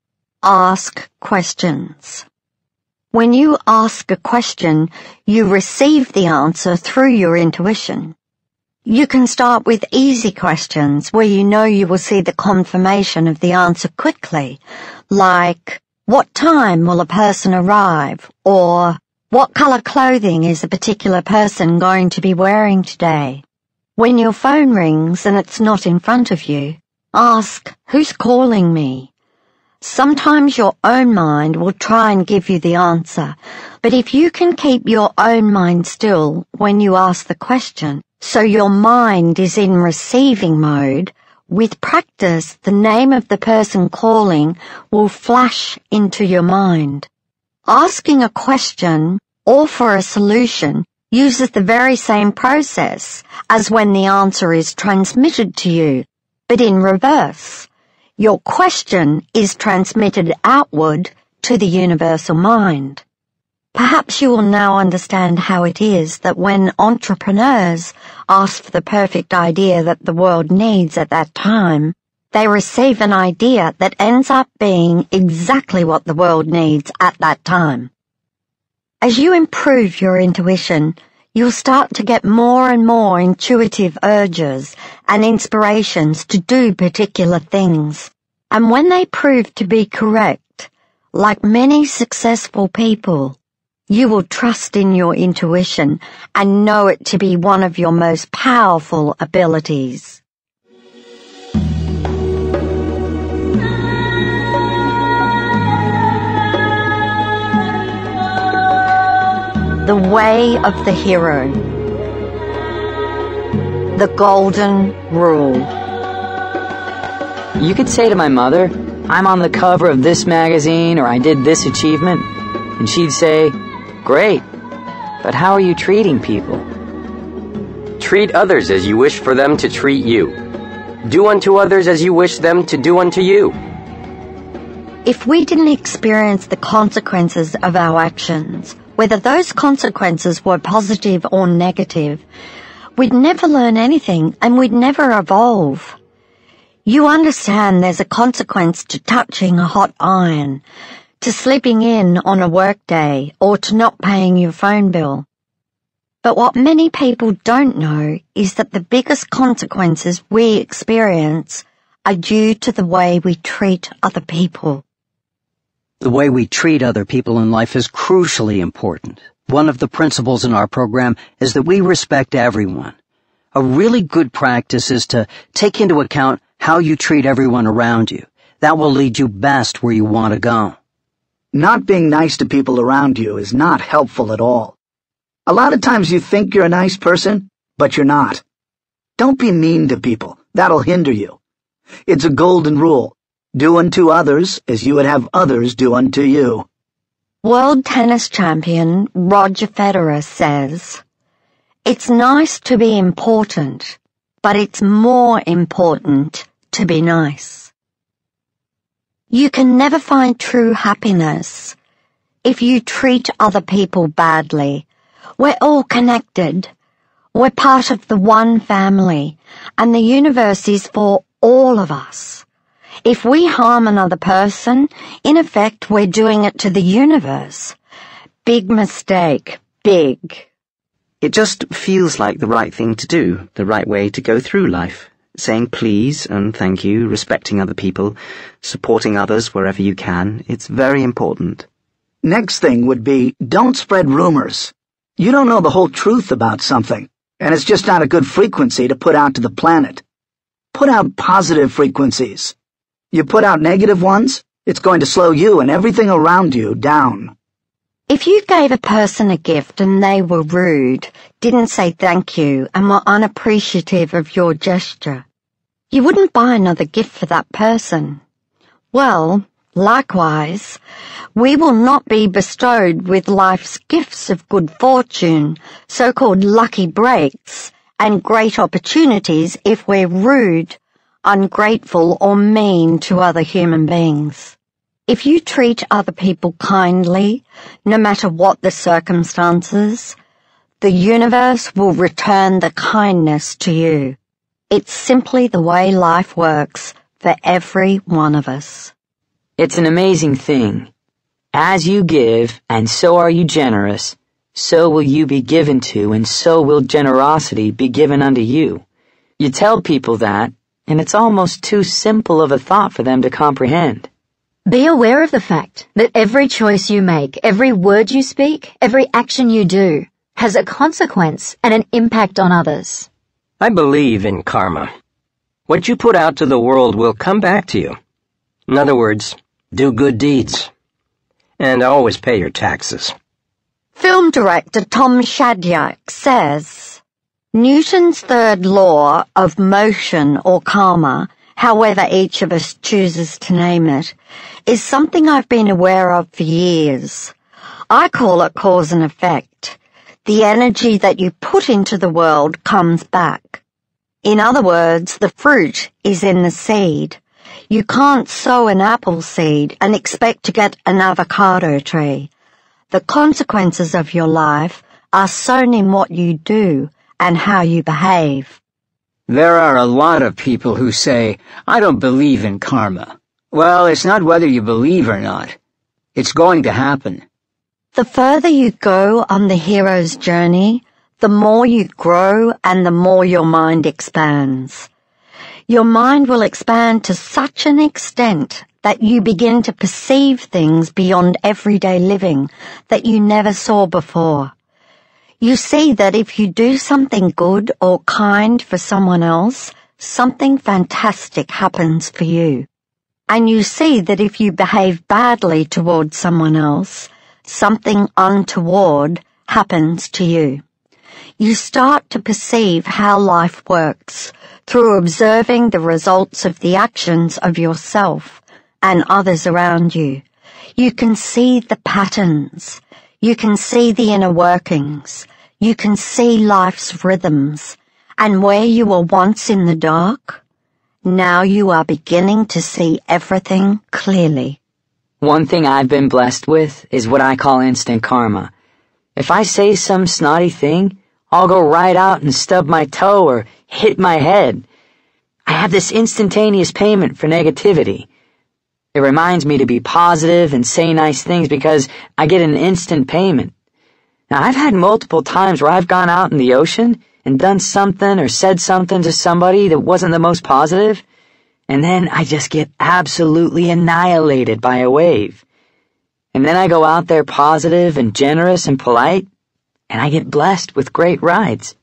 Ask questions. When you ask a question, you receive the answer through your intuition. You can start with easy questions where you know you will see the confirmation of the answer quickly, like, what time will a person arrive? Or, what colour clothing is a particular person going to be wearing today? When your phone rings and it's not in front of you, ask, who's calling me? Sometimes your own mind will try and give you the answer, but if you can keep your own mind still when you ask the question, so your mind is in receiving mode, with practice the name of the person calling will flash into your mind. Asking a question or for a solution uses the very same process as when the answer is transmitted to you, but in reverse. Your question is transmitted outward to the universal mind. Perhaps you will now understand how it is that when entrepreneurs ask for the perfect idea that the world needs at that time, they receive an idea that ends up being exactly what the world needs at that time. As you improve your intuition, you'll start to get more and more intuitive urges and inspirations to do particular things. And when they prove to be correct, like many successful people, you will trust in your intuition and know it to be one of your most powerful abilities. The Way of the Hero The Golden Rule You could say to my mother, I'm on the cover of this magazine or I did this achievement, and she'd say, Great, but how are you treating people? Treat others as you wish for them to treat you. Do unto others as you wish them to do unto you. If we didn't experience the consequences of our actions, whether those consequences were positive or negative, we'd never learn anything and we'd never evolve. You understand there's a consequence to touching a hot iron, to sleeping in on a workday, or to not paying your phone bill. But what many people don't know is that the biggest consequences we experience are due to the way we treat other people. The way we treat other people in life is crucially important. One of the principles in our program is that we respect everyone. A really good practice is to take into account how you treat everyone around you. That will lead you best where you want to go. Not being nice to people around you is not helpful at all. A lot of times you think you're a nice person, but you're not. Don't be mean to people. That'll hinder you. It's a golden rule. Do unto others as you would have others do unto you. World tennis champion Roger Federer says, It's nice to be important, but it's more important to be nice. You can never find true happiness if you treat other people badly. We're all connected. We're part of the one family, and the universe is for all of us. If we harm another person, in effect, we're doing it to the universe. Big mistake. Big. It just feels like the right thing to do, the right way to go through life. Saying please and thank you, respecting other people, supporting others wherever you can, it's very important. Next thing would be don't spread rumors. You don't know the whole truth about something, and it's just not a good frequency to put out to the planet. Put out positive frequencies. You put out negative ones, it's going to slow you and everything around you down. If you gave a person a gift and they were rude, didn't say thank you, and were unappreciative of your gesture, you wouldn't buy another gift for that person. Well, likewise, we will not be bestowed with life's gifts of good fortune, so-called lucky breaks, and great opportunities if we're rude, ungrateful, or mean to other human beings. If you treat other people kindly, no matter what the circumstances, the universe will return the kindness to you. It's simply the way life works for every one of us. It's an amazing thing. As you give, and so are you generous, so will you be given to, and so will generosity be given unto you. You tell people that, and it's almost too simple of a thought for them to comprehend. Be aware of the fact that every choice you make, every word you speak, every action you do, has a consequence and an impact on others. I believe in karma. What you put out to the world will come back to you. In other words, do good deeds. And always pay your taxes. Film director Tom Shadyac says, Newton's third law of motion or karma, however each of us chooses to name it, is something I've been aware of for years. I call it cause and effect. The energy that you put into the world comes back. In other words, the fruit is in the seed. You can't sow an apple seed and expect to get an avocado tree. The consequences of your life are sown in what you do and how you behave. There are a lot of people who say, I don't believe in karma. Well, it's not whether you believe or not. It's going to happen. The further you go on the hero's journey, the more you grow and the more your mind expands. Your mind will expand to such an extent that you begin to perceive things beyond everyday living that you never saw before. You see that if you do something good or kind for someone else, something fantastic happens for you. And you see that if you behave badly towards someone else, something untoward happens to you. You start to perceive how life works through observing the results of the actions of yourself and others around you. You can see the patterns. You can see the inner workings. You can see life's rhythms. And where you were once in the dark, now you are beginning to see everything clearly. One thing I've been blessed with is what I call instant karma. If I say some snotty thing, I'll go right out and stub my toe or hit my head. I have this instantaneous payment for negativity. It reminds me to be positive and say nice things because I get an instant payment. Now, I've had multiple times where I've gone out in the ocean and done something or said something to somebody that wasn't the most positive, and then I just get absolutely annihilated by a wave. And then I go out there positive and generous and polite, and I get blessed with great rides.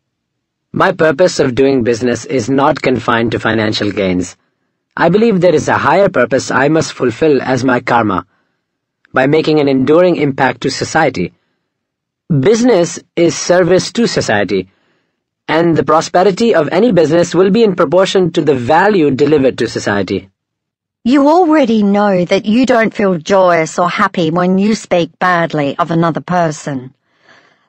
My purpose of doing business is not confined to financial gains. I believe there is a higher purpose I must fulfill as my karma, by making an enduring impact to society. Business is service to society and the prosperity of any business will be in proportion to the value delivered to society. You already know that you don't feel joyous or happy when you speak badly of another person.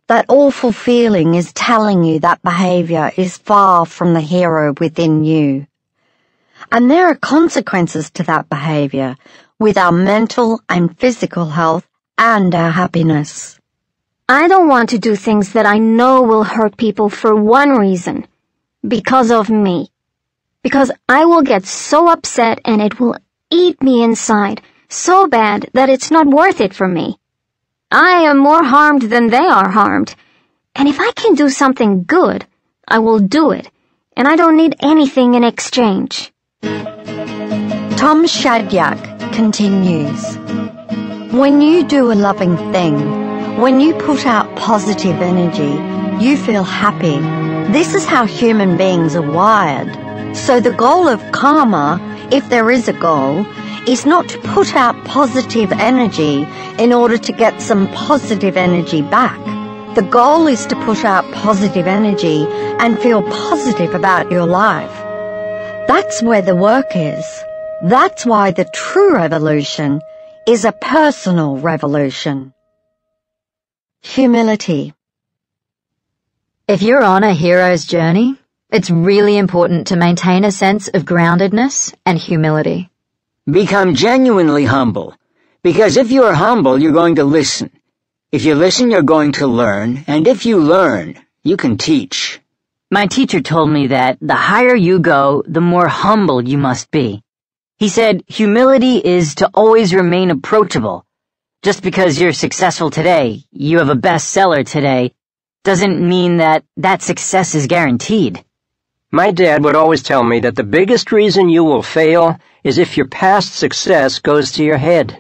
That awful feeling is telling you that behavior is far from the hero within you. And there are consequences to that behavior with our mental and physical health and our happiness. I don't want to do things that I know will hurt people for one reason. Because of me. Because I will get so upset and it will eat me inside so bad that it's not worth it for me. I am more harmed than they are harmed. And if I can do something good, I will do it. And I don't need anything in exchange. Tom Shadyac continues. When you do a loving thing, when you put out positive energy, you feel happy. This is how human beings are wired. So the goal of karma, if there is a goal, is not to put out positive energy in order to get some positive energy back. The goal is to put out positive energy and feel positive about your life. That's where the work is. That's why the true revolution is a personal revolution. Humility. If you're on a hero's journey, it's really important to maintain a sense of groundedness and humility. Become genuinely humble, because if you are humble, you're going to listen. If you listen, you're going to learn, and if you learn, you can teach. My teacher told me that the higher you go, the more humble you must be. He said humility is to always remain approachable, Just because you're successful today, you have a bestseller today, doesn't mean that that success is guaranteed. My dad would always tell me that the biggest reason you will fail is if your past success goes to your head.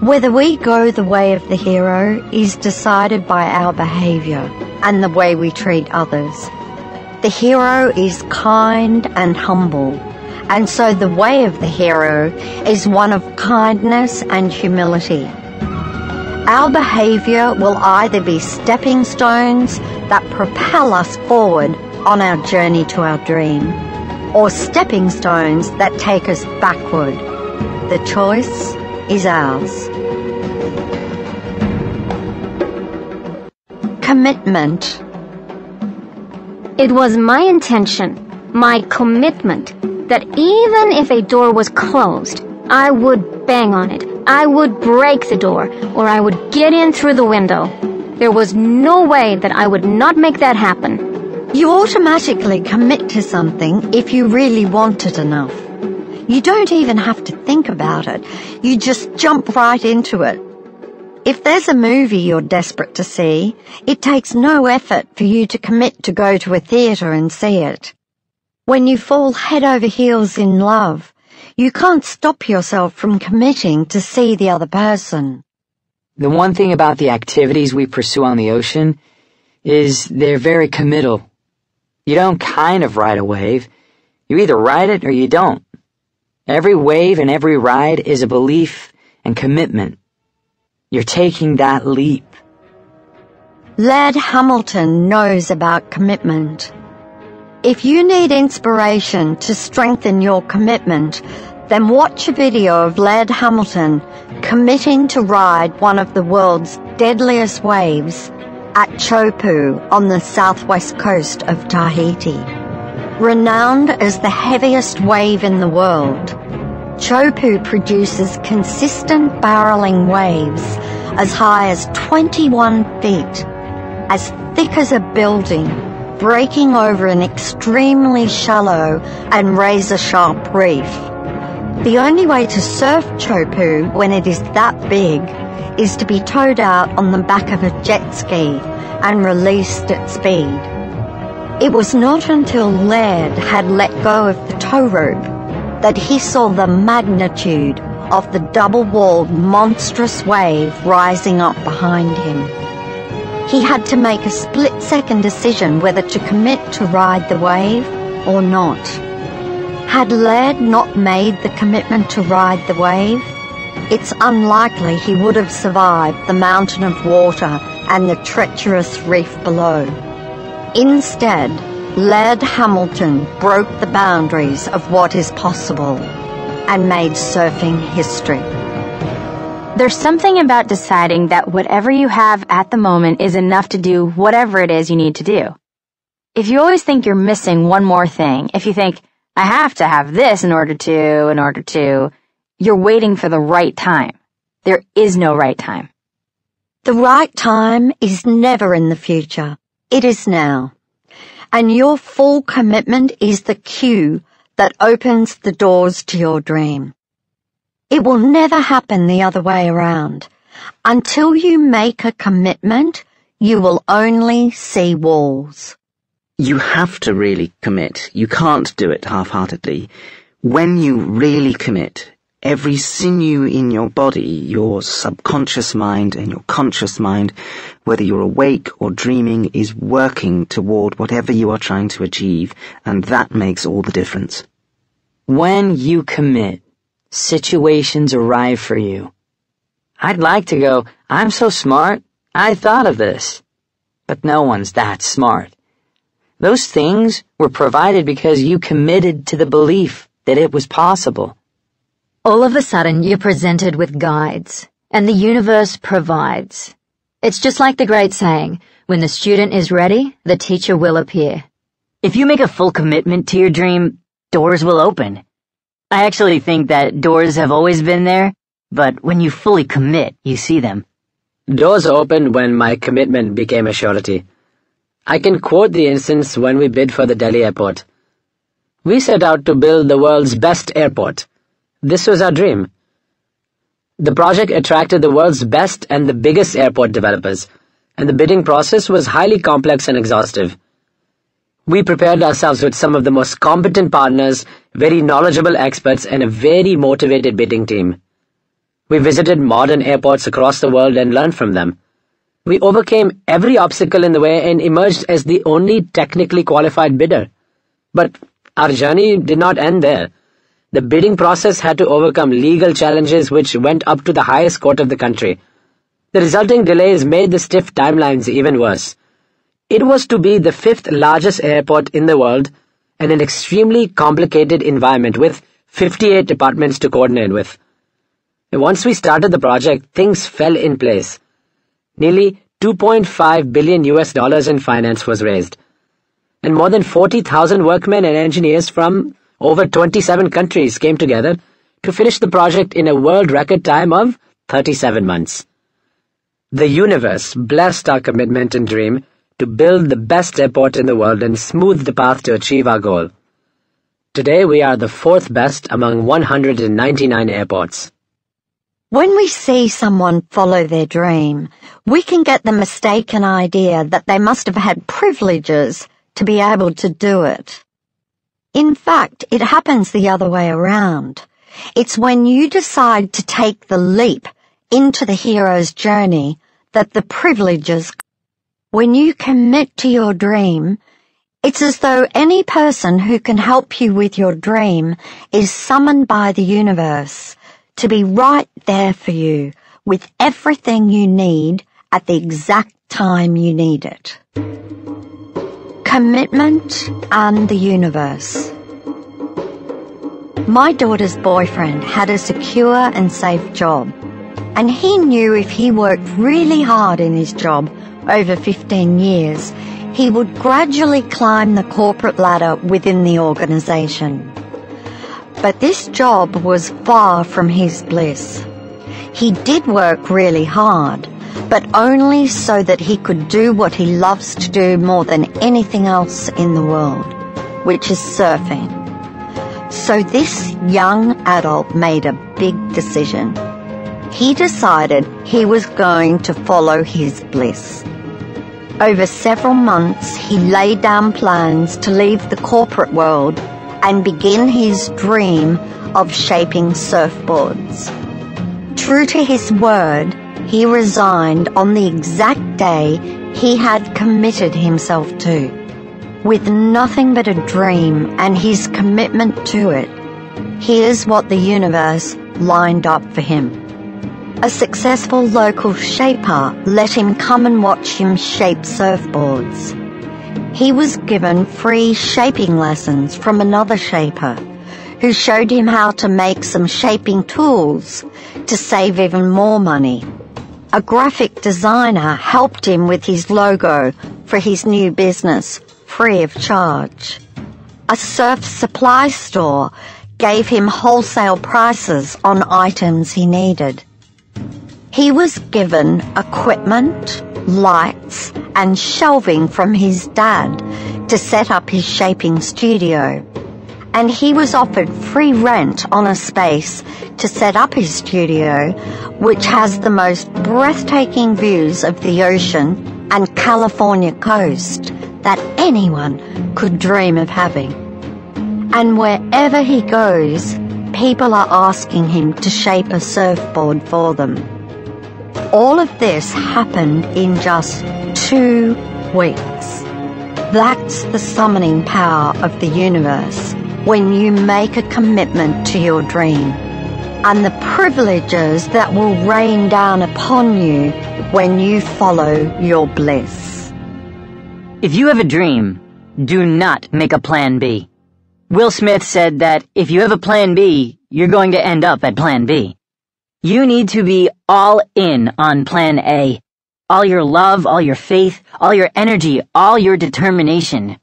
Whether we go the way of the hero is decided by our behavior and the way we treat others. The hero is kind and humble, and so the way of the hero is one of kindness and humility. Our behavior will either be stepping stones that propel us forward on our journey to our dream, or stepping stones that take us backward. The choice is ours. Commitment. It was my intention, my commitment, that even if a door was closed, I would bang on it. I would break the door, or I would get in through the window. There was no way that I would not make that happen. You automatically commit to something if you really want it enough. You don't even have to think about it. You just jump right into it. If there's a movie you're desperate to see, it takes no effort for you to commit to go to a theatre and see it. When you fall head over heels in love, you can't stop yourself from committing to see the other person. The one thing about the activities we pursue on the ocean is they're very committal. You don't kind of ride a wave. You either ride it or you don't. Every wave and every ride is a belief and commitment. You're taking that leap. Laird Hamilton knows about commitment. If you need inspiration to strengthen your commitment, then watch a video of Laird Hamilton committing to ride one of the world's deadliest waves at Teahupo'o on the southwest coast of Tahiti. Renowned as the heaviest wave in the world, Teahupo'o produces consistent barreling waves as high as 21 feet, as thick as a building, breaking over an extremely shallow and razor-sharp reef. The only way to surf Teahupo'o when it is that big is to be towed out on the back of a jet ski and released at speed. It was not until Laird had let go of the tow rope that he saw the magnitude of the double-walled monstrous wave rising up behind him. He had to make a split-second decision whether to commit to ride the wave or not. Had Laird not made the commitment to ride the wave, it's unlikely he would have survived the mountain of water and the treacherous reef below. Instead, Laird Hamilton broke the boundaries of what is possible and made surfing history. There's something about deciding that whatever you have at the moment is enough to do whatever it is you need to do. If you always think you're missing one more thing, if you think, I have to have this in order to, in order to, you're waiting for the right time. There is no right time. The right time is never in the future. It is now. And your full commitment is the cue that opens the doors to your dream. It will never happen the other way around. Until you make a commitment, you will only see walls. You have to really commit. You can't do it half-heartedly. When you really commit, every sinew in your body, your subconscious mind and your conscious mind, whether you're awake or dreaming, is working toward whatever you are trying to achieve, and that makes all the difference. When you commit, situations arrive for you. I'd like to go, I'm so smart, I thought of this. But no one's that smart. Those things were provided because you committed to the belief that it was possible. All of a sudden, you're presented with guides, and the universe provides. It's just like the great saying, when the student is ready, the teacher will appear. If you make a full commitment to your dream, doors will open. I actually think that doors have always been there, but when you fully commit, you see them. Doors opened when my commitment became a surety. I can quote the instance when we bid for the Delhi airport. We set out to build the world's best airport. This was our dream. The project attracted the world's best and the biggest airport developers, and the bidding process was highly complex and exhaustive. We prepared ourselves with some of the most competent partners, very knowledgeable experts, and a very motivated bidding team. We visited modern airports across the world and learned from them. We overcame every obstacle in the way and emerged as the only technically qualified bidder. But our journey did not end there. The bidding process had to overcome legal challenges which went up to the highest court of the country. The resulting delays made the stiff timelines even worse. It was to be the fifth largest airport in the world and an extremely complicated environment with 58 departments to coordinate with. Once we started the project, things fell in place. Nearly 2.5 billion US dollars in finance was raised, and more than 40,000 workmen and engineers from over 27 countries came together to finish the project in a world record time of 37 months. The universe blessed our commitment and dream to build the best airport in the world and smooth the path to achieve our goal. Today we are the fourth best among 199 airports. When we see someone follow their dream, we can get the mistaken idea that they must have had privileges to be able to do it. In fact, it happens the other way around. It's when you decide to take the leap into the hero's journey that the privileges when you commit to your dream, it's as though any person who can help you with your dream is summoned by the universe to be right there for you with everything you need at the exact time you need it. Commitment and the universe. My daughter's boyfriend had a secure and safe job, and he knew if he worked really hard in his job over 15 years, he would gradually climb the corporate ladder within the organization. But this job was far from his bliss. He did work really hard, but only so that he could do what he loves to do more than anything else in the world, which is surfing. So this young adult made a big decision. He decided he was going to follow his bliss. Over several months, he laid down plans to leave the corporate world and begin his dream of shaping surfboards. True to his word, he resigned on the exact day he had committed himself to. With nothing but a dream and his commitment to it, here's what the universe lined up for him. A successful local shaper let him come and watch him shape surfboards he was given free shaping lessons from another shaper who showed him how to make some shaping tools to save even more money. A graphic designer helped him with his logo for his new business, free of charge. A surf supply store gave him wholesale prices on items he needed. He was given equipment, lights, and shelving from his dad to set up his shaping studio. And he was offered free rent on a space to set up his studio, which has the most breathtaking views of the ocean and California coast that anyone could dream of having. And wherever he goes, people are asking him to shape a surfboard for them. All of this happened in just two weeks. That's the summoning power of the universe when you make a commitment to your dream and the privileges that will rain down upon you when you follow your bliss. If you have a dream, do not make a plan B. Will Smith said that if you have a plan B, you're going to end up at plan B. You need to be all in on plan A. All your love, all your faith, all your energy, all your determination.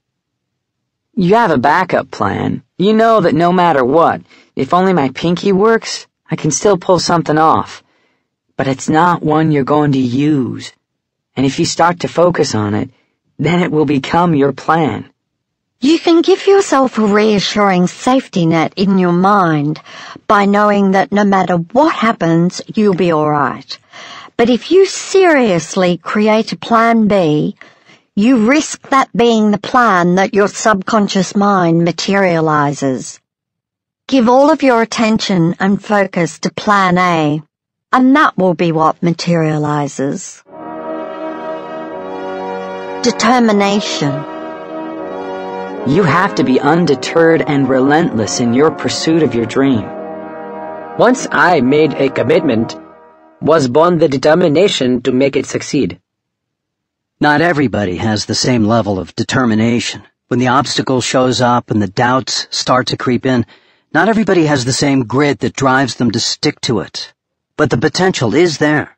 You have a backup plan. You know that no matter what, if only my pinky works, I can still pull something off. But it's not one you're going to use. And if you start to focus on it, then it will become your plan. You can give yourself a reassuring safety net in your mind by knowing that no matter what happens, you'll be alright. But if you seriously create a plan B, you risk that being the plan that your subconscious mind materializes. Give all of your attention and focus to plan A, and that will be what materializes. Determination. You have to be undeterred and relentless in your pursuit of your dream. Once I made a commitment, was born the determination to make it succeed. Not everybody has the same level of determination. When the obstacle shows up and the doubts start to creep in, not everybody has the same grit that drives them to stick to it. But the potential is there.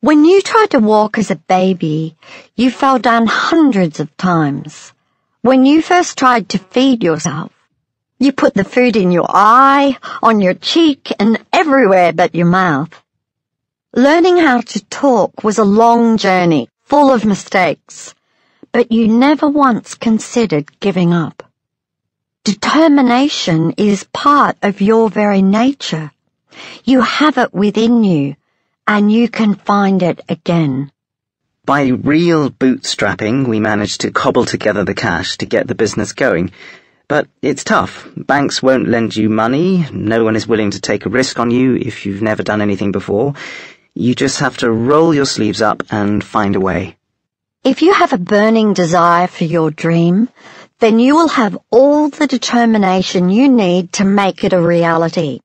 When you tried to walk as a baby, you fell down hundreds of times. When you first tried to feed yourself, you put the food in your eye, on your cheek, and everywhere but your mouth. Learning how to talk was a long journey full of mistakes, but you never once considered giving up. Determination is part of your very nature. You have it within you, and you can find it again. By real bootstrapping, we managed to cobble together the cash to get the business going. But it's tough. Banks won't lend you money. No one is willing to take a risk on you if you've never done anything before. You just have to roll your sleeves up and find a way. If you have a burning desire for your dream, then you will have all the determination you need to make it a reality.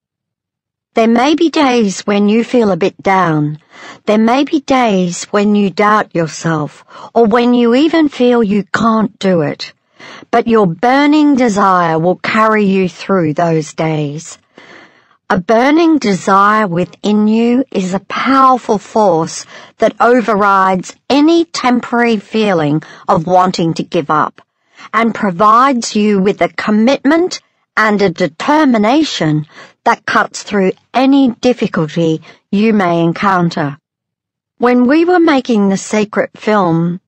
There may be days when you feel a bit down. There may be days when you doubt yourself, or when you even feel you can't do it. But your burning desire will carry you through those days. A burning desire within you is a powerful force that overrides any temporary feeling of wanting to give up and provides you with a commitment and a determination that cuts through any difficulty you may encounter. When we were making the secret film,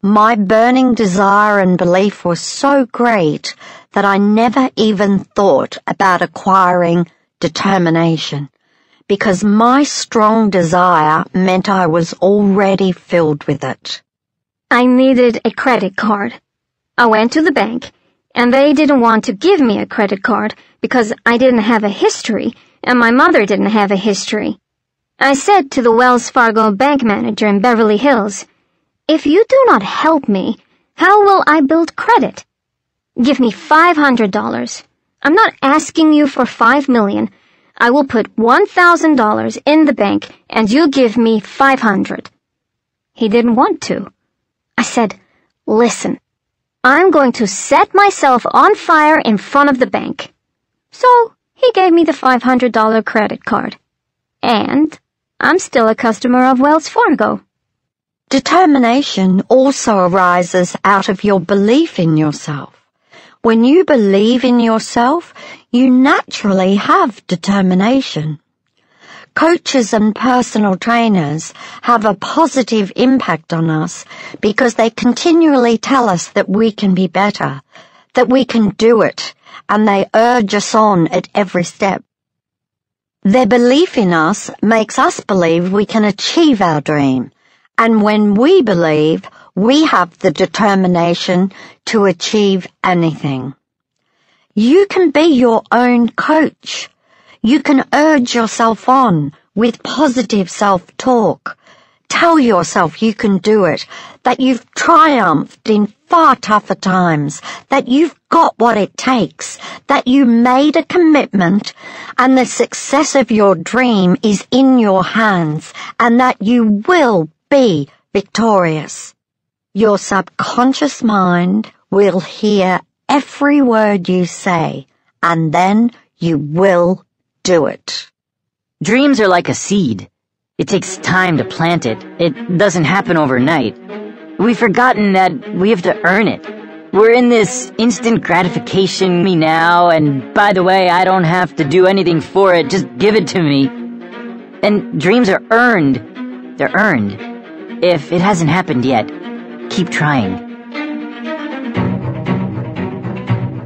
my burning desire and belief was so great that I never even thought about acquiring determination, because my strong desire meant I was already filled with it. I needed a credit card. I went to the bank, and they didn't want to give me a credit card because I didn't have a history, and my mother didn't have a history. I said to the Wells Fargo bank manager in Beverly Hills, If you do not help me, how will I build credit? Give me $500. I'm not asking you for five million. I will put one thousand dollars in the bank and you give me five hundred. He didn't want to. I said, listen, I'm going to set myself on fire in front of the bank. So he gave me the five hundred dollar credit card. And I'm still a customer of Wells Fargo. Determination also arises out of your belief in yourself. When you believe in yourself, you naturally have determination. Coaches and personal trainers have a positive impact on us because they continually tell us that we can be better, that we can do it, and they urge us on at every step. Their belief in us makes us believe we can achieve our dream, and when we believe, we have the determination to achieve anything. You can be your own coach. You can urge yourself on with positive self-talk. Tell yourself you can do it, that you've triumphed in far tougher times, that you've got what it takes, that you made a commitment, and the success of your dream is in your hands, and that you will be victorious. Your subconscious mind will hear every word you say, and then you will do it. Dreams are like a seed. It takes time to plant it. It doesn't happen overnight. We've forgotten that we have to earn it. We're in this instant gratification me now, and by the way, I don't have to do anything for it, just give it to me. And dreams are earned. They're earned. If it hasn't happened yet, keep trying.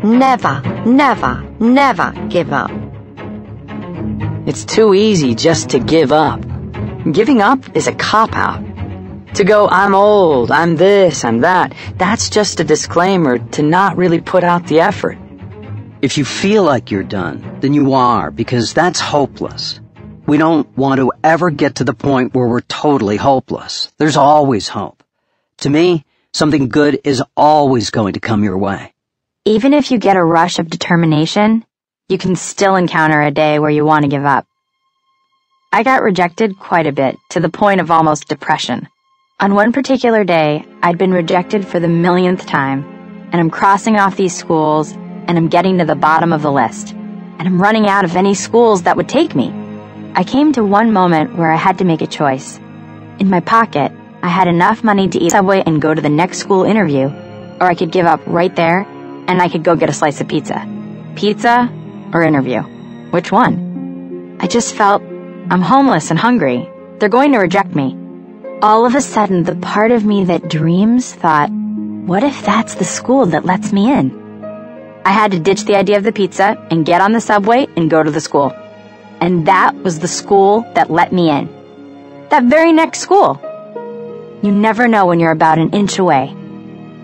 never, never, never give up. It's too easy just to give up. Giving up is a cop out. To go, I'm old, I'm this, I'm that, that's just a disclaimer to not really put out the effort. If you feel like you're done, then you are, because that's hopeless. We don't want to ever get to the point where we're totally hopeless. There's always hope. To me, something good is always going to come your way. Even if you get a rush of determination, you can still encounter a day where you want to give up. I got rejected quite a bit, to the point of almost depression. On one particular day, I'd been rejected for the millionth time, and I'm crossing off these schools, and I'm getting to the bottom of the list, and I'm running out of any schools that would take me. I came to one moment where I had to make a choice. In my pocket, I had enough money to eat Subway and go to the next school interview, or I could give up right there, and I could go get a slice of pizza. Pizza or interview? Which one? I just felt I'm homeless and hungry. They're going to reject me. All of a sudden, the part of me that dreams thought, what if that's the school that lets me in? I had to ditch the idea of the pizza and get on the subway and go to the school. And that was the school that let me in. That very next school. You never know when you're about an inch away.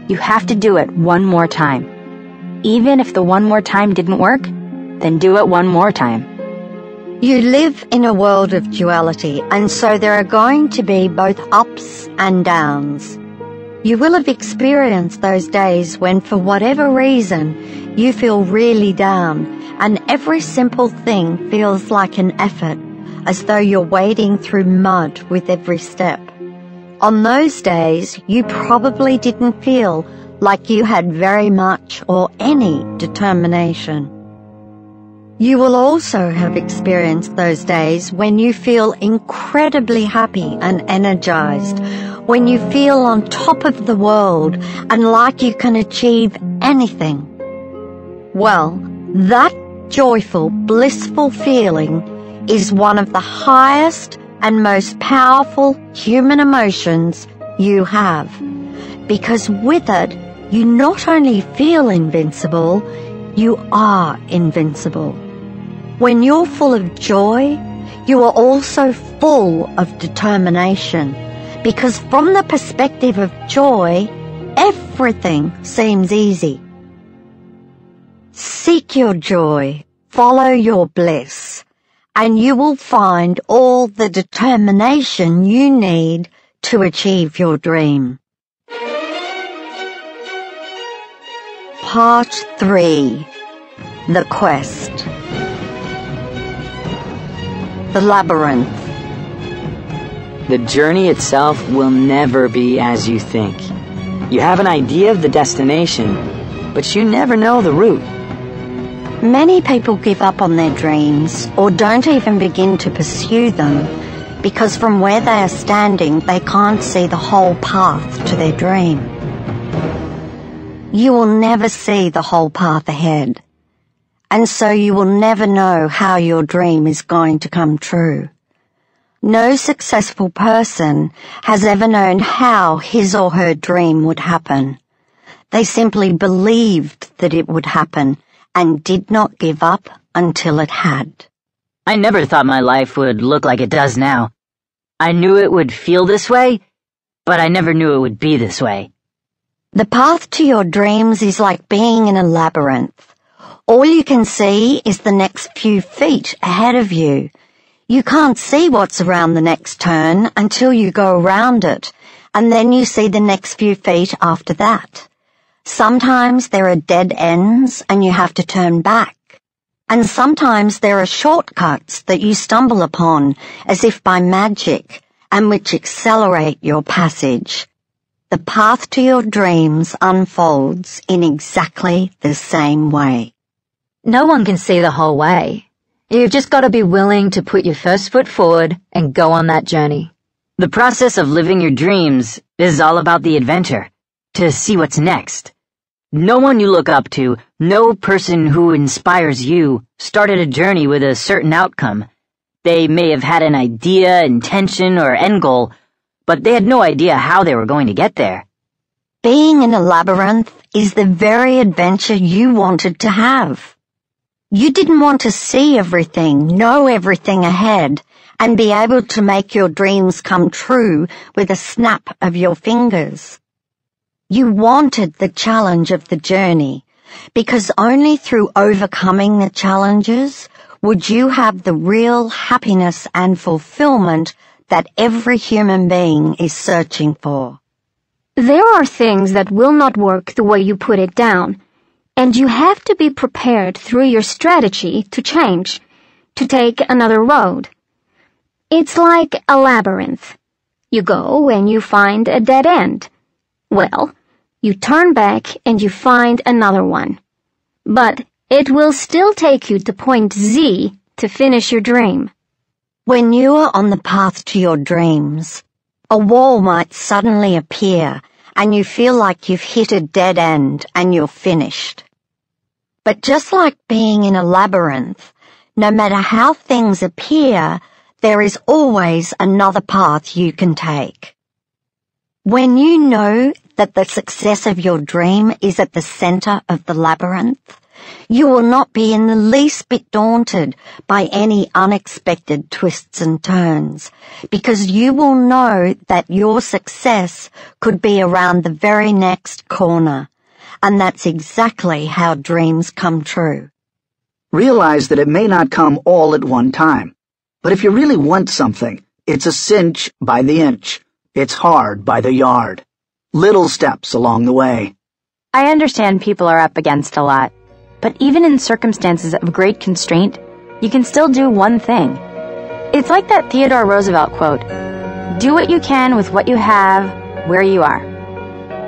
You have to do it one more time. Even if the one more time didn't work, then do it one more time. You live in a world of duality, and so there are going to be both ups and downs. You will have experienced those days when, for whatever reason, you feel really down, and every simple thing feels like an effort, as though you're wading through mud with every step. On those days, you probably didn't feel like you had very much or any determination. You will also have experienced those days when you feel incredibly happy and energized, when you feel on top of the world and like you can achieve anything. Well, that joyful, blissful feeling is one of the highest and most powerful human emotions you have. Because with it, you not only feel invincible, you are invincible. When you're full of joy, you are also full of determination. Because from the perspective of joy, everything seems easy. Seek your joy, follow your bliss, and you will find all the determination you need to achieve your dream. Part 3 The Quest the labyrinth. The journey itself will never be as you think. You have an idea of the destination, but you never know the route. Many people give up on their dreams or don't even begin to pursue them because from where they are standing they can't see the whole path to their dream. You will never see the whole path ahead and so you will never know how your dream is going to come true. No successful person has ever known how his or her dream would happen. They simply believed that it would happen and did not give up until it had. I never thought my life would look like it does now. I knew it would feel this way, but I never knew it would be this way. The path to your dreams is like being in a labyrinth. All you can see is the next few feet ahead of you. You can't see what's around the next turn until you go around it, and then you see the next few feet after that. Sometimes there are dead ends and you have to turn back. And sometimes there are shortcuts that you stumble upon as if by magic and which accelerate your passage. The path to your dreams unfolds in exactly the same way. No one can see the whole way. You've just got to be willing to put your first foot forward and go on that journey. The process of living your dreams is all about the adventure, to see what's next. No one you look up to, no person who inspires you, started a journey with a certain outcome. They may have had an idea, intention, or end goal, but they had no idea how they were going to get there. Being in a labyrinth is the very adventure you wanted to have. You didn't want to see everything, know everything ahead, and be able to make your dreams come true with a snap of your fingers. You wanted the challenge of the journey, because only through overcoming the challenges would you have the real happiness and fulfillment that every human being is searching for. There are things that will not work the way you put it down, and you have to be prepared through your strategy to change, to take another road. It's like a labyrinth. You go and you find a dead end. Well, you turn back and you find another one. But it will still take you to point Z to finish your dream. When you are on the path to your dreams, a wall might suddenly appear and you feel like you've hit a dead end and you're finished. But just like being in a labyrinth, no matter how things appear, there is always another path you can take. When you know that the success of your dream is at the center of the labyrinth, you will not be in the least bit daunted by any unexpected twists and turns, because you will know that your success could be around the very next corner, and that's exactly how dreams come true. Realize that it may not come all at one time, but if you really want something, it's a cinch by the inch. It's hard by the yard. Little steps along the way. I understand people are up against a lot. But even in circumstances of great constraint, you can still do one thing. It's like that Theodore Roosevelt quote Do what you can with what you have, where you are.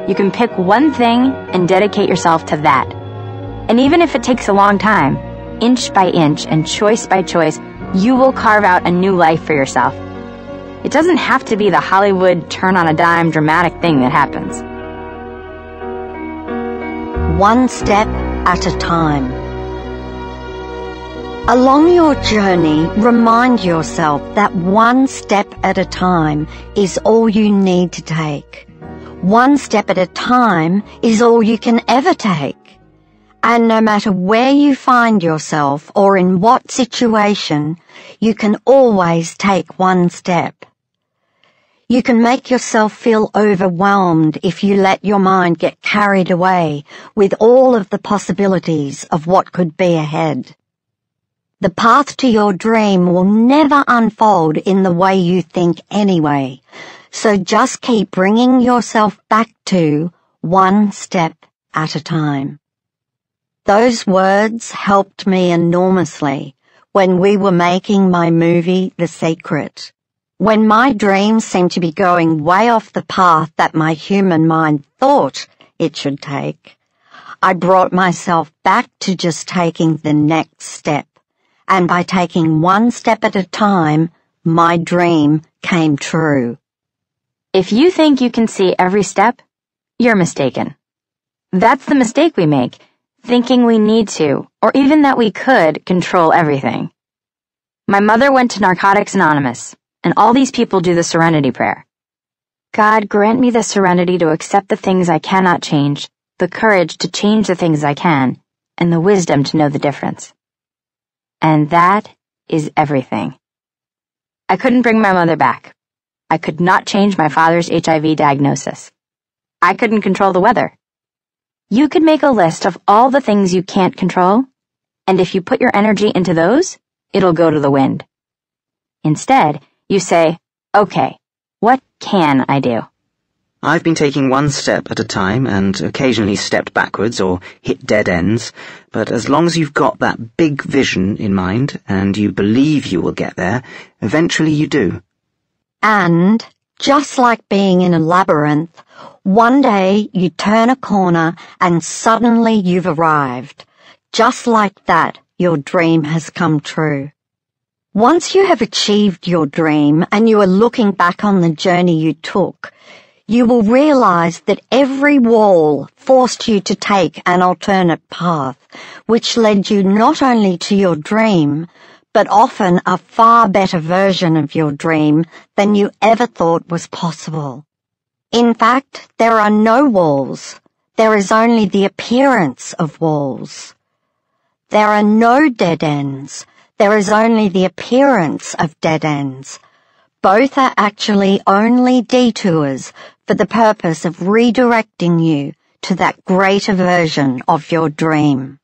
You can pick one thing and dedicate yourself to that. And even if it takes a long time, inch by inch and choice by choice, you will carve out a new life for yourself. It doesn't have to be the Hollywood turn on a dime dramatic thing that happens. One step at a time. Along your journey, remind yourself that one step at a time is all you need to take. One step at a time is all you can ever take. And no matter where you find yourself or in what situation, you can always take one step. You can make yourself feel overwhelmed if you let your mind get carried away with all of the possibilities of what could be ahead. The path to your dream will never unfold in the way you think anyway, so just keep bringing yourself back to one step at a time. Those words helped me enormously when we were making my movie The Secret. When my dreams seemed to be going way off the path that my human mind thought it should take, I brought myself back to just taking the next step. And by taking one step at a time, my dream came true. If you think you can see every step, you're mistaken. That's the mistake we make, thinking we need to, or even that we could, control everything. My mother went to Narcotics Anonymous and all these people do the serenity prayer. God, grant me the serenity to accept the things I cannot change, the courage to change the things I can, and the wisdom to know the difference. And that is everything. I couldn't bring my mother back. I could not change my father's HIV diagnosis. I couldn't control the weather. You could make a list of all the things you can't control, and if you put your energy into those, it'll go to the wind. Instead, you say, okay, what can I do? I've been taking one step at a time and occasionally stepped backwards or hit dead ends, but as long as you've got that big vision in mind and you believe you will get there, eventually you do. And, just like being in a labyrinth, one day you turn a corner and suddenly you've arrived. Just like that, your dream has come true. Once you have achieved your dream and you are looking back on the journey you took, you will realize that every wall forced you to take an alternate path, which led you not only to your dream, but often a far better version of your dream than you ever thought was possible. In fact, there are no walls. there is only the appearance of walls. There are no dead ends. There is only the appearance of dead ends. Both are actually only detours for the purpose of redirecting you to that greater version of your dream.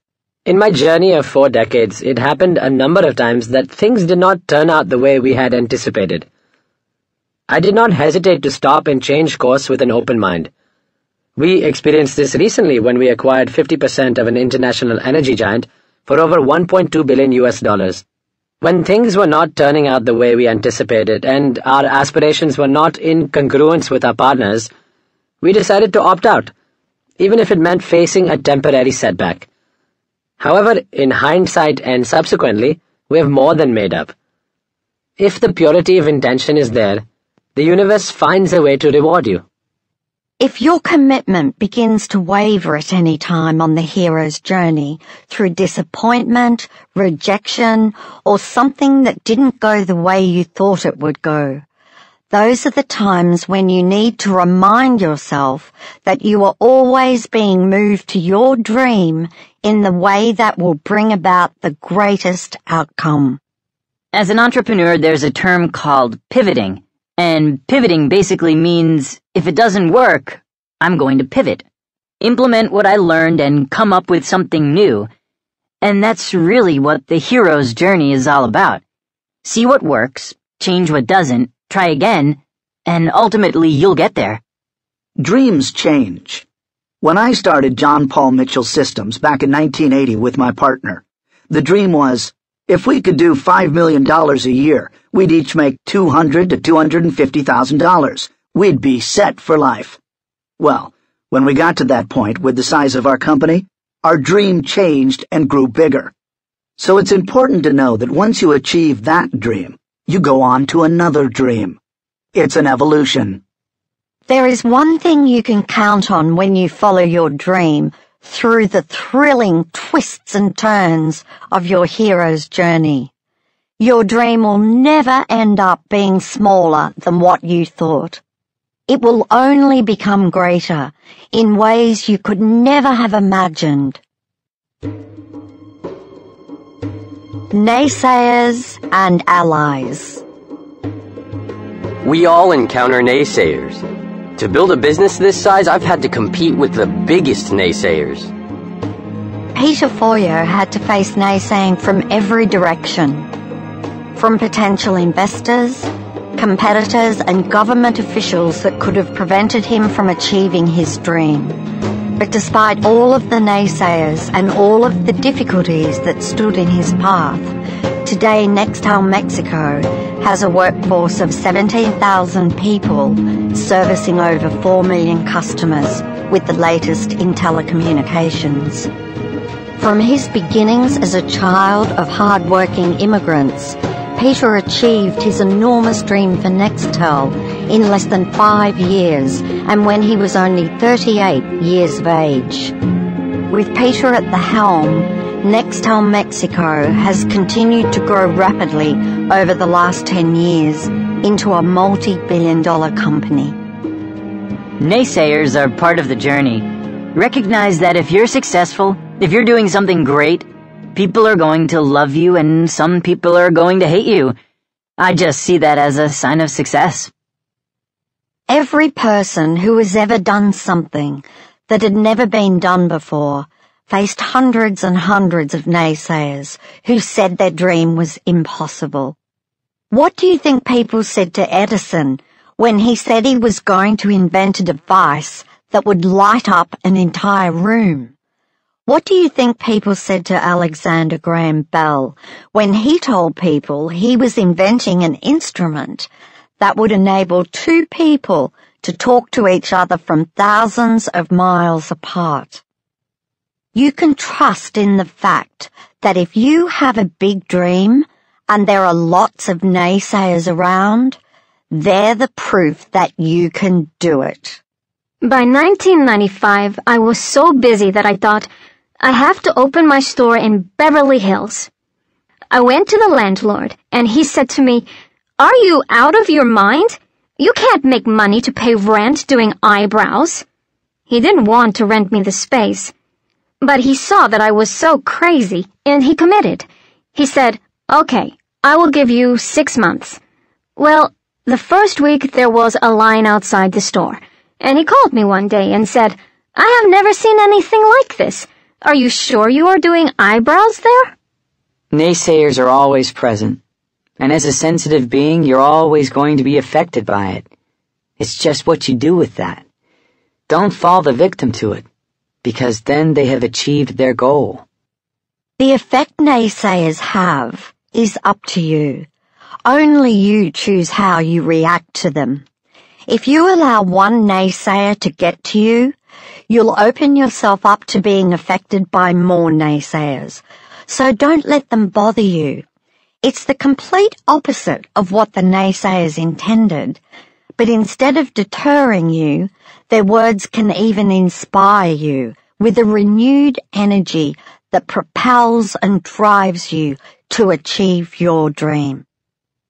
In my journey of four decades, it happened a number of times that things did not turn out the way we had anticipated. I did not hesitate to stop and change course with an open mind. We experienced this recently when we acquired 50% of an international energy giant for over 1.2 billion US dollars. When things were not turning out the way we anticipated and our aspirations were not in congruence with our partners, we decided to opt out, even if it meant facing a temporary setback. However, in hindsight and subsequently, we have more than made up. If the purity of intention is there, the universe finds a way to reward you. If your commitment begins to waver at any time on the hero's journey through disappointment, rejection, or something that didn't go the way you thought it would go, those are the times when you need to remind yourself that you are always being moved to your dream in the way that will bring about the greatest outcome. As an entrepreneur, there's a term called pivoting. And pivoting basically means if it doesn't work, I'm going to pivot. Implement what I learned and come up with something new. And that's really what the hero's journey is all about. See what works, change what doesn't, try again, and ultimately you'll get there. Dreams change. When I started John Paul Mitchell Systems back in 1980 with my partner, the dream was, if we could do $5 million a year, we'd each make $200 to $250,000. We'd be set for life. Well, when we got to that point with the size of our company, our dream changed and grew bigger. So it's important to know that once you achieve that dream, you go on to another dream. It's an evolution. There is one thing you can count on when you follow your dream through the thrilling twists and turns of your hero's journey. Your dream will never end up being smaller than what you thought. It will only become greater in ways you could never have imagined. Naysayers and Allies We all encounter naysayers. To build a business this size, I've had to compete with the biggest naysayers. Peter Foyo had to face naysaying from every direction from potential investors, competitors, and government officials that could have prevented him from achieving his dream. But despite all of the naysayers and all of the difficulties that stood in his path, today Nextel Mexico has a workforce of 17,000 people servicing over 4 million customers with the latest in telecommunications. From his beginnings as a child of hard-working immigrants, Peter achieved his enormous dream for Nextel in less than five years and when he was only 38 years of age. With Peter at the helm, Nextel Mexico has continued to grow rapidly over the last 10 years into a multi-billion dollar company. Naysayers are part of the journey. Recognize that if you're successful, if you're doing something great, People are going to love you and some people are going to hate you. I just see that as a sign of success. Every person who has ever done something that had never been done before faced hundreds and hundreds of naysayers who said their dream was impossible. What do you think people said to Edison when he said he was going to invent a device that would light up an entire room? What do you think people said to Alexander Graham Bell when he told people he was inventing an instrument that would enable two people to talk to each other from thousands of miles apart? You can trust in the fact that if you have a big dream and there are lots of naysayers around, they're the proof that you can do it. By 1995, I was so busy that I thought, I have to open my store in Beverly Hills. I went to the landlord, and he said to me, Are you out of your mind? You can't make money to pay rent doing eyebrows. He didn't want to rent me the space. But he saw that I was so crazy, and he committed. He said, Okay, I will give you six months. Well, the first week there was a line outside the store, and he called me one day and said, I have never seen anything like this. Are you sure you are doing eyebrows there? Naysayers are always present, and as a sensitive being, you're always going to be affected by it. It's just what you do with that. Don't fall the victim to it, because then they have achieved their goal. The effect naysayers have is up to you. Only you choose how you react to them. If you allow one naysayer to get to you, you'll open yourself up to being affected by more naysayers. So don't let them bother you. It's the complete opposite of what the naysayers intended. But instead of deterring you, their words can even inspire you with a renewed energy that propels and drives you to achieve your dream.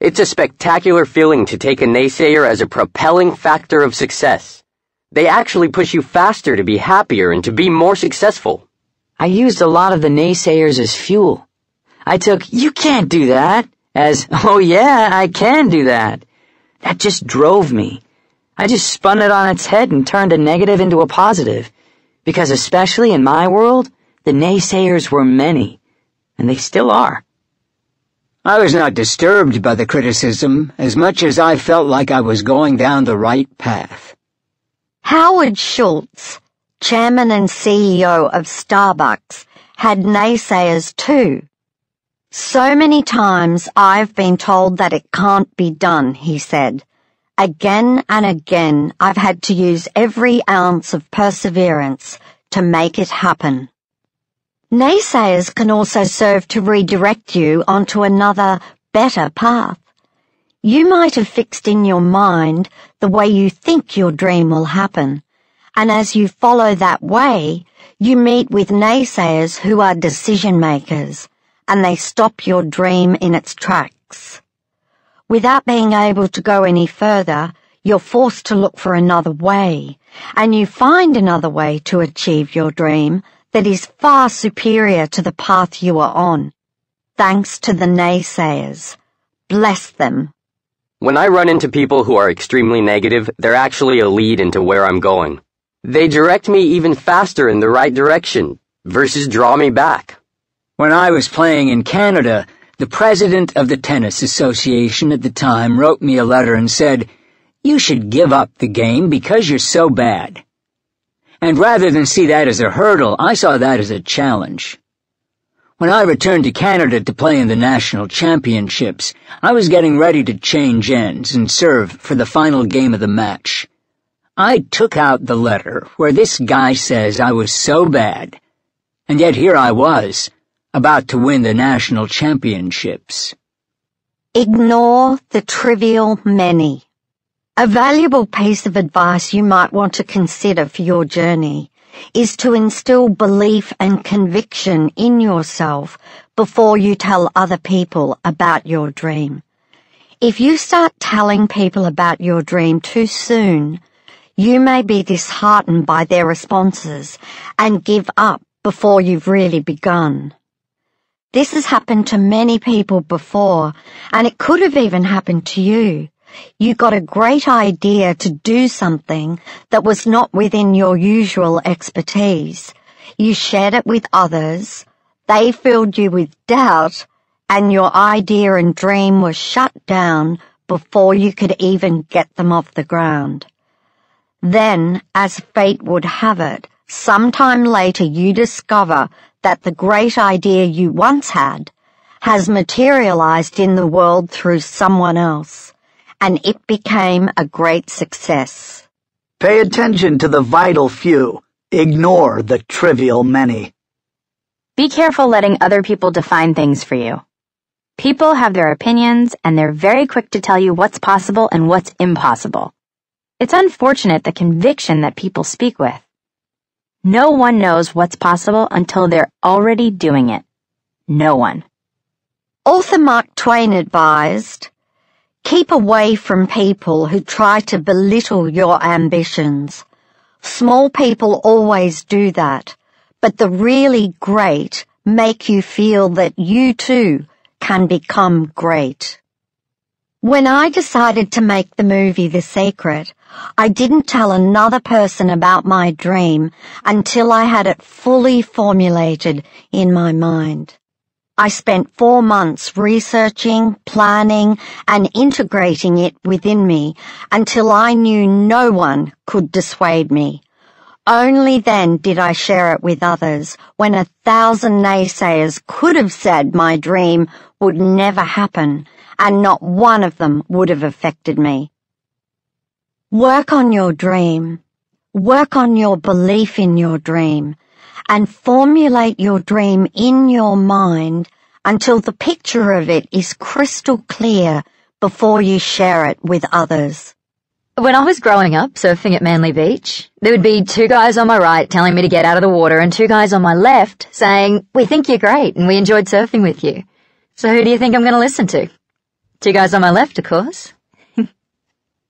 It's a spectacular feeling to take a naysayer as a propelling factor of success. They actually push you faster to be happier and to be more successful. I used a lot of the naysayers as fuel. I took, you can't do that, as, oh yeah, I can do that. That just drove me. I just spun it on its head and turned a negative into a positive. Because especially in my world, the naysayers were many. And they still are. I was not disturbed by the criticism as much as I felt like I was going down the right path. Howard Schultz, chairman and CEO of Starbucks, had naysayers too. So many times I've been told that it can't be done, he said. Again and again I've had to use every ounce of perseverance to make it happen. Naysayers can also serve to redirect you onto another, better path. You might have fixed in your mind the way you think your dream will happen, and as you follow that way, you meet with naysayers who are decision makers, and they stop your dream in its tracks. Without being able to go any further, you're forced to look for another way, and you find another way to achieve your dream that is far superior to the path you are on. Thanks to the naysayers. Bless them. When I run into people who are extremely negative, they're actually a lead into where I'm going. They direct me even faster in the right direction, versus draw me back. When I was playing in Canada, the president of the Tennis Association at the time wrote me a letter and said, You should give up the game because you're so bad. And rather than see that as a hurdle, I saw that as a challenge. When I returned to Canada to play in the national championships, I was getting ready to change ends and serve for the final game of the match. I took out the letter where this guy says I was so bad, and yet here I was, about to win the national championships. Ignore the trivial many. A valuable piece of advice you might want to consider for your journey is to instill belief and conviction in yourself before you tell other people about your dream. If you start telling people about your dream too soon, you may be disheartened by their responses and give up before you've really begun. This has happened to many people before, and it could have even happened to you. You got a great idea to do something that was not within your usual expertise. You shared it with others, they filled you with doubt, and your idea and dream was shut down before you could even get them off the ground. Then, as fate would have it, sometime later you discover that the great idea you once had has materialized in the world through someone else and it became a great success. Pay attention to the vital few. Ignore the trivial many. Be careful letting other people define things for you. People have their opinions, and they're very quick to tell you what's possible and what's impossible. It's unfortunate the conviction that people speak with. No one knows what's possible until they're already doing it. No one. Author Mark Twain advised, Keep away from people who try to belittle your ambitions. Small people always do that, but the really great make you feel that you too can become great. When I decided to make the movie The Secret, I didn't tell another person about my dream until I had it fully formulated in my mind. I spent four months researching, planning, and integrating it within me until I knew no one could dissuade me. Only then did I share it with others when a thousand naysayers could have said my dream would never happen and not one of them would have affected me. Work on your dream. Work on your belief in your dream and formulate your dream in your mind until the picture of it is crystal clear before you share it with others. When I was growing up, surfing at Manly Beach, there would be two guys on my right telling me to get out of the water and two guys on my left saying, we think you're great and we enjoyed surfing with you. So who do you think I'm going to listen to? Two guys on my left, of course. (laughs)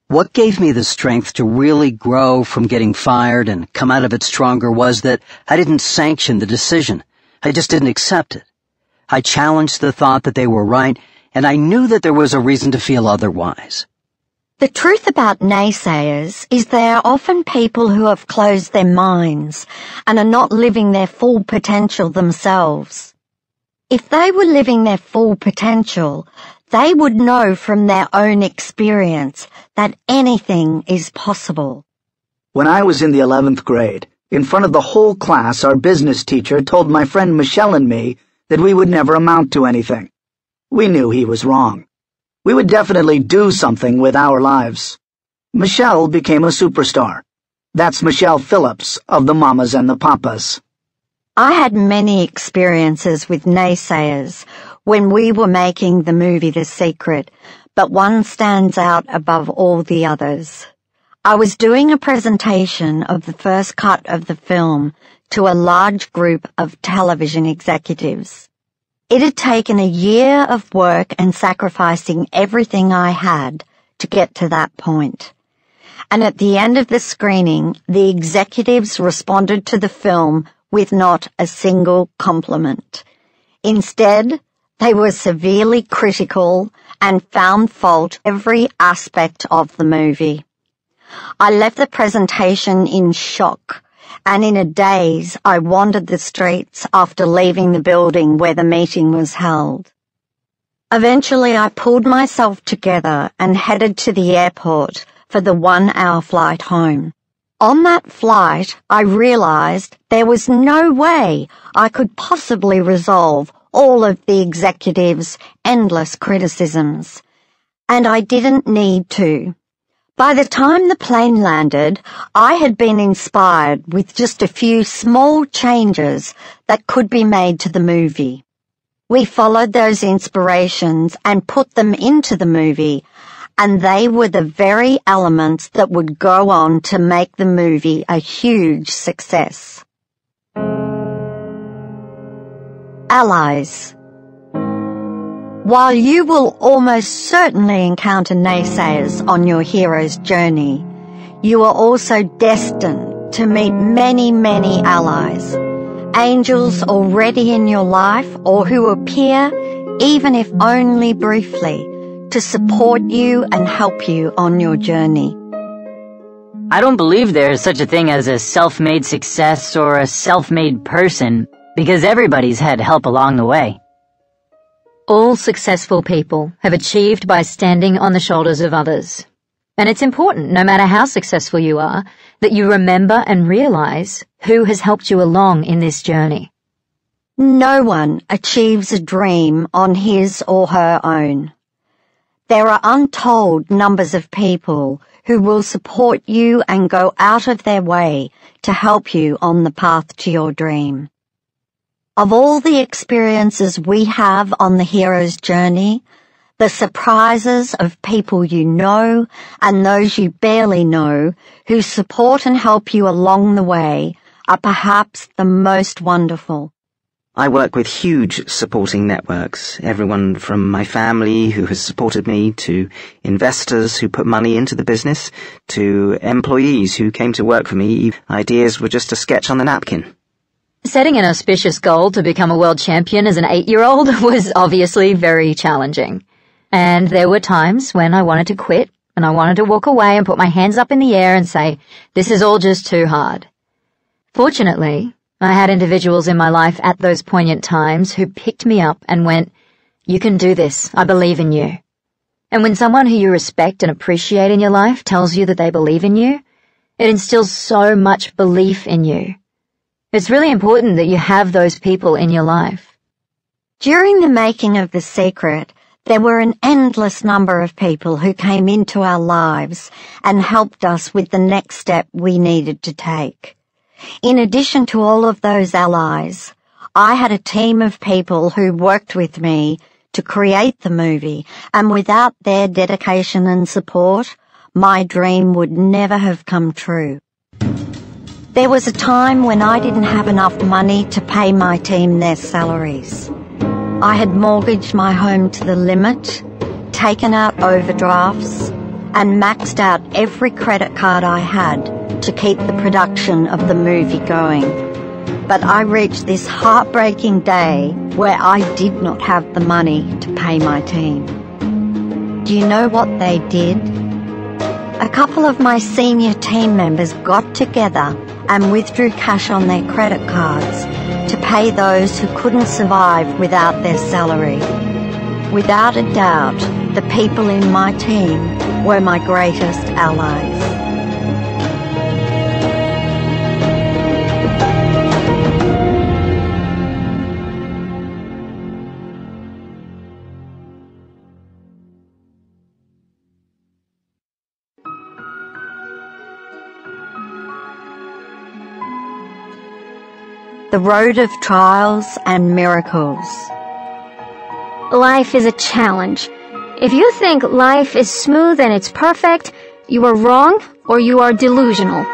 what gave me the strength to really grow from getting fired and come out of it stronger was that I didn't sanction the decision. I just didn't accept it. I challenged the thought that they were right, and I knew that there was a reason to feel otherwise. The truth about naysayers is they are often people who have closed their minds and are not living their full potential themselves. If they were living their full potential, they would know from their own experience that anything is possible. When I was in the 11th grade, in front of the whole class, our business teacher told my friend Michelle and me that we would never amount to anything. We knew he was wrong. We would definitely do something with our lives. Michelle became a superstar. That's Michelle Phillips of the Mamas and the Papas. I had many experiences with naysayers when we were making the movie The Secret, but one stands out above all the others. I was doing a presentation of the first cut of the film to a large group of television executives. It had taken a year of work and sacrificing everything I had to get to that point. And at the end of the screening, the executives responded to the film with not a single compliment. Instead, they were severely critical and found fault every aspect of the movie. I left the presentation in shock and in a daze I wandered the streets after leaving the building where the meeting was held. Eventually I pulled myself together and headed to the airport for the one-hour flight home. On that flight, I realized there was no way I could possibly resolve all of the executives' endless criticisms. And I didn't need to. By the time the plane landed, I had been inspired with just a few small changes that could be made to the movie. We followed those inspirations and put them into the movie, and they were the very elements that would go on to make the movie a huge success. Allies while you will almost certainly encounter naysayers on your hero's journey, you are also destined to meet many, many allies. Angels already in your life or who appear, even if only briefly, to support you and help you on your journey. I don't believe there is such a thing as a self-made success or a self-made person, because everybody's had help along the way. All successful people have achieved by standing on the shoulders of others. And it's important, no matter how successful you are, that you remember and realize who has helped you along in this journey. No one achieves a dream on his or her own. There are untold numbers of people who will support you and go out of their way to help you on the path to your dream. Of all the experiences we have on the hero's journey, the surprises of people you know and those you barely know who support and help you along the way are perhaps the most wonderful. I work with huge supporting networks, everyone from my family who has supported me to investors who put money into the business to employees who came to work for me. Ideas were just a sketch on the napkin. Setting an auspicious goal to become a world champion as an eight-year-old (laughs) was obviously very challenging. And there were times when I wanted to quit and I wanted to walk away and put my hands up in the air and say, this is all just too hard. Fortunately, I had individuals in my life at those poignant times who picked me up and went, You can do this. I believe in you. And when someone who you respect and appreciate in your life tells you that they believe in you, it instills so much belief in you. It's really important that you have those people in your life. During the making of The Secret, there were an endless number of people who came into our lives and helped us with the next step we needed to take. In addition to all of those allies, I had a team of people who worked with me to create the movie, and without their dedication and support, my dream would never have come true. There was a time when I didn't have enough money to pay my team their salaries. I had mortgaged my home to the limit, taken out overdrafts, and maxed out every credit card I had to keep the production of the movie going. But I reached this heartbreaking day where I did not have the money to pay my team. Do you know what they did? A couple of my senior team members got together and withdrew cash on their credit cards to pay those who couldn't survive without their salary. Without a doubt, the people in my team were my greatest allies. The road of trials and miracles. Life is a challenge. If you think life is smooth and it's perfect, you are wrong or you are delusional.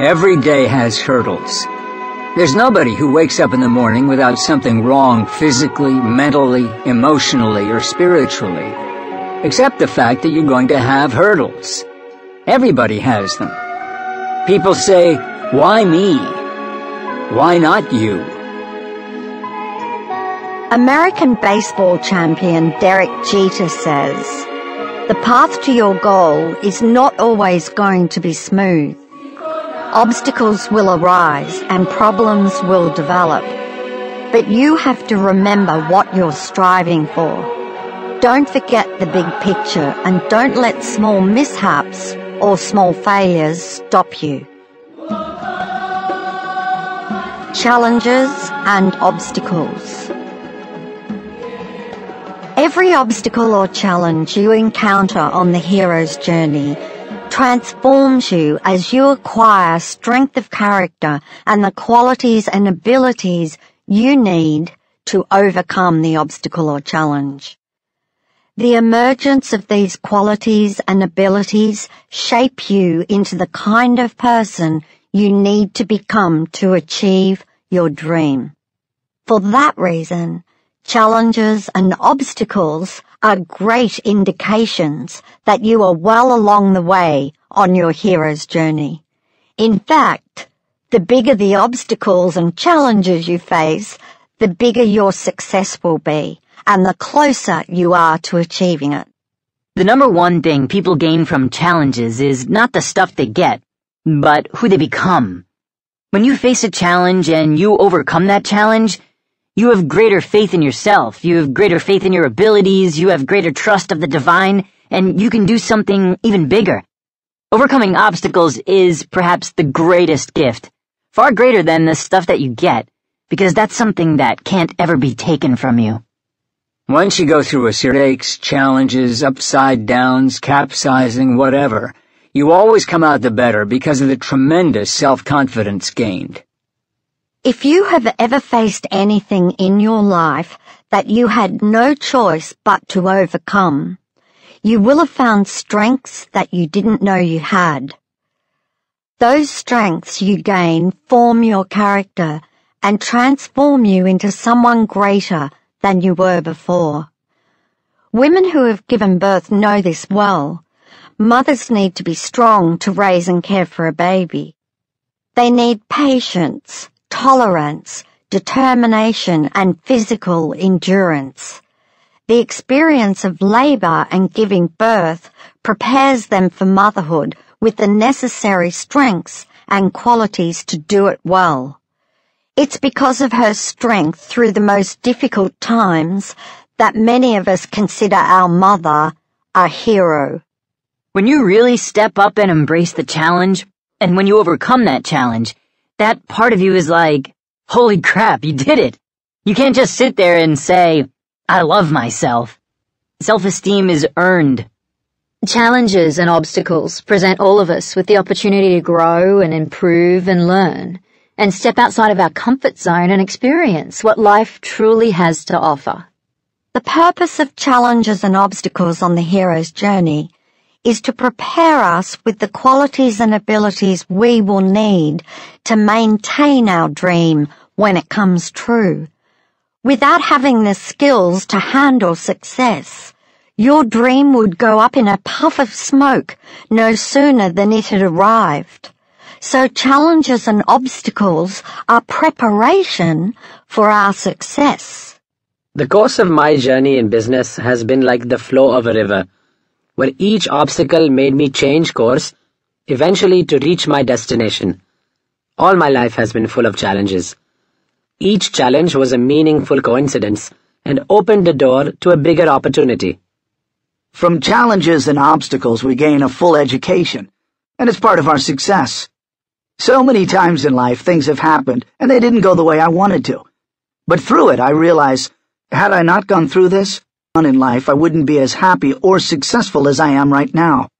Every day has hurdles. There's nobody who wakes up in the morning without something wrong physically, mentally, emotionally, or spiritually. Except the fact that you're going to have hurdles. Everybody has them. People say, why me? Why not you? American baseball champion Derek Jeter says, The path to your goal is not always going to be smooth. Obstacles will arise and problems will develop. But you have to remember what you're striving for. Don't forget the big picture and don't let small mishaps or small failures stop you challenges and obstacles. Every obstacle or challenge you encounter on the hero's journey transforms you as you acquire strength of character and the qualities and abilities you need to overcome the obstacle or challenge. The emergence of these qualities and abilities shape you into the kind of person you need to become to achieve your dream. For that reason, challenges and obstacles are great indications that you are well along the way on your hero's journey. In fact, the bigger the obstacles and challenges you face, the bigger your success will be, and the closer you are to achieving it. The number one thing people gain from challenges is not the stuff they get, but who they become. When you face a challenge and you overcome that challenge, you have greater faith in yourself, you have greater faith in your abilities, you have greater trust of the divine, and you can do something even bigger. Overcoming obstacles is perhaps the greatest gift, far greater than the stuff that you get, because that's something that can't ever be taken from you. Once you go through a series of challenges, upside downs, capsizing, whatever, you always come out the better because of the tremendous self-confidence gained. If you have ever faced anything in your life that you had no choice but to overcome, you will have found strengths that you didn't know you had. Those strengths you gain form your character and transform you into someone greater than you were before. Women who have given birth know this well. Mothers need to be strong to raise and care for a baby. They need patience, tolerance, determination, and physical endurance. The experience of labor and giving birth prepares them for motherhood with the necessary strengths and qualities to do it well. It's because of her strength through the most difficult times that many of us consider our mother a hero. When you really step up and embrace the challenge, and when you overcome that challenge, that part of you is like, holy crap, you did it. You can't just sit there and say, I love myself. Self-esteem is earned. Challenges and obstacles present all of us with the opportunity to grow and improve and learn, and step outside of our comfort zone and experience what life truly has to offer. The purpose of challenges and obstacles on the hero's journey is to prepare us with the qualities and abilities we will need to maintain our dream when it comes true. Without having the skills to handle success, your dream would go up in a puff of smoke no sooner than it had arrived. So challenges and obstacles are preparation for our success. The course of my journey in business has been like the flow of a river, where each obstacle made me change course, eventually to reach my destination. All my life has been full of challenges. Each challenge was a meaningful coincidence and opened the door to a bigger opportunity. From challenges and obstacles, we gain a full education, and it's part of our success. So many times in life, things have happened, and they didn't go the way I wanted to. But through it, I realize, had I not gone through this, on in life, I wouldn't be as happy or successful as I am right now.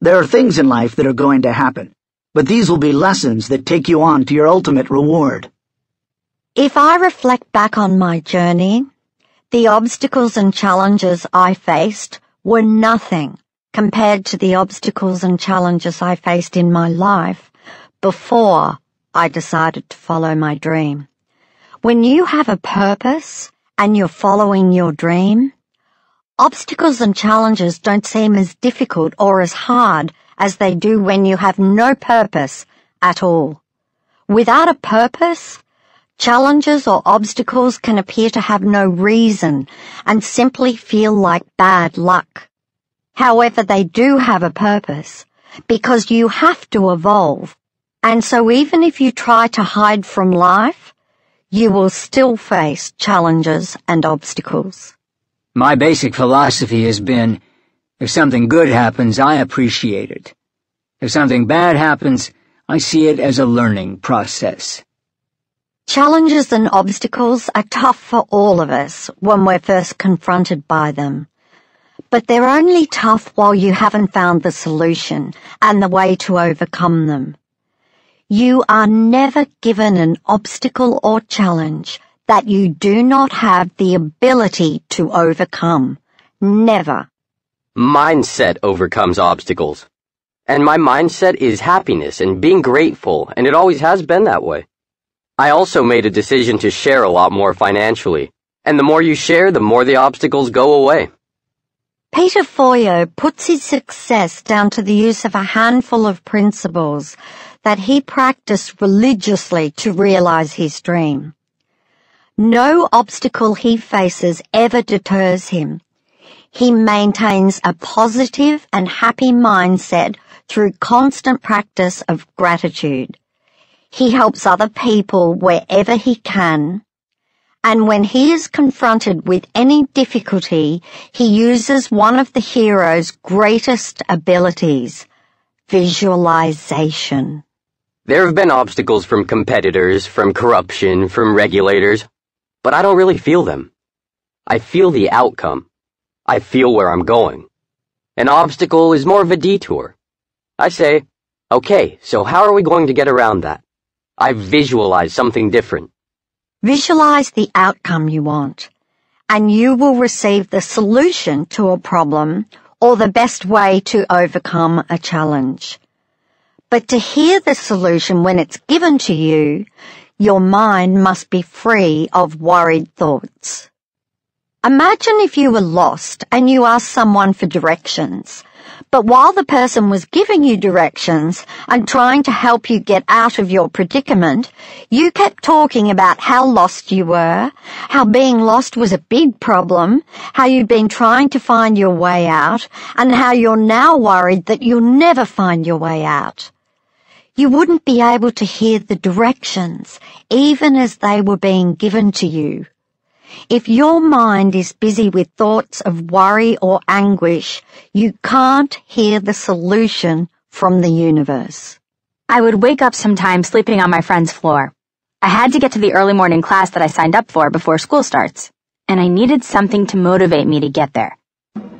There are things in life that are going to happen, but these will be lessons that take you on to your ultimate reward. If I reflect back on my journey, the obstacles and challenges I faced were nothing compared to the obstacles and challenges I faced in my life before I decided to follow my dream. When you have a purpose and you're following your dream, obstacles and challenges don't seem as difficult or as hard as they do when you have no purpose at all. Without a purpose, Challenges or obstacles can appear to have no reason and simply feel like bad luck. However, they do have a purpose because you have to evolve. And so even if you try to hide from life, you will still face challenges and obstacles. My basic philosophy has been, if something good happens, I appreciate it. If something bad happens, I see it as a learning process. Challenges and obstacles are tough for all of us when we're first confronted by them. But they're only tough while you haven't found the solution and the way to overcome them. You are never given an obstacle or challenge that you do not have the ability to overcome. Never. Mindset overcomes obstacles. And my mindset is happiness and being grateful, and it always has been that way. I also made a decision to share a lot more financially, and the more you share, the more the obstacles go away. Peter Foyo puts his success down to the use of a handful of principles that he practiced religiously to realize his dream. No obstacle he faces ever deters him. He maintains a positive and happy mindset through constant practice of gratitude. He helps other people wherever he can. And when he is confronted with any difficulty, he uses one of the hero's greatest abilities, visualization. There have been obstacles from competitors, from corruption, from regulators, but I don't really feel them. I feel the outcome. I feel where I'm going. An obstacle is more of a detour. I say, okay, so how are we going to get around that? I visualize something different. Visualize the outcome you want, and you will receive the solution to a problem or the best way to overcome a challenge. But to hear the solution when it's given to you, your mind must be free of worried thoughts. Imagine if you were lost and you asked someone for directions. But while the person was giving you directions and trying to help you get out of your predicament, you kept talking about how lost you were, how being lost was a big problem, how you'd been trying to find your way out, and how you're now worried that you'll never find your way out. You wouldn't be able to hear the directions, even as they were being given to you. If your mind is busy with thoughts of worry or anguish, you can't hear the solution from the universe. I would wake up sometimes sleeping on my friend's floor. I had to get to the early morning class that I signed up for before school starts, and I needed something to motivate me to get there.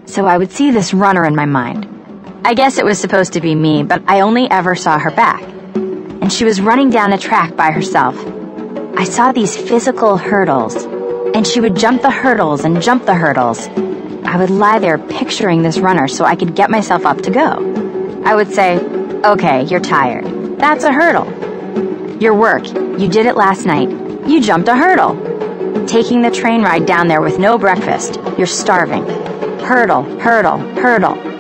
So I would see this runner in my mind. I guess it was supposed to be me, but I only ever saw her back. And she was running down a track by herself. I saw these physical hurdles and she would jump the hurdles and jump the hurdles. I would lie there picturing this runner so I could get myself up to go. I would say, okay, you're tired. That's a hurdle. Your work, you did it last night. You jumped a hurdle. Taking the train ride down there with no breakfast, you're starving. Hurdle, hurdle, hurdle.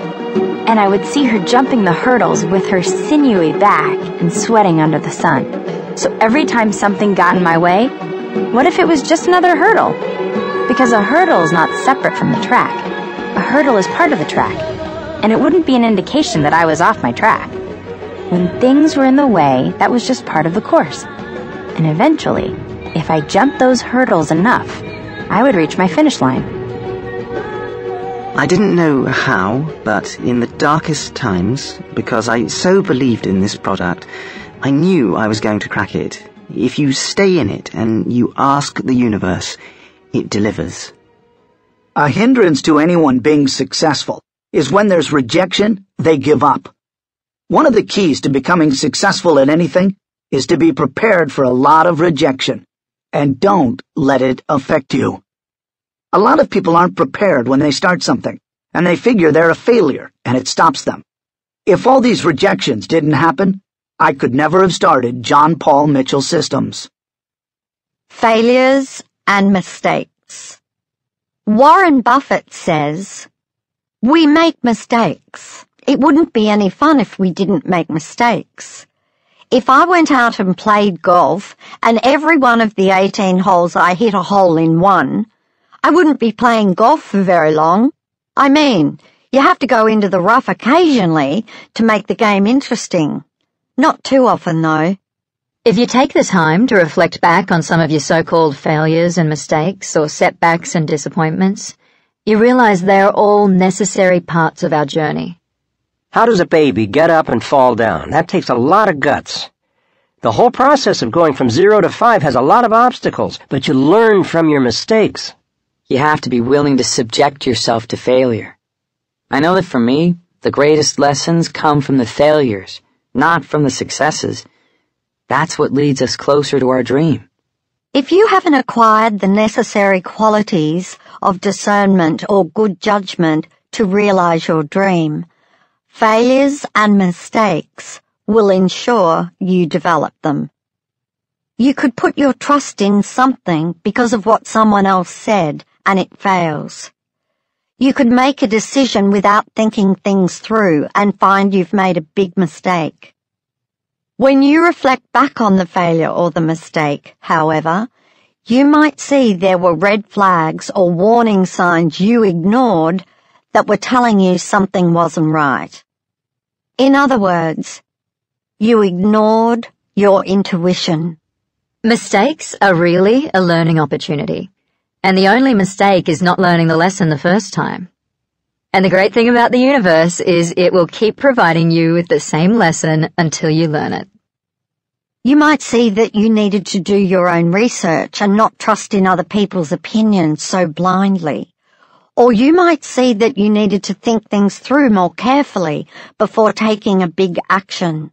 And I would see her jumping the hurdles with her sinewy back and sweating under the sun. So every time something got in my way, what if it was just another hurdle? Because a hurdle is not separate from the track. A hurdle is part of the track, and it wouldn't be an indication that I was off my track. When things were in the way, that was just part of the course. And eventually, if I jumped those hurdles enough, I would reach my finish line. I didn't know how, but in the darkest times, because I so believed in this product, I knew I was going to crack it, if you stay in it and you ask the universe, it delivers. A hindrance to anyone being successful is when there's rejection, they give up. One of the keys to becoming successful at anything is to be prepared for a lot of rejection, and don't let it affect you. A lot of people aren't prepared when they start something, and they figure they're a failure, and it stops them. If all these rejections didn't happen, I could never have started John Paul Mitchell Systems. Failures and mistakes. Warren Buffett says, We make mistakes. It wouldn't be any fun if we didn't make mistakes. If I went out and played golf and every one of the 18 holes I hit a hole in one, I wouldn't be playing golf for very long. I mean, you have to go into the rough occasionally to make the game interesting. Not too often, though. If you take the time to reflect back on some of your so-called failures and mistakes or setbacks and disappointments, you realize they are all necessary parts of our journey. How does a baby get up and fall down? That takes a lot of guts. The whole process of going from zero to five has a lot of obstacles, but you learn from your mistakes. You have to be willing to subject yourself to failure. I know that for me, the greatest lessons come from the failures not from the successes. That's what leads us closer to our dream. If you haven't acquired the necessary qualities of discernment or good judgment to realize your dream, failures and mistakes will ensure you develop them. You could put your trust in something because of what someone else said and it fails. You could make a decision without thinking things through and find you've made a big mistake. When you reflect back on the failure or the mistake, however, you might see there were red flags or warning signs you ignored that were telling you something wasn't right. In other words, you ignored your intuition. Mistakes are really a learning opportunity. And the only mistake is not learning the lesson the first time. And the great thing about the universe is it will keep providing you with the same lesson until you learn it. You might see that you needed to do your own research and not trust in other people's opinions so blindly. Or you might see that you needed to think things through more carefully before taking a big action.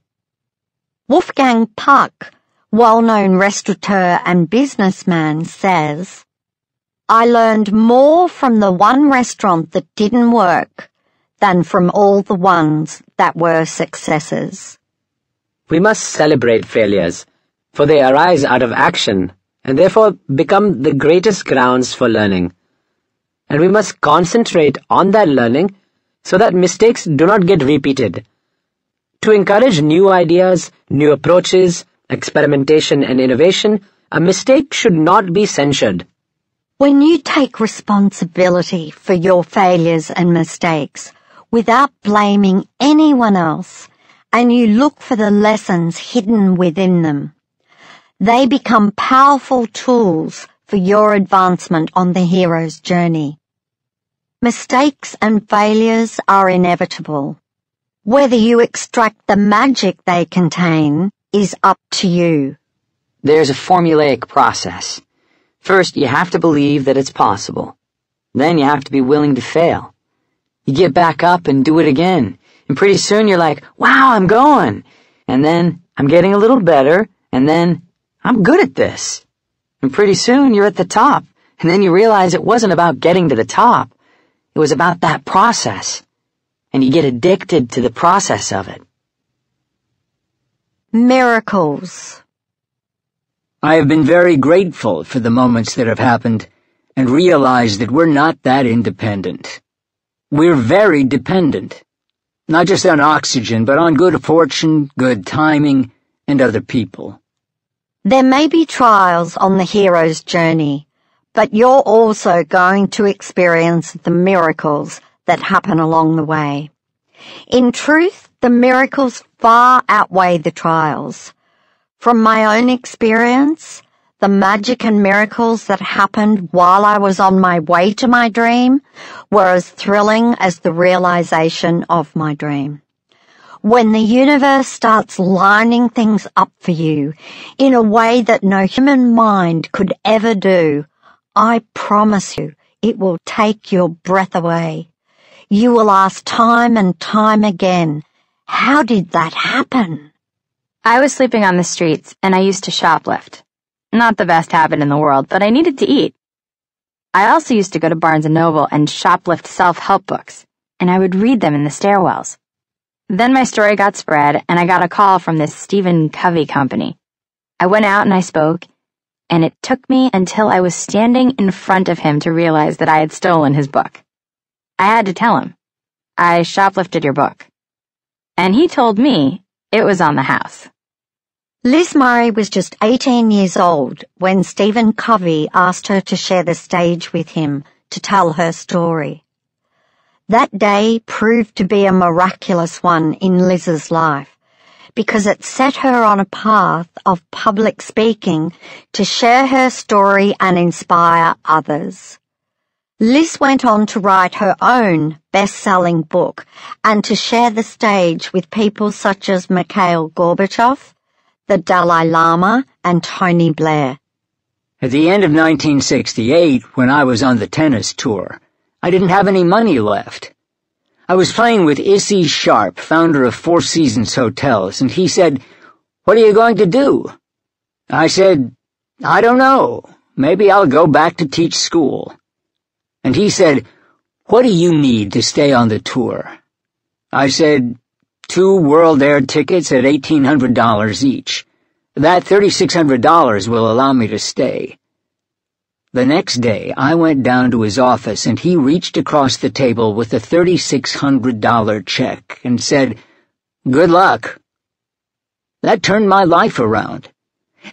Wolfgang Puck, well-known restaurateur and businessman, says, I learned more from the one restaurant that didn't work than from all the ones that were successes. We must celebrate failures. for they arise out of action and therefore become the greatest grounds for learning. And we must concentrate on that learning so that mistakes do not get repeated. To encourage new ideas, new approaches, experimentation, and innovation, a mistake should not be censured. When you take responsibility for your failures and mistakes without blaming anyone else, and you look for the lessons hidden within them, they become powerful tools for your advancement on the hero's journey. Mistakes and failures are inevitable. Whether you extract the magic they contain is up to you. There's a formulaic process. First, you have to believe that it's possible. Then you have to be willing to fail. You get back up and do it again. And pretty soon you're like, wow, I'm going. And then I'm getting a little better. And then I'm good at this. And pretty soon you're at the top. And then you realize it wasn't about getting to the top. It was about that process. And you get addicted to the process of it. Miracles. I have been very grateful for the moments that have happened and realized that we're not that independent. We're very dependent. Not just on oxygen, but on good fortune, good timing, and other people. There may be trials on the hero's journey, but you're also going to experience the miracles that happen along the way. In truth, the miracles far outweigh the trials. From my own experience, the magic and miracles that happened while I was on my way to my dream were as thrilling as the realization of my dream. When the universe starts lining things up for you in a way that no human mind could ever do, I promise you it will take your breath away. You will ask time and time again, how did that happen? I was sleeping on the streets, and I used to shoplift. Not the best habit in the world, but I needed to eat. I also used to go to Barnes & Noble and shoplift self-help books, and I would read them in the stairwells. Then my story got spread, and I got a call from this Stephen Covey company. I went out and I spoke, and it took me until I was standing in front of him to realize that I had stolen his book. I had to tell him, I shoplifted your book. And he told me it was on the house. Liz Murray was just 18 years old when Stephen Covey asked her to share the stage with him to tell her story. That day proved to be a miraculous one in Liz's life because it set her on a path of public speaking to share her story and inspire others. Liz went on to write her own best-selling book and to share the stage with people such as Mikhail Gorbachev, the Dalai Lama, and Tony Blair. At the end of 1968, when I was on the tennis tour, I didn't have any money left. I was playing with Issy Sharp, founder of Four Seasons Hotels, and he said, What are you going to do? I said, I don't know. Maybe I'll go back to teach school. And he said, What do you need to stay on the tour? I said, Two World Air tickets at $1,800 each. That $3,600 will allow me to stay. The next day, I went down to his office and he reached across the table with a $3,600 check and said, Good luck. That turned my life around.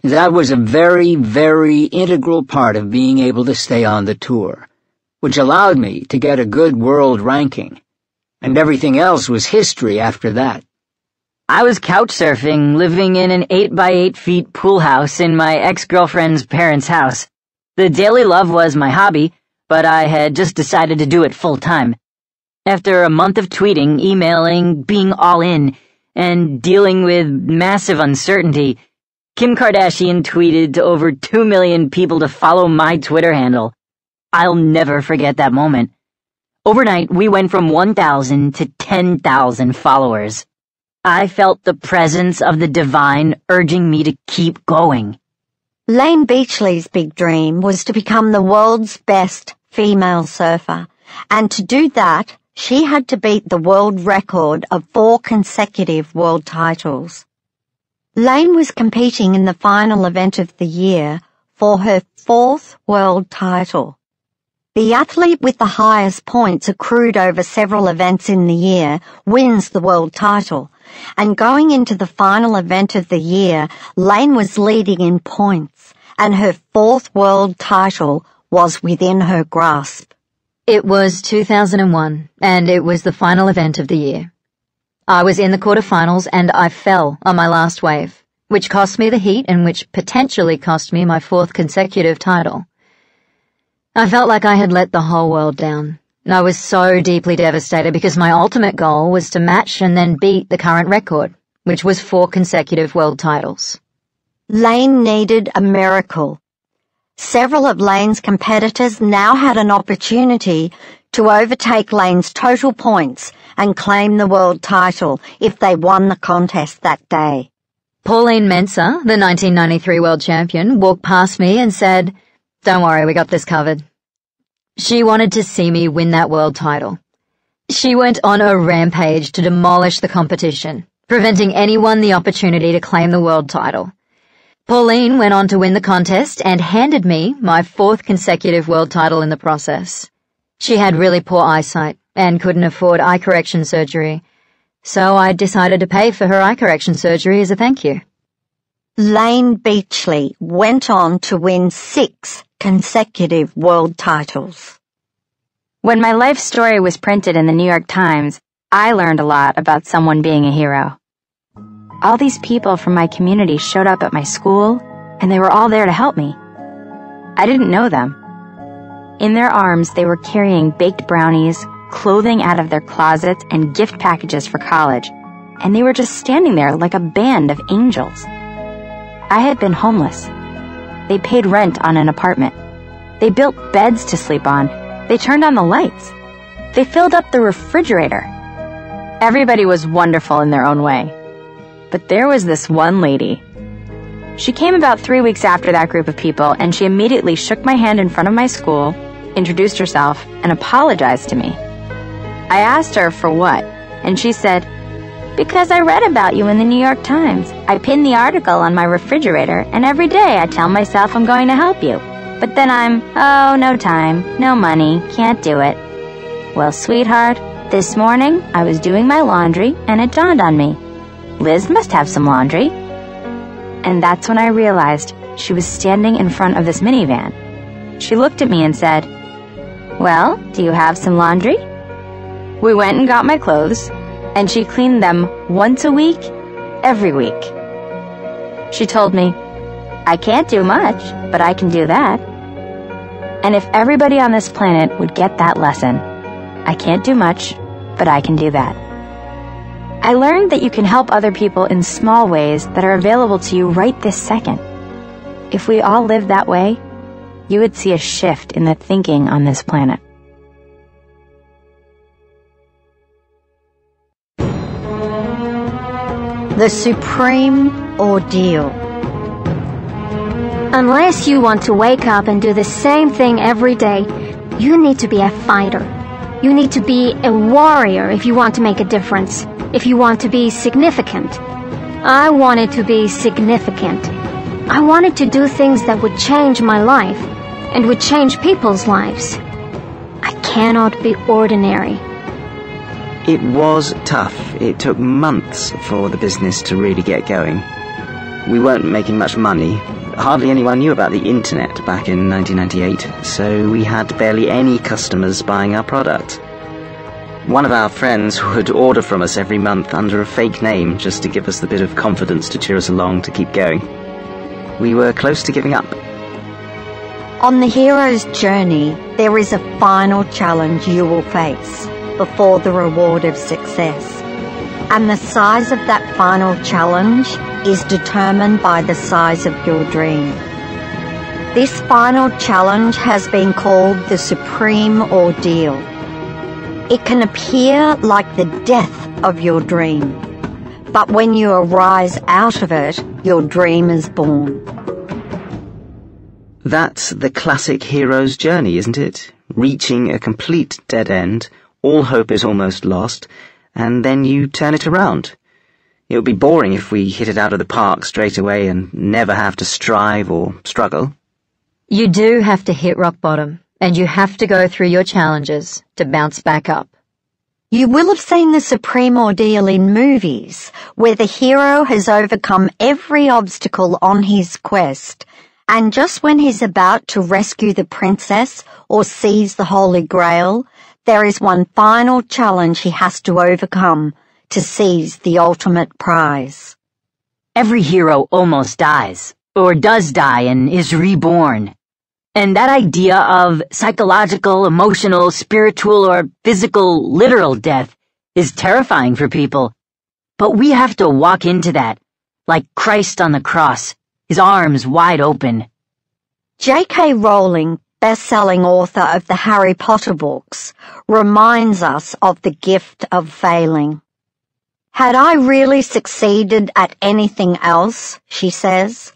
That was a very, very integral part of being able to stay on the tour, which allowed me to get a good world ranking and everything else was history after that. I was couch surfing, living in an 8 by 8 feet pool house in my ex-girlfriend's parents' house. The daily love was my hobby, but I had just decided to do it full time. After a month of tweeting, emailing, being all in, and dealing with massive uncertainty, Kim Kardashian tweeted to over 2 million people to follow my Twitter handle. I'll never forget that moment. Overnight, we went from 1,000 to 10,000 followers. I felt the presence of the divine urging me to keep going. Layne Beachley's big dream was to become the world's best female surfer, and to do that, she had to beat the world record of four consecutive world titles. Layne was competing in the final event of the year for her fourth world title. The athlete with the highest points accrued over several events in the year wins the world title, and going into the final event of the year, Layne was leading in points, and her fourth world title was within her grasp. It was 2001, and it was the final event of the year. I was in the quarterfinals and I fell on my last wave, which cost me the heat and which potentially cost me my fourth consecutive title. I felt like I had let the whole world down. I was so deeply devastated because my ultimate goal was to match and then beat the current record, which was four consecutive world titles. Layne needed a miracle. Several of Layne's competitors now had an opportunity to overtake Layne's total points and claim the world title if they won the contest that day. Pauline Menczer, the 1993 world champion, walked past me and said, Don't worry, we got this covered. She wanted to see me win that world title. She went on a rampage to demolish the competition, preventing anyone the opportunity to claim the world title. Pauline went on to win the contest and handed me my fourth consecutive world title in the process. She had really poor eyesight and couldn't afford eye correction surgery, so I decided to pay for her eye correction surgery as a thank you. Layne Beachley went on to win six consecutive world titles. When my life story was printed in the New York Times, I learned a lot about someone being a hero. All these people from my community showed up at my school, and they were all there to help me. I didn't know them. In their arms, they were carrying baked brownies, clothing out of their closets, and gift packages for college, and they were just standing there like a band of angels. I had been homeless. They paid rent on an apartment. They built beds to sleep on. They turned on the lights. They filled up the refrigerator. Everybody was wonderful in their own way. But there was this one lady she came about three weeks after that group of people, and she immediately shook my hand in front of my school, introduced herself, and apologized to me. I asked her for what, and she said, Because I read about you in the New York Times. I pinned the article on my refrigerator, and every day I tell myself I'm going to help you. But then I'm, oh, no time, no money, can't do it. Well, sweetheart, this morning I was doing my laundry, and it dawned on me. Liz must have some laundry and that's when I realized she was standing in front of this minivan. She looked at me and said, Well, do you have some laundry? We went and got my clothes, and she cleaned them once a week, every week. She told me, I can't do much, but I can do that. And if everybody on this planet would get that lesson, I can't do much, but I can do that. I learned that you can help other people in small ways that are available to you right this second. If we all lived that way, you would see a shift in the thinking on this planet. The Supreme Ordeal. Unless you want to wake up and do the same thing every day, you need to be a fighter. You need to be a warrior if you want to make a difference if you want to be significant. I wanted to be significant. I wanted to do things that would change my life and would change people's lives. I cannot be ordinary. It was tough. It took months for the business to really get going. We weren't making much money. Hardly anyone knew about the internet back in 1998, so we had barely any customers buying our product. One of our friends would order from us every month under a fake name just to give us the bit of confidence to cheer us along to keep going. We were close to giving up. On the hero's journey, there is a final challenge you will face before the reward of success. And the size of that final challenge is determined by the size of your dream. This final challenge has been called the Supreme Ordeal. It can appear like the death of your dream, but when you arise out of it, your dream is born. That's the classic hero's journey, isn't it? Reaching a complete dead end, all hope is almost lost, and then you turn it around. It would be boring if we hit it out of the park straight away and never have to strive or struggle. You do have to hit rock bottom, and you have to go through your challenges to bounce back up. You will have seen the supreme ordeal in movies, where the hero has overcome every obstacle on his quest, and just when he's about to rescue the princess or seize the Holy Grail, there is one final challenge he has to overcome to seize the ultimate prize. Every hero almost dies, or does die and is reborn. And that idea of psychological, emotional, spiritual, or physical, literal death is terrifying for people. But we have to walk into that, like Christ on the cross, his arms wide open. J.K. Rowling, best-selling author of the Harry Potter books, reminds us of the gift of failing. Had I really succeeded at anything else, she says,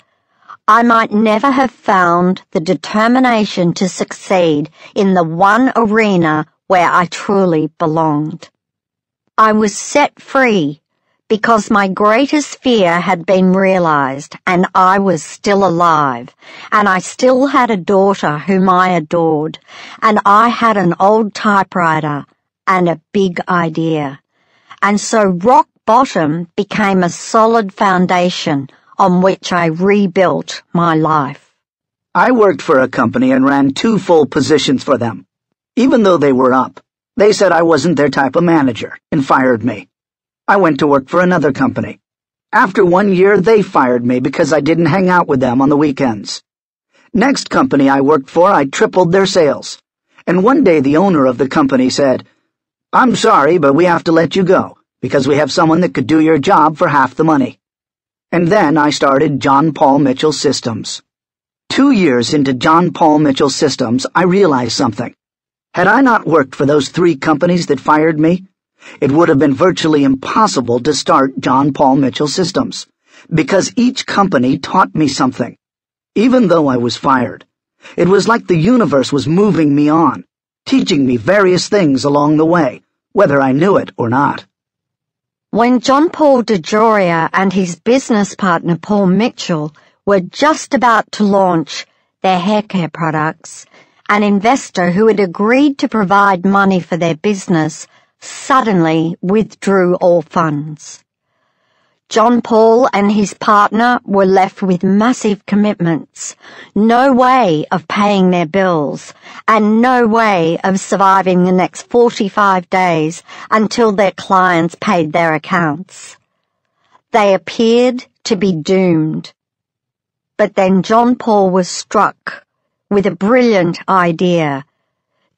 I might never have found the determination to succeed in the one arena where I truly belonged. I was set free because my greatest fear had been realized and I was still alive and I still had a daughter whom I adored and I had an old typewriter and a big idea. And so rock bottom became a solid foundation on which I rebuilt my life. I worked for a company and ran two full positions for them. Even though they were up, they said I wasn't their type of manager and fired me. I went to work for another company. After one year, they fired me because I didn't hang out with them on the weekends. Next company I worked for, I tripled their sales. And one day the owner of the company said, I'm sorry, but we have to let you go because we have someone that could do your job for half the money. And then I started John Paul Mitchell Systems. Two years into John Paul Mitchell Systems, I realized something. Had I not worked for those three companies that fired me, it would have been virtually impossible to start John Paul Mitchell Systems, because each company taught me something. Even though I was fired, it was like the universe was moving me on, teaching me various things along the way, whether I knew it or not. When John Paul DeJoria and his business partner Paul Mitchell were just about to launch their hair care products, an investor who had agreed to provide money for their business suddenly withdrew all funds. John Paul and his partner were left with massive commitments, no way of paying their bills, and no way of surviving the next 45 days until their clients paid their accounts. They appeared to be doomed. But then John Paul was struck with a brilliant idea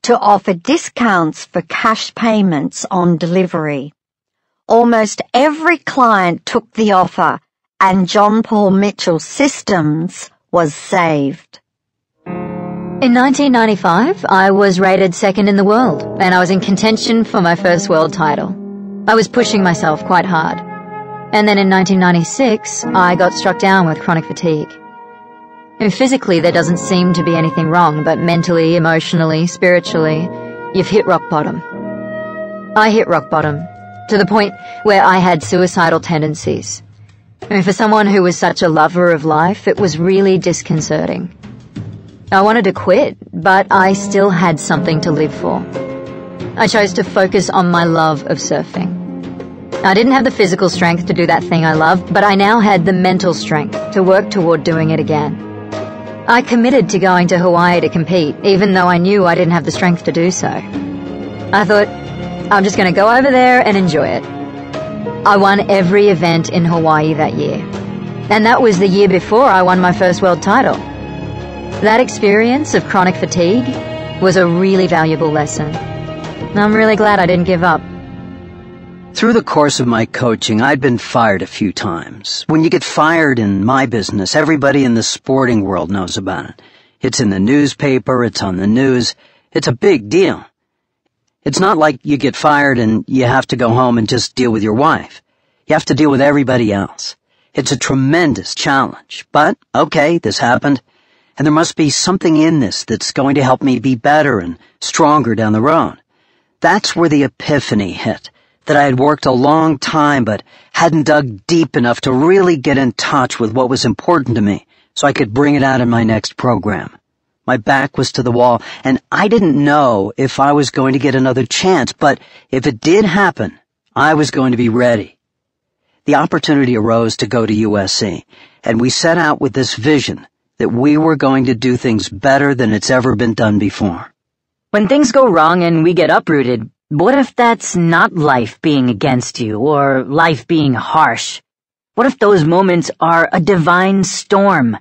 to offer discounts for cash payments on delivery. Almost every client took the offer, and John Paul Mitchell Systems was saved. In 1995, I was rated second in the world, and I was in contention for my first world title. I was pushing myself quite hard. And then in 1996, I got struck down with chronic fatigue. Physically, there doesn't seem to be anything wrong, but mentally, emotionally, spiritually, you've hit rock bottom. I hit rock bottom to the point where I had suicidal tendencies. I mean, for someone who was such a lover of life, it was really disconcerting. I wanted to quit, but I still had something to live for. I chose to focus on my love of surfing. I didn't have the physical strength to do that thing I loved, but I now had the mental strength to work toward doing it again. I committed to going to Hawaii to compete, even though I knew I didn't have the strength to do so. I thought, I'm just going to go over there and enjoy it. I won every event in Hawaii that year. And that was the year before I won my first world title. That experience of chronic fatigue was a really valuable lesson. I'm really glad I didn't give up. Through the course of my coaching, I'd been fired a few times. When you get fired in my business, everybody in the sporting world knows about it. It's in the newspaper, it's on the news. It's a big deal. It's not like you get fired and you have to go home and just deal with your wife. You have to deal with everybody else. It's a tremendous challenge. But, okay, this happened, and there must be something in this that's going to help me be better and stronger down the road. That's where the epiphany hit. That I had worked a long time but hadn't dug deep enough to really get in touch with what was important to me so I could bring it out in my next program. My back was to the wall, and I didn't know if I was going to get another chance, but if it did happen, I was going to be ready. The opportunity arose to go to USC, and we set out with this vision that we were going to do things better than it's ever been done before. When things go wrong and we get uprooted, what if that's not life being against you, or life being harsh? What if those moments are a divine storm?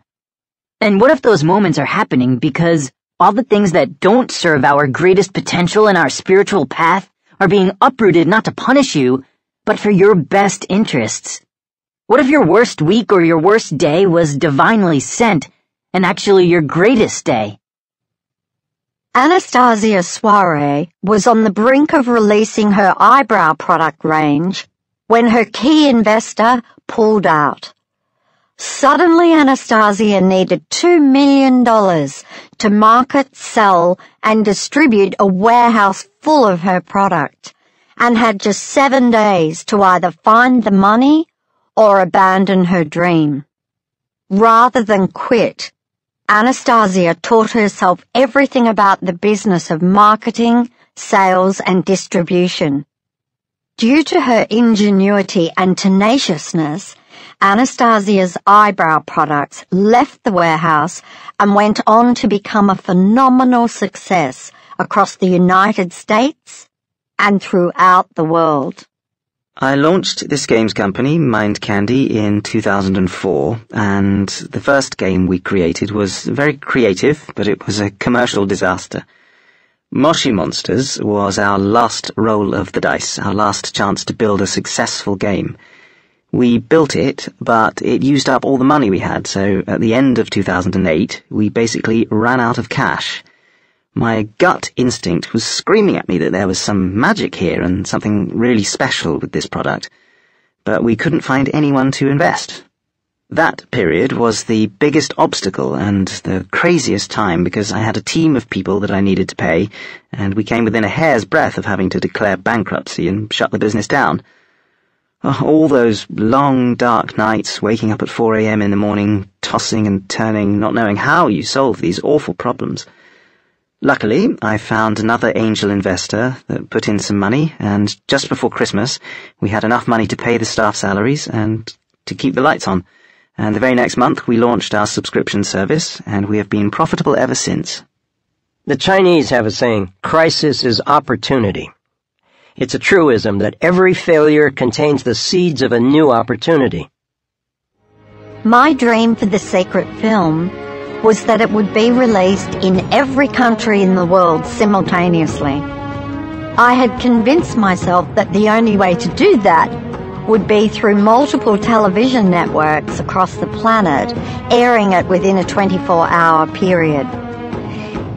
And what if those moments are happening because all the things that don't serve our greatest potential in our spiritual path are being uprooted not to punish you, but for your best interests? What if your worst week or your worst day was divinely sent, and actually your greatest day? Anastasia Soare was on the brink of releasing her eyebrow product range when her key investor pulled out. Suddenly, Anastasia needed $2 million to market, sell, and distribute a warehouse full of her product, and had just seven days to either find the money or abandon her dream. Rather than quit, Anastasia taught herself everything about the business of marketing, sales, and distribution. Due to her ingenuity and tenaciousness, Anastasia's eyebrow products left the warehouse and went on to become a phenomenal success across the United States and throughout the world. I launched this games company, Mind Candy, in 2004, and the first game we created was very creative, but it was a commercial disaster. Moshi Monsters was our last roll of the dice, our last chance to build a successful game. We built it, but it used up all the money we had, so at the end of 2008, we basically ran out of cash. My gut instinct was screaming at me that there was some magic here and something really special with this product, but we couldn't find anyone to invest. That period was the biggest obstacle and the craziest time because I had a team of people that I needed to pay, and we came within a hair's breadth of having to declare bankruptcy and shut the business down. Oh, all those long, dark nights, waking up at 4 a.m. in the morning, tossing and turning, not knowing how you solve these awful problems. Luckily, I found another angel investor that put in some money, and just before Christmas, we had enough money to pay the staff salaries and to keep the lights on. And the very next month, we launched our subscription service, and we have been profitable ever since. The Chinese have a saying, crisis is opportunity. It's a truism that every failure contains the seeds of a new opportunity. My dream for the Secret film was that it would be released in every country in the world simultaneously. I had convinced myself that the only way to do that would be through multiple television networks across the planet, airing it within a 24 hour period.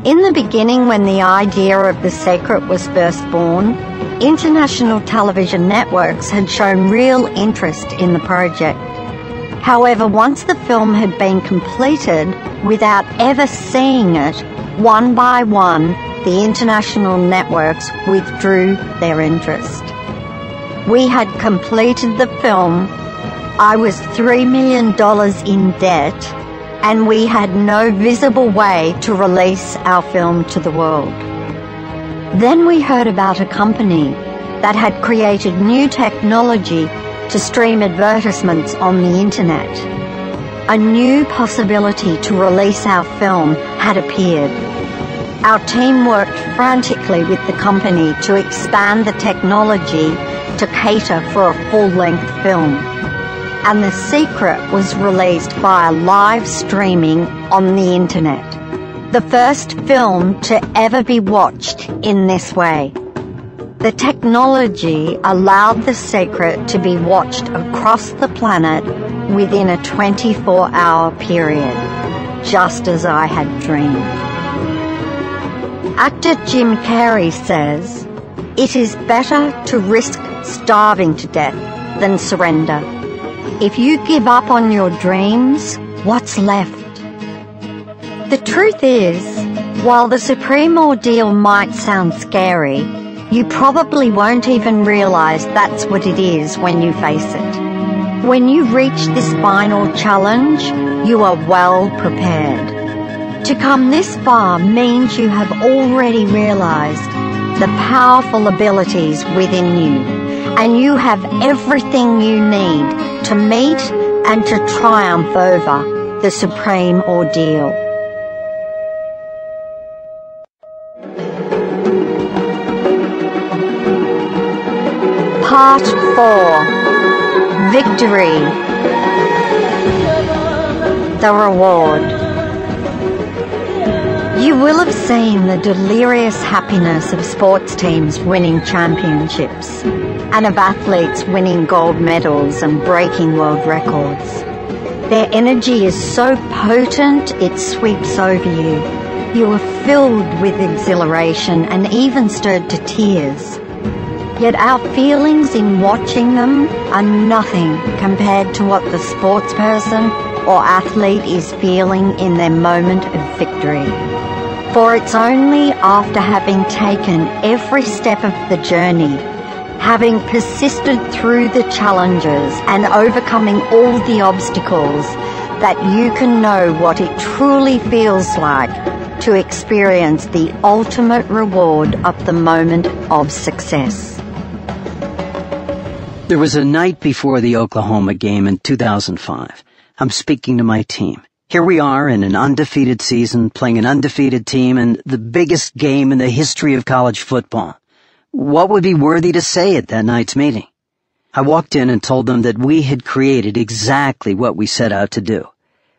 In the beginning, when the idea of The Secret was first born, international television networks had shown real interest in the project. However, once the film had been completed, without ever seeing it, one by one, the international networks withdrew their interest. We had completed the film, I was $3 million in debt, and we had no visible way to release our film to the world. Then we heard about a company that had created new technology to stream advertisements on the internet. A new possibility to release our film had appeared. Our team worked frantically with the company to expand the technology to cater for a full-length film. And The Secret was released via live streaming on the internet the first film to ever be watched in this way. The technology allowed The Secret to be watched across the planet within a 24 hour period, just as I had dreamed. Actor Jim Carrey says, It is better to risk starving to death than surrender. If you give up on your dreams, what's left? The truth is, while the supreme ordeal might sound scary, You probably won't even realize that's what it is when you face it. When you reach this final challenge, you are well prepared. To come this far means you have already realized the powerful abilities within you, and you have everything you need to meet and to triumph over the supreme ordeal. Part 4 Victory. The reward. You will have seen the delirious happiness of sports teams winning championships and of athletes winning gold medals and breaking world records. Their energy is so potent it sweeps over you. You are filled with exhilaration and even stirred to tears. Yet our feelings in watching them are nothing compared to what the sportsperson or athlete is feeling in their moment of victory. For it's only after having taken every step of the journey, having persisted through the challenges and overcoming all the obstacles, that you can know what it truly feels like to experience the ultimate reward of the moment of success. There was a night before the Oklahoma game in 2005. I'm speaking to my team. Here we are in an undefeated season, playing an undefeated team in the biggest game in the history of college football. What would be worthy to say at that night's meeting? I walked in and told them that we had created exactly what we set out to do.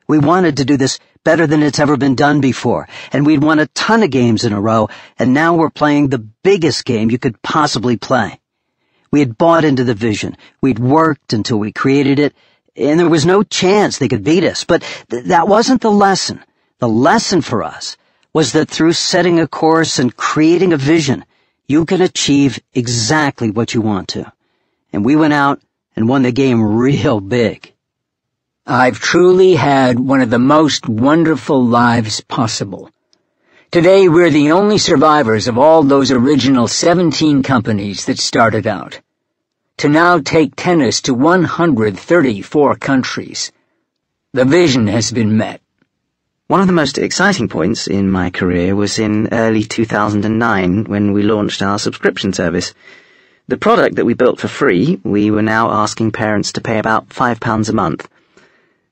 We wanted to do this better than it's ever been done before, and we'd won a ton of games in a row, and now we're playing the biggest game you could possibly play. We had bought into the vision. We'd worked until we created it, and there was no chance they could beat us. But th- that wasn't the lesson. The lesson for us was that through setting a course and creating a vision, you can achieve exactly what you want to. And we went out and won the game real big. I've truly had one of the most wonderful lives possible. Today we're the only survivors of all those original 17 companies that started out. To now take tennis to 134 countries. The vision has been met. One of the most exciting points in my career was in early 2009 when we launched our subscription service. The product that we built for free, we were now asking parents to pay about £5 a month.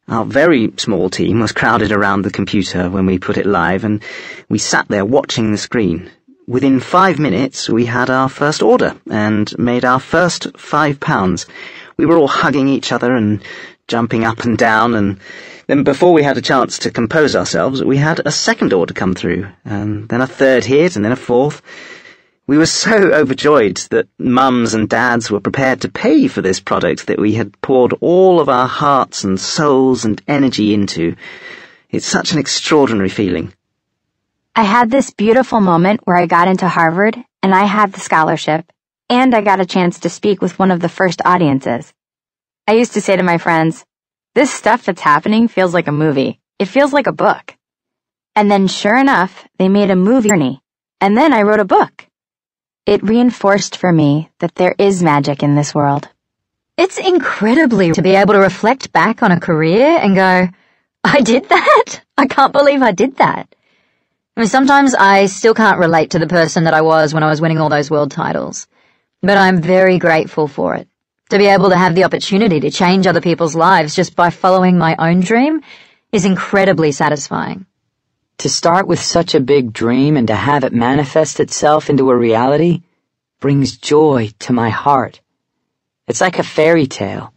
Our very small team was crowded around the computer when we put it live, and we sat there watching the screen. Within five minutes, we had our first order and made our first five pounds. We were all hugging each other and jumping up and down, and then before we had a chance to compose ourselves, we had a second order come through, and then a third hit, and then a fourth. We were so overjoyed that mums and dads were prepared to pay for this product that we had poured all of our hearts and souls and energy into. It's such an extraordinary feeling. I had this beautiful moment where I got into Harvard and I had the scholarship, and I got a chance to speak with one of the first audiences. I used to say to my friends, this stuff that's happening feels like a movie. It feels like a book. And then sure enough, they made a movie journey. And then I wrote a book. It reinforced for me that there is magic in this world. It's incredibly to be able to reflect back on a career and go, I did that? I can't believe I did that. I mean, sometimes I still can't relate to the person that I was when I was winning all those world titles. But I'm very grateful for it. To be able to have the opportunity to change other people's lives just by following my own dream is incredibly satisfying. To start with such a big dream and to have it manifest itself into a reality brings joy to my heart. It's like a fairy tale.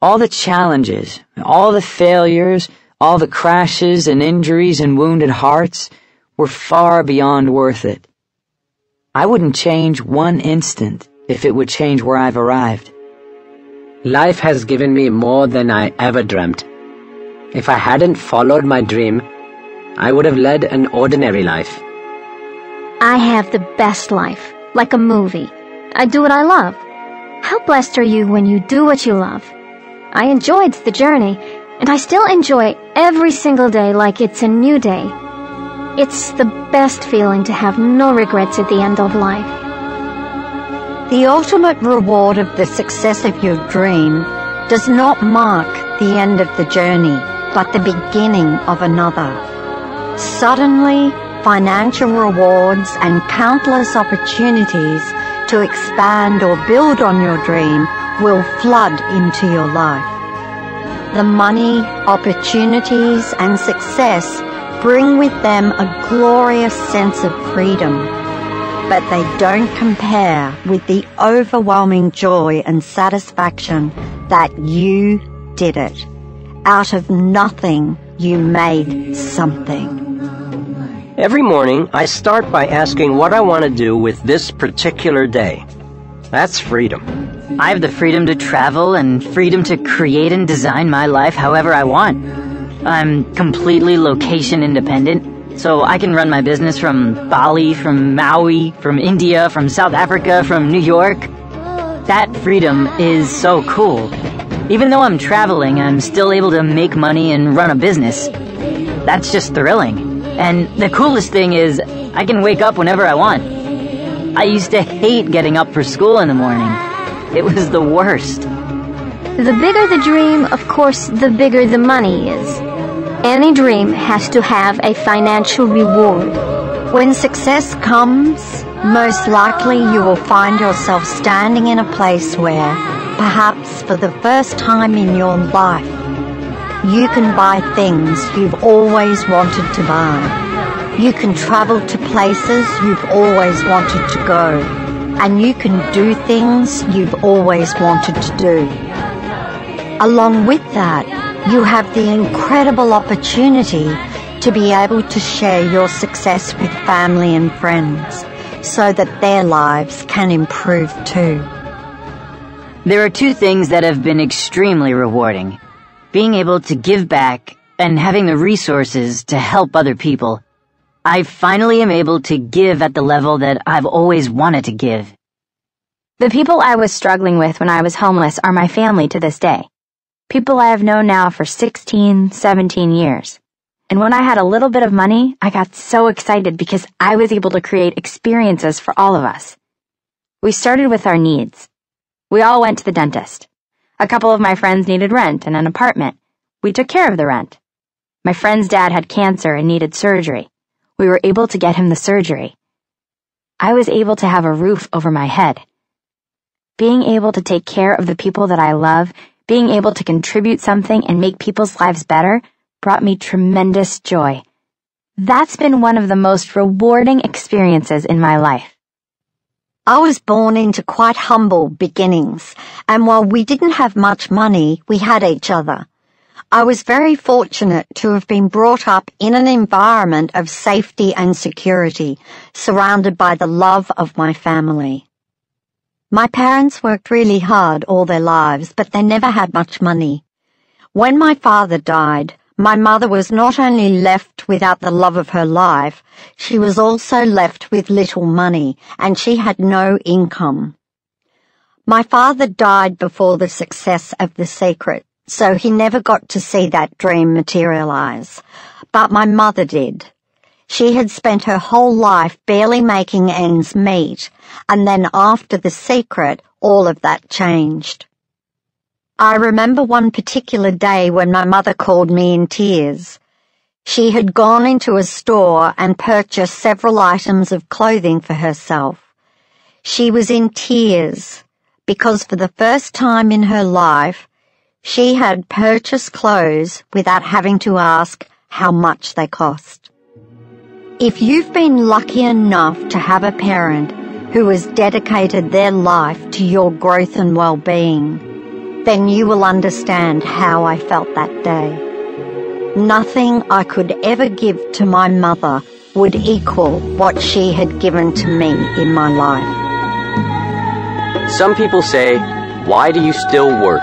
All the challenges, all the failures, all the crashes and injuries and wounded hearts were far beyond worth it. I wouldn't change one instant if it would change where I've arrived. Life has given me more than I ever dreamt. If I hadn't followed my dream, I would have led an ordinary life. I have the best life, like a movie. I do what I love. How blessed are you when you do what you love? I enjoyed the journey, and I still enjoy every single day like it's a new day. It's the best feeling to have no regrets at the end of life. The ultimate reward of the success of your dream does not mark the end of the journey, but the beginning of another. Suddenly, financial rewards and countless opportunities to expand or build on your dream will flood into your life. The money, opportunities, and success bring with them a glorious sense of freedom, but they don't compare with the overwhelming joy and satisfaction that you did it. Out of nothing, you made something. Every morning, I start by asking what I want to do with this particular day. That's freedom. I have the freedom to travel and freedom to create and design my life however I want. I'm completely location independent, so I can run my business from Bali, from Maui, from India, from South Africa, from New York. That freedom is so cool. Even though I'm traveling, I'm still able to make money and run a business. That's just thrilling. And the coolest thing is, I can wake up whenever I want. I used to hate getting up for school in the morning. It was the worst. The bigger the dream, of course, the bigger the money is. Any dream has to have a financial reward. When success comes, most likely you will find yourself standing in a place where, perhaps for the first time in your life, you can buy things you've always wanted to buy. You can travel to places you've always wanted to go and you can do things you've always wanted to do. Along with that, you have the incredible opportunity to be able to share your success with family and friends so that their lives can improve too. There are two things that have been extremely rewarding. Being able to give back and having the resources to help other people. I finally am able to give at the level that I've always wanted to give. The people I was struggling with when I was homeless are my family to this day. People I have known now for 16, 17 years. And when I had a little bit of money, I got so excited because I was able to create experiences for all of us. We started with our needs. We all went to the dentist. A couple of my friends needed rent and an apartment. We took care of the rent. My friend's dad had cancer and needed surgery we were able to get him the surgery. I was able to have a roof over my head. Being able to take care of the people that I love, being able to contribute something and make people's lives better, brought me tremendous joy. That's been one of the most rewarding experiences in my life. I was born into quite humble beginnings, and while we didn't have much money, we had each other. I was very fortunate to have been brought up in an environment of safety and security, surrounded by the love of my family. My parents worked really hard all their lives, but they never had much money. When my father died, my mother was not only left without the love of her life, she was also left with little money, and she had no income. My father died before the success of The Secret, so he never got to see that dream materialize. But my mother did. She had spent her whole life barely making ends meet, and then after the secret, all of that changed. I remember one particular day when my mother called me in tears. She had gone into a store and purchased several items of clothing for herself. She was in tears because for the first time in her life, she had purchased clothes without having to ask how much they cost. If you've been lucky enough to have a parent who has dedicated their life to your growth and well-being, then you will understand how I felt that day. Nothing I could ever give to my mother would equal what she had given to me in my life. Some people say, why do you still work?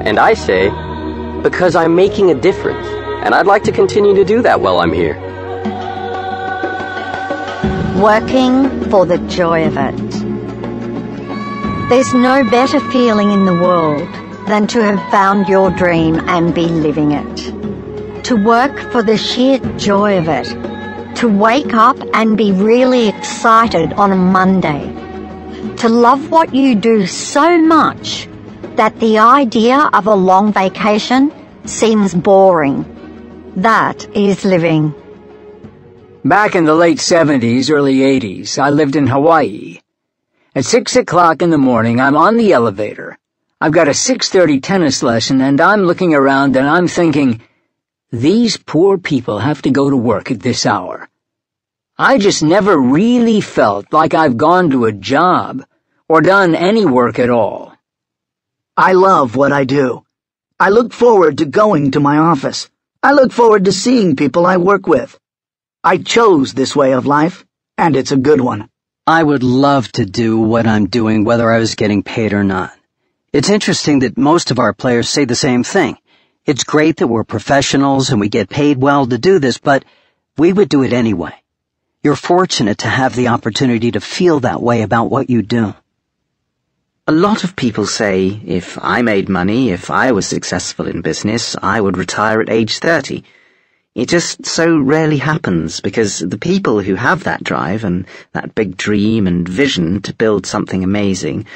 And I say, because I'm making a difference, and I'd like to continue to do that while I'm here. Working for the joy of it. There's no better feeling in the world than to have found your dream and be living it. To work for the sheer joy of it. To wake up and be really excited on a Monday To love what you do so much that the idea of a long vacation seems boring. That is living. Back in the late 70s, early 80s, I lived in Hawaii. At 6 o'clock in the morning, I'm on the elevator. I've got a 6.30 tennis lesson, and I'm looking around and I'm thinking, these poor people have to go to work at this hour. I just never really felt like I've gone to a job or done any work at all. I love what I do. I look forward to going to my office. I look forward to seeing people I work with. I chose this way of life, and it's a good one. I would love to do what I'm doing whether I was getting paid or not. It's interesting that most of our players say the same thing. It's great that we're professionals and we get paid well to do this, but we would do it anyway. You're fortunate to have the opportunity to feel that way about what you do. A lot of people say if I made money, if I was successful in business, I would retire at age 30. It just so rarely happens because the people who have that drive and that big dream and vision to build something amazing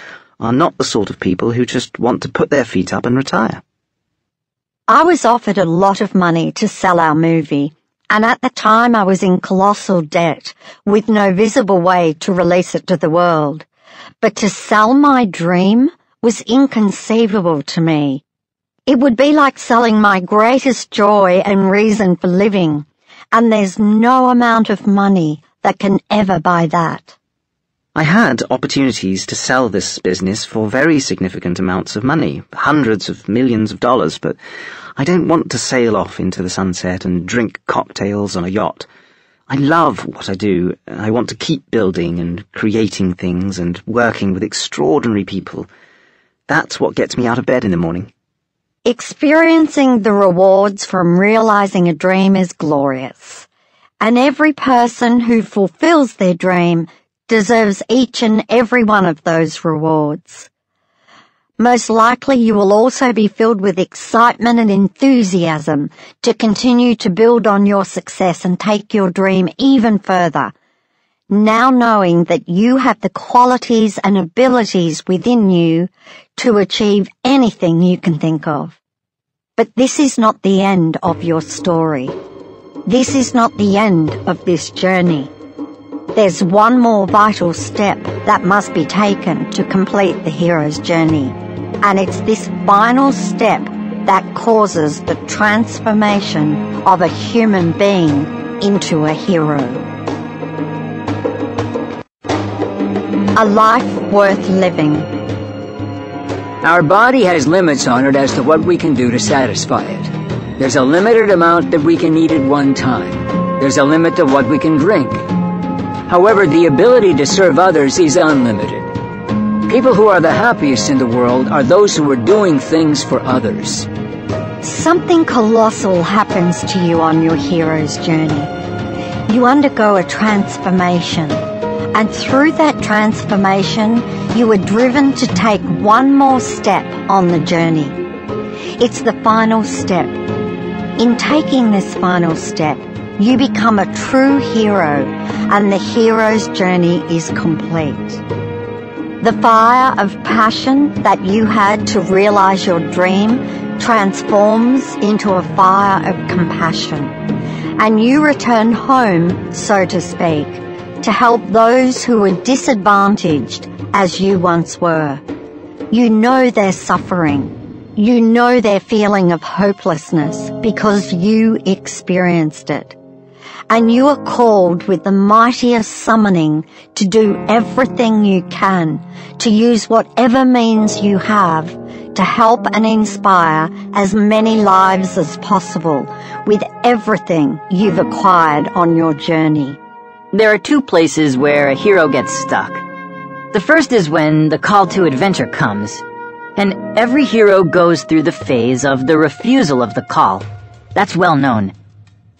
are not the sort of people who just want to put their feet up and retire. I was offered a lot of money to sell our movie, and at the time I was in colossal debt with no visible way to release it to the world. But to sell my dream was inconceivable to me. It would be like selling my greatest joy and reason for living, and there's no amount of money that can ever buy that. I had opportunities to sell this business for very significant amounts of money, hundreds of millions of dollars, but I don't want to sail off into the sunset and drink cocktails on a yacht. I love what I do. I want to keep building and creating things and working with extraordinary people. That's what gets me out of bed in the morning. Experiencing the rewards from realizing a dream is glorious, and every person who fulfills their dream deserves each and every one of those rewards. Most likely you will also be filled with excitement and enthusiasm to continue to build on your success and take your dream even further. Now knowing that you have the qualities and abilities within you to achieve anything you can think of. But this is not the end of your story. This is not the end of this journey. There's one more vital step that must be taken to complete the hero's journey. And it's this final step that causes the transformation of a human being into a hero. A life worth living. Our body has limits on it as to what we can do to satisfy it. There's a limited amount that we can eat at one time. There's a limit to what we can drink. However, the ability to serve others is unlimited. People who are the happiest in the world are those who are doing things for others. Something colossal happens to you on your hero's journey. You undergo a transformation, and through that transformation, you are driven to take one more step on the journey. It's the final step. In taking this final step, you become a true hero, and the hero's journey is complete. The fire of passion that you had to realize your dream transforms into a fire of compassion, and you return home, so to speak, to help those who were disadvantaged as you once were. You know their suffering. You know their feeling of hopelessness because you experienced it and you are called with the mightiest summoning to do everything you can, to use whatever means you have to help and inspire as many lives as possible with everything you've acquired on your journey. There are two places where a hero gets stuck. The first is when the call to adventure comes, and every hero goes through the phase of the refusal of the call. That's well known.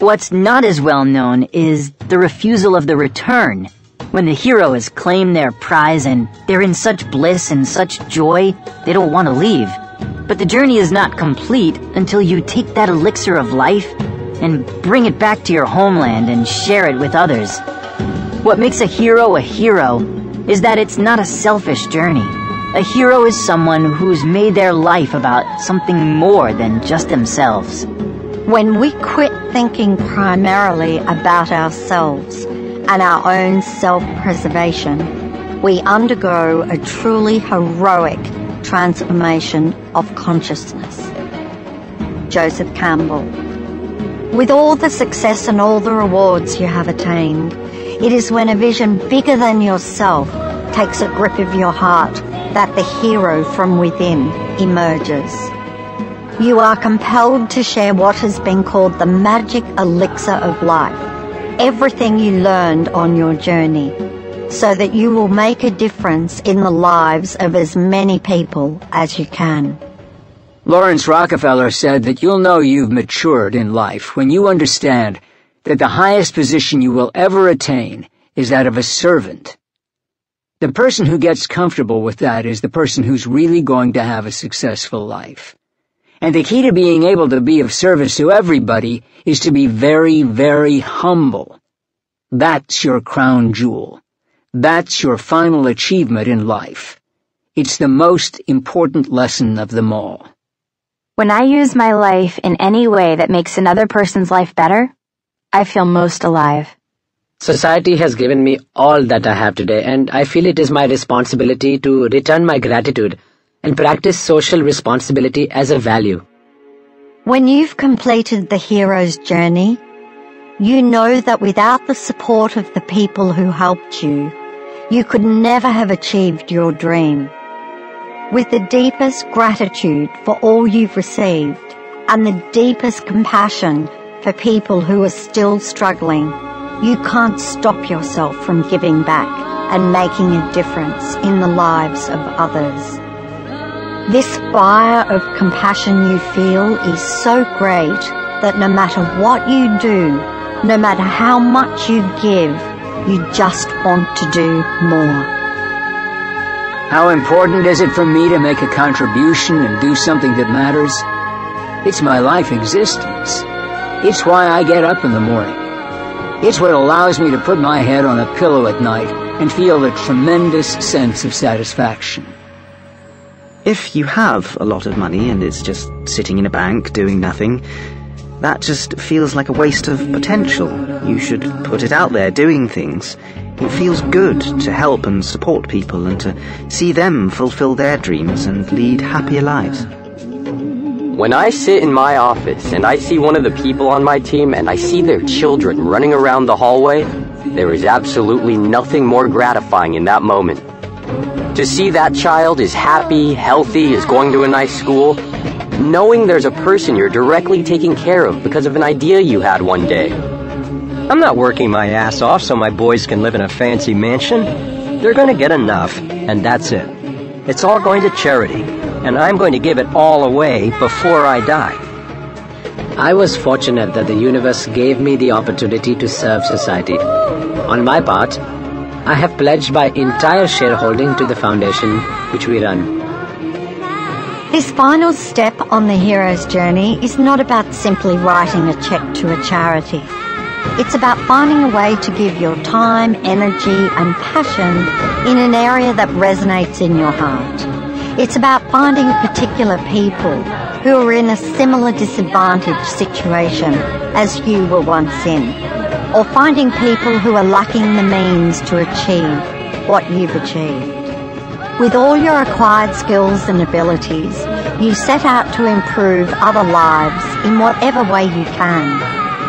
What's not as well known is the refusal of the return. When the hero has claimed their prize and they're in such bliss and such joy, they don't want to leave. But the journey is not complete until you take that elixir of life and bring it back to your homeland and share it with others. What makes a hero a hero is that it's not a selfish journey. A hero is someone who's made their life about something more than just themselves. When we quit thinking primarily about ourselves and our own self-preservation, we undergo a truly heroic transformation of consciousness. Joseph Campbell With all the success and all the rewards you have attained, it is when a vision bigger than yourself takes a grip of your heart that the hero from within emerges. You are compelled to share what has been called the magic elixir of life, everything you learned on your journey, so that you will make a difference in the lives of as many people as you can. Laurance Rockefeller said that you'll know you've matured in life when you understand that the highest position you will ever attain is that of a servant. The person who gets comfortable with that is the person who's really going to have a successful life. And the key to being able to be of service to everybody is to be very, very humble. That's your crown jewel. That's your final achievement in life. It's the most important lesson of them all. When I use my life in any way that makes another person's life better, I feel most alive. Society has given me all that I have today, and I feel it is my responsibility to return my gratitude and practice social responsibility as a value. When you've completed the hero's journey, you know that without the support of the people who helped you, you could never have achieved your dream with the deepest gratitude for all you've received and the deepest compassion for people who are still struggling, you can't stop yourself from giving back and making a difference in the lives of others. This fire of compassion you feel is so great that no matter what you do, no matter how much you give, you just want to do more. How important is it for me to make a contribution and do something that matters? It's my life existence. It's why I get up in the morning. It's what allows me to put my head on a pillow at night and feel a tremendous sense of satisfaction. If you have a lot of money and it's just sitting in a bank doing nothing, that just feels like a waste of potential. You should put it out there doing things. It feels good to help and support people and to see them fulfill their dreams and lead happier lives. When I sit in my office and I see one of the people on my team and I see their children running around the hallway, there is absolutely nothing more gratifying in that moment. To see that child is happy, healthy, is going to a nice school, knowing there's a person you're directly taking care of because of an idea you had one day. I'm not working my ass off so my boys can live in a fancy mansion. They're going to get enough, and that's it. It's all going to charity, and I'm going to give it all away before I die. I was fortunate that the universe gave me the opportunity to serve society. On my part, I have pledged my entire shareholding to the foundation which we run. This final step on the hero's journey is not about simply writing a check to a charity. It's about finding a way to give your time, energy, and passion in an area that resonates in your heart. It's about finding particular people who are in a similar disadvantaged situation as you were once in, or finding people who are lacking the means to achieve what you've achieved. With all your acquired skills and abilities, you set out to improve other lives in whatever way you can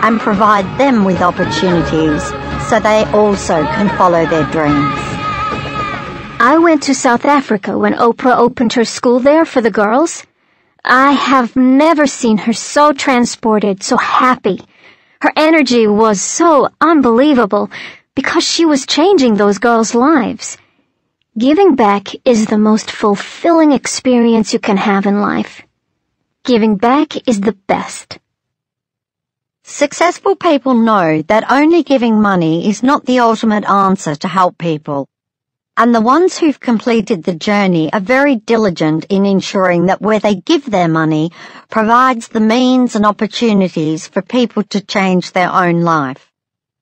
and provide them with opportunities so they also can follow their dreams. I went to South Africa when Oprah opened her school there for the girls. I have never seen her so transported, so happy. Her energy was so unbelievable because she was changing those girls' lives. Giving back is the most fulfilling experience you can have in life. Giving back is the best. Successful people know that only giving money is not the ultimate answer to help people. And the ones who've completed the journey are very diligent in ensuring that where they give their money provides the means and opportunities for people to change their own life.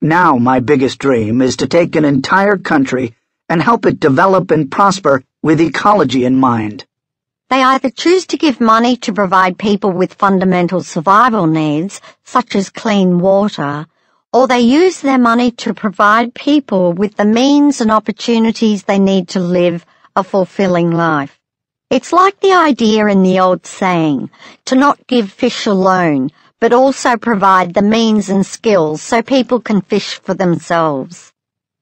Now my biggest dream is to take an entire country and help it develop and prosper with ecology in mind. They either choose to give money to provide people with fundamental survival needs, such as clean water, or they use their money to provide people with the means and opportunities they need to live a fulfilling life. It's like the idea in the old saying, to not give fish alone, but also provide the means and skills so people can fish for themselves.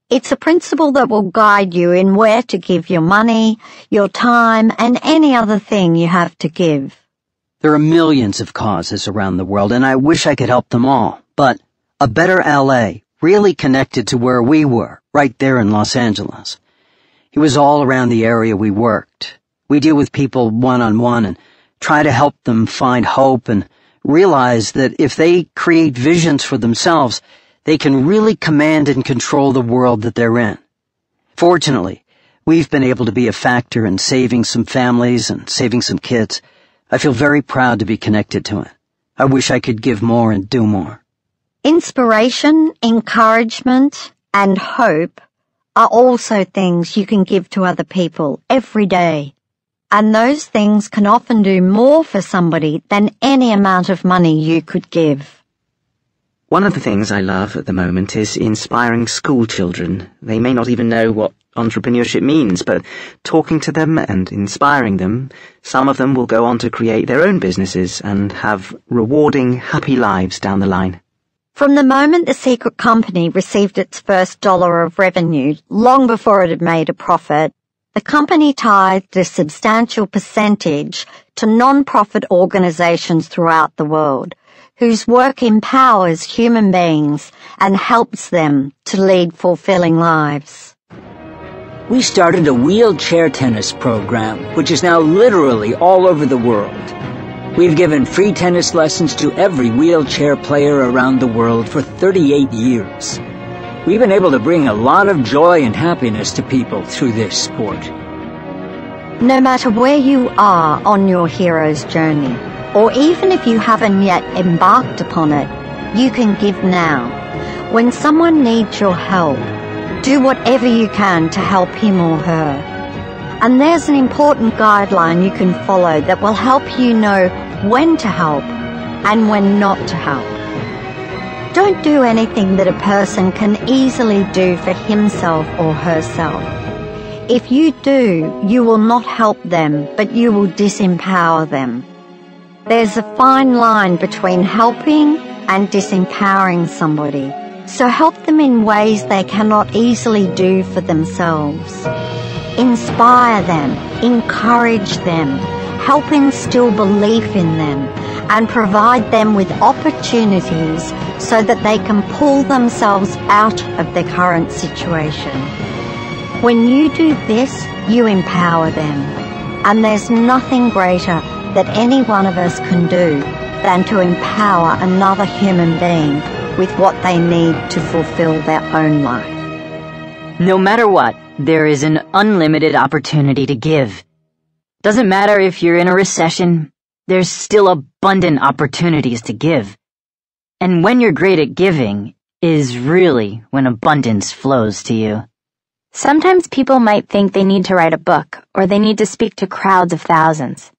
It's a principle that will guide you in where to give your money, your time, and any other thing you have to give. There are millions of causes around the world, and I wish I could help them all. But a better LA really connected to where we were, right there in Los Angeles. He was all around the area we worked. We deal with people one on one and try to help them find hope and realize that if they create visions for themselves, they can really command and control the world that they're in. Fortunately, we've been able to be a factor in saving some families and saving some kids. I feel very proud to be connected to it. I wish I could give more and do more. Inspiration, encouragement, and hope are also things you can give to other people every day. And those things can often do more for somebody than any amount of money you could give. One of the things I love at the moment is inspiring school children. They may not even know what entrepreneurship means, but talking to them and inspiring them, some of them will go on to create their own businesses and have rewarding, happy lives down the line. From the moment the secret company received its first dollar of revenue, long before it had made a profit, the company tithed a substantial percentage to non-profit organizations throughout the world whose work empowers human beings and helps them to lead fulfilling lives. We started a wheelchair tennis program, which is now literally all over the world. We've given free tennis lessons to every wheelchair player around the world for 38 years. We've been able to bring a lot of joy and happiness to people through this sport. No matter where you are on your hero's journey, or even if you haven't yet embarked upon it, you can give now. When someone needs your help, do whatever you can to help him or her. And there's an important guideline you can follow that will help you know when to help and when not to help. Don't do anything that a person can easily do for himself or herself. If you do, you will not help them, but you will disempower them. There's a fine line between helping and disempowering somebody, so help them in ways they cannot easily do for themselves. Inspire them, encourage them, help instill belief in them, and provide them with opportunities so that they can pull themselves out of their current situation. When you do this, you empower them, and there's nothing greater that any one of us can do than to empower another human being with what they need to fulfill their own life. No matter what, there is an unlimited opportunity to give. Doesn't matter if you're in a recession, there's still abundant opportunities to give. And when you're great at giving is really when abundance flows to you. Sometimes people might think they need to write a book or they need to speak to crowds of thousands.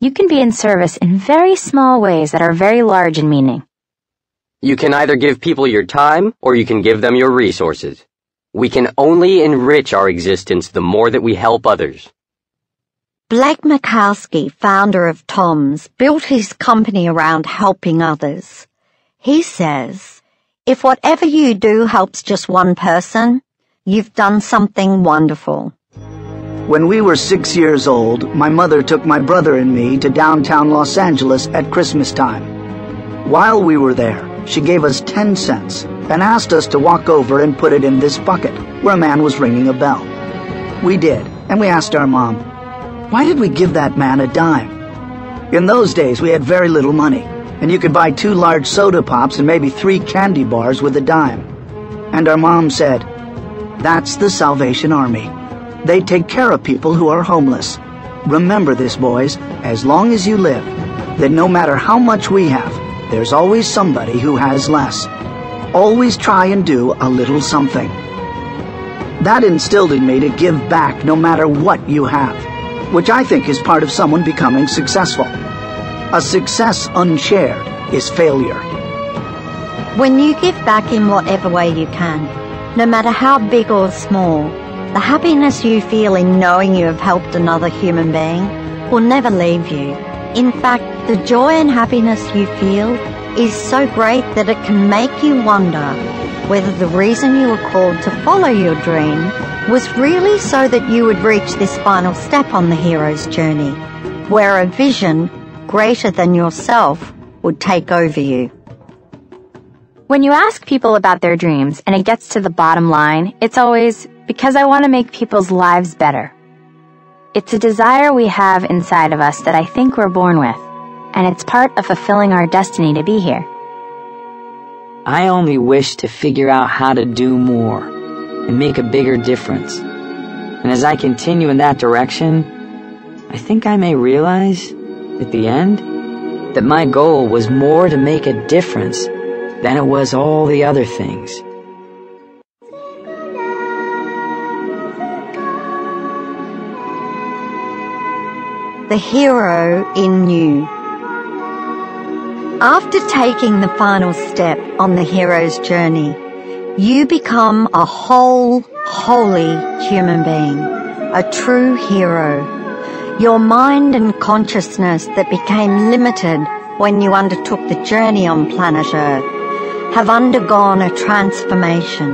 You can be in service in very small ways that are very large in meaning. You can either give people your time or you can give them your resources. We can only enrich our existence the more that we help others. Blake Mycoskie, founder of TOMS, built his company around helping others. He says, if whatever you do helps just one person, you've done something wonderful. When we were six years old, my mother took my brother and me to downtown Los Angeles at Christmas time. While we were there, she gave us 10 cents and asked us to walk over and put it in this bucket where a man was ringing a bell. We did, and we asked our mom, why did we give that man a dime? In those days, we had very little money, and you could buy two large soda pops and maybe three candy bars with a dime. And our mom said, that's the Salvation Army. They take care of people who are homeless. Remember this, boys, as long as you live, that no matter how much we have, there's always somebody who has less. Always try and do a little something. That instilled in me to give back no matter what you have, which I think is part of someone becoming successful. A success unshared is failure. When you give back in whatever way you can, no matter how big or small, the happiness you feel in knowing you have helped another human being will never leave you. In fact, the joy and happiness you feel is so great that it can make you wonder whether the reason you were called to follow your dream was really so that you would reach this final step on the hero's journey, where a vision greater than yourself would take over you. When you ask people about their dreams and it gets to the bottom line, it's always because I want to make people's lives better. It's a desire we have inside of us that I think we're born with, and it's part of fulfilling our destiny to be here. I only wish to figure out how to do more and make a bigger difference. And as I continue in that direction, I think I may realize, at the end, that my goal was more to make a difference than it was all the other things. The hero in you. After taking the final step on the hero's journey, you become a whole, holy human being, a true hero. Your mind and consciousness that became limited when you undertook the journey on planet Earth have undergone a transformation.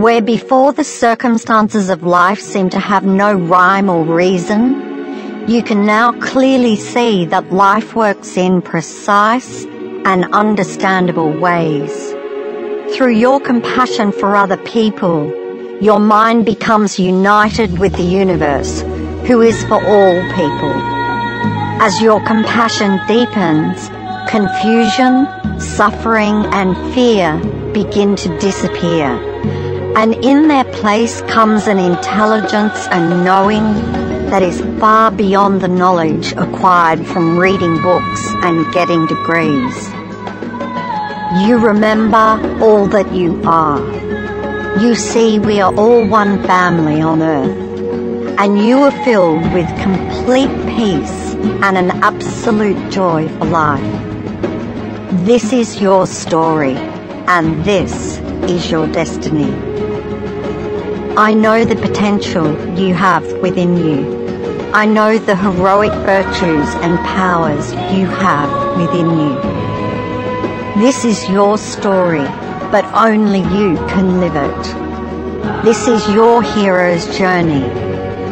Where before the circumstances of life seemed to have no rhyme or reason, you can now clearly see that life works in precise and understandable ways. Through your compassion for other people, your mind becomes united with the universe, who is for all people. As your compassion deepens, confusion, suffering, and fear begin to disappear. And in their place comes an intelligence and knowing that is far beyond the knowledge acquired from reading books and getting degrees. You remember all that you are. You see we are all one family on earth, and you are filled with complete peace and an absolute joy for life. This is your story, and this is your destiny. I know the potential you have within you. I know the heroic virtues and powers you have within you. This is your story, but only you can live it. This is your hero's journey,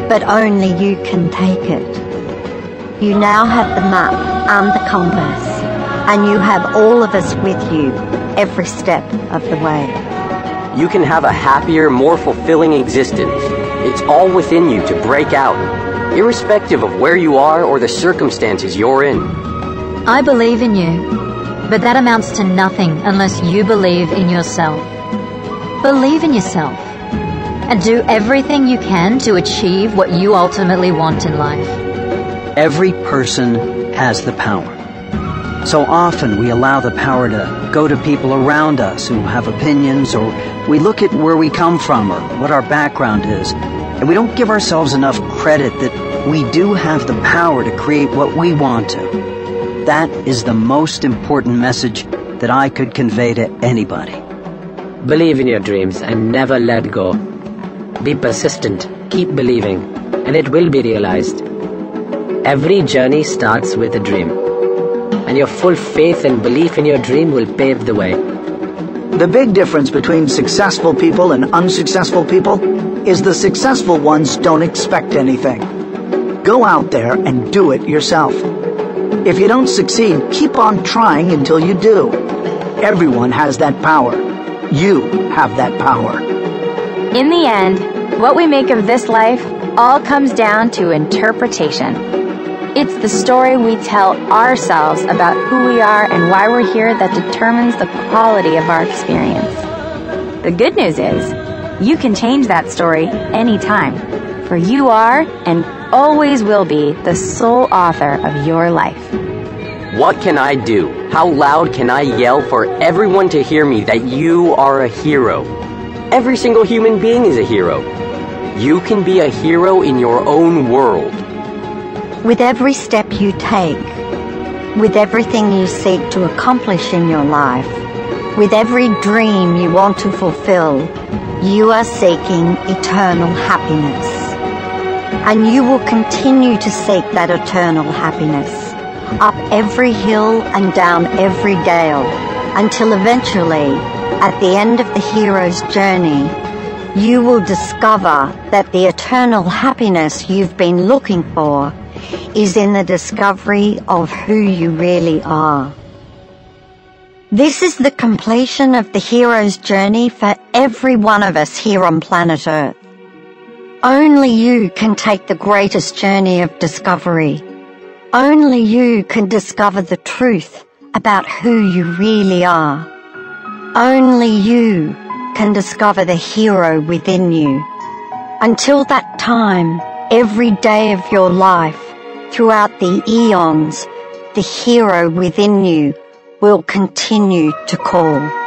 but only you can take it. You now have the map and the compass, and you have all of us with you every step of the way. You can have a happier, more fulfilling existence. It's all within you to break out, irrespective of where you are or the circumstances you're in. I believe in you, but that amounts to nothing unless you believe in yourself. Believe in yourself, and do everything you can to achieve what you ultimately want in life. Every person has the power. So often we allow the power to go to people around us who have opinions, or we look at where we come from or what our background is, and we don't give ourselves enough credit that we do have the power to create what we want to. That is the most important message that I could convey to anybody. Believe in your dreams and never let go. Be persistent, keep believing, and it will be realized. Every journey starts with a dream, and your full faith and belief in your dream will pave the way. The big difference between successful people and unsuccessful people is the successful ones don't expect anything. Go out there and do it yourself. If you don't succeed, keep on trying until you do. Everyone has that power. You have that power. In the end, what we make of this life all comes down to interpretation. It's the story we tell ourselves about who we are and why we're here that determines the quality of our experience. The good news is, you can change that story anytime, for you are and always will be the sole author of your life. What can I do? How loud can I yell for everyone to hear me that you are a hero? Every single human being is a hero. You can be a hero in your own world. With every step you take, with everything you seek to accomplish in your life, with every dream you want to fulfill, you are seeking eternal happiness. And you will continue to seek that eternal happiness up every hill and down every dale until eventually, at the end of the hero's journey, you will discover that the eternal happiness you've been looking for is in the discovery of who you really are. This is the completion of the hero's journey for every one of us here on planet Earth. Only you can take the greatest journey of discovery. Only you can discover the truth about who you really are. Only you can discover the hero within you. Until that time, every day of your life, throughout the eons, the hero within you will continue to call.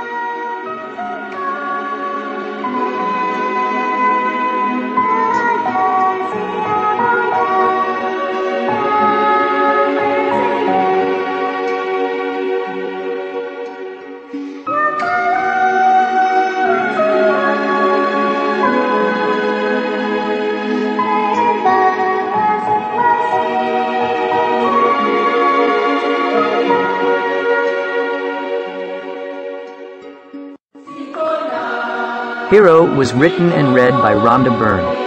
Hero was written and read by Rhonda Byrne.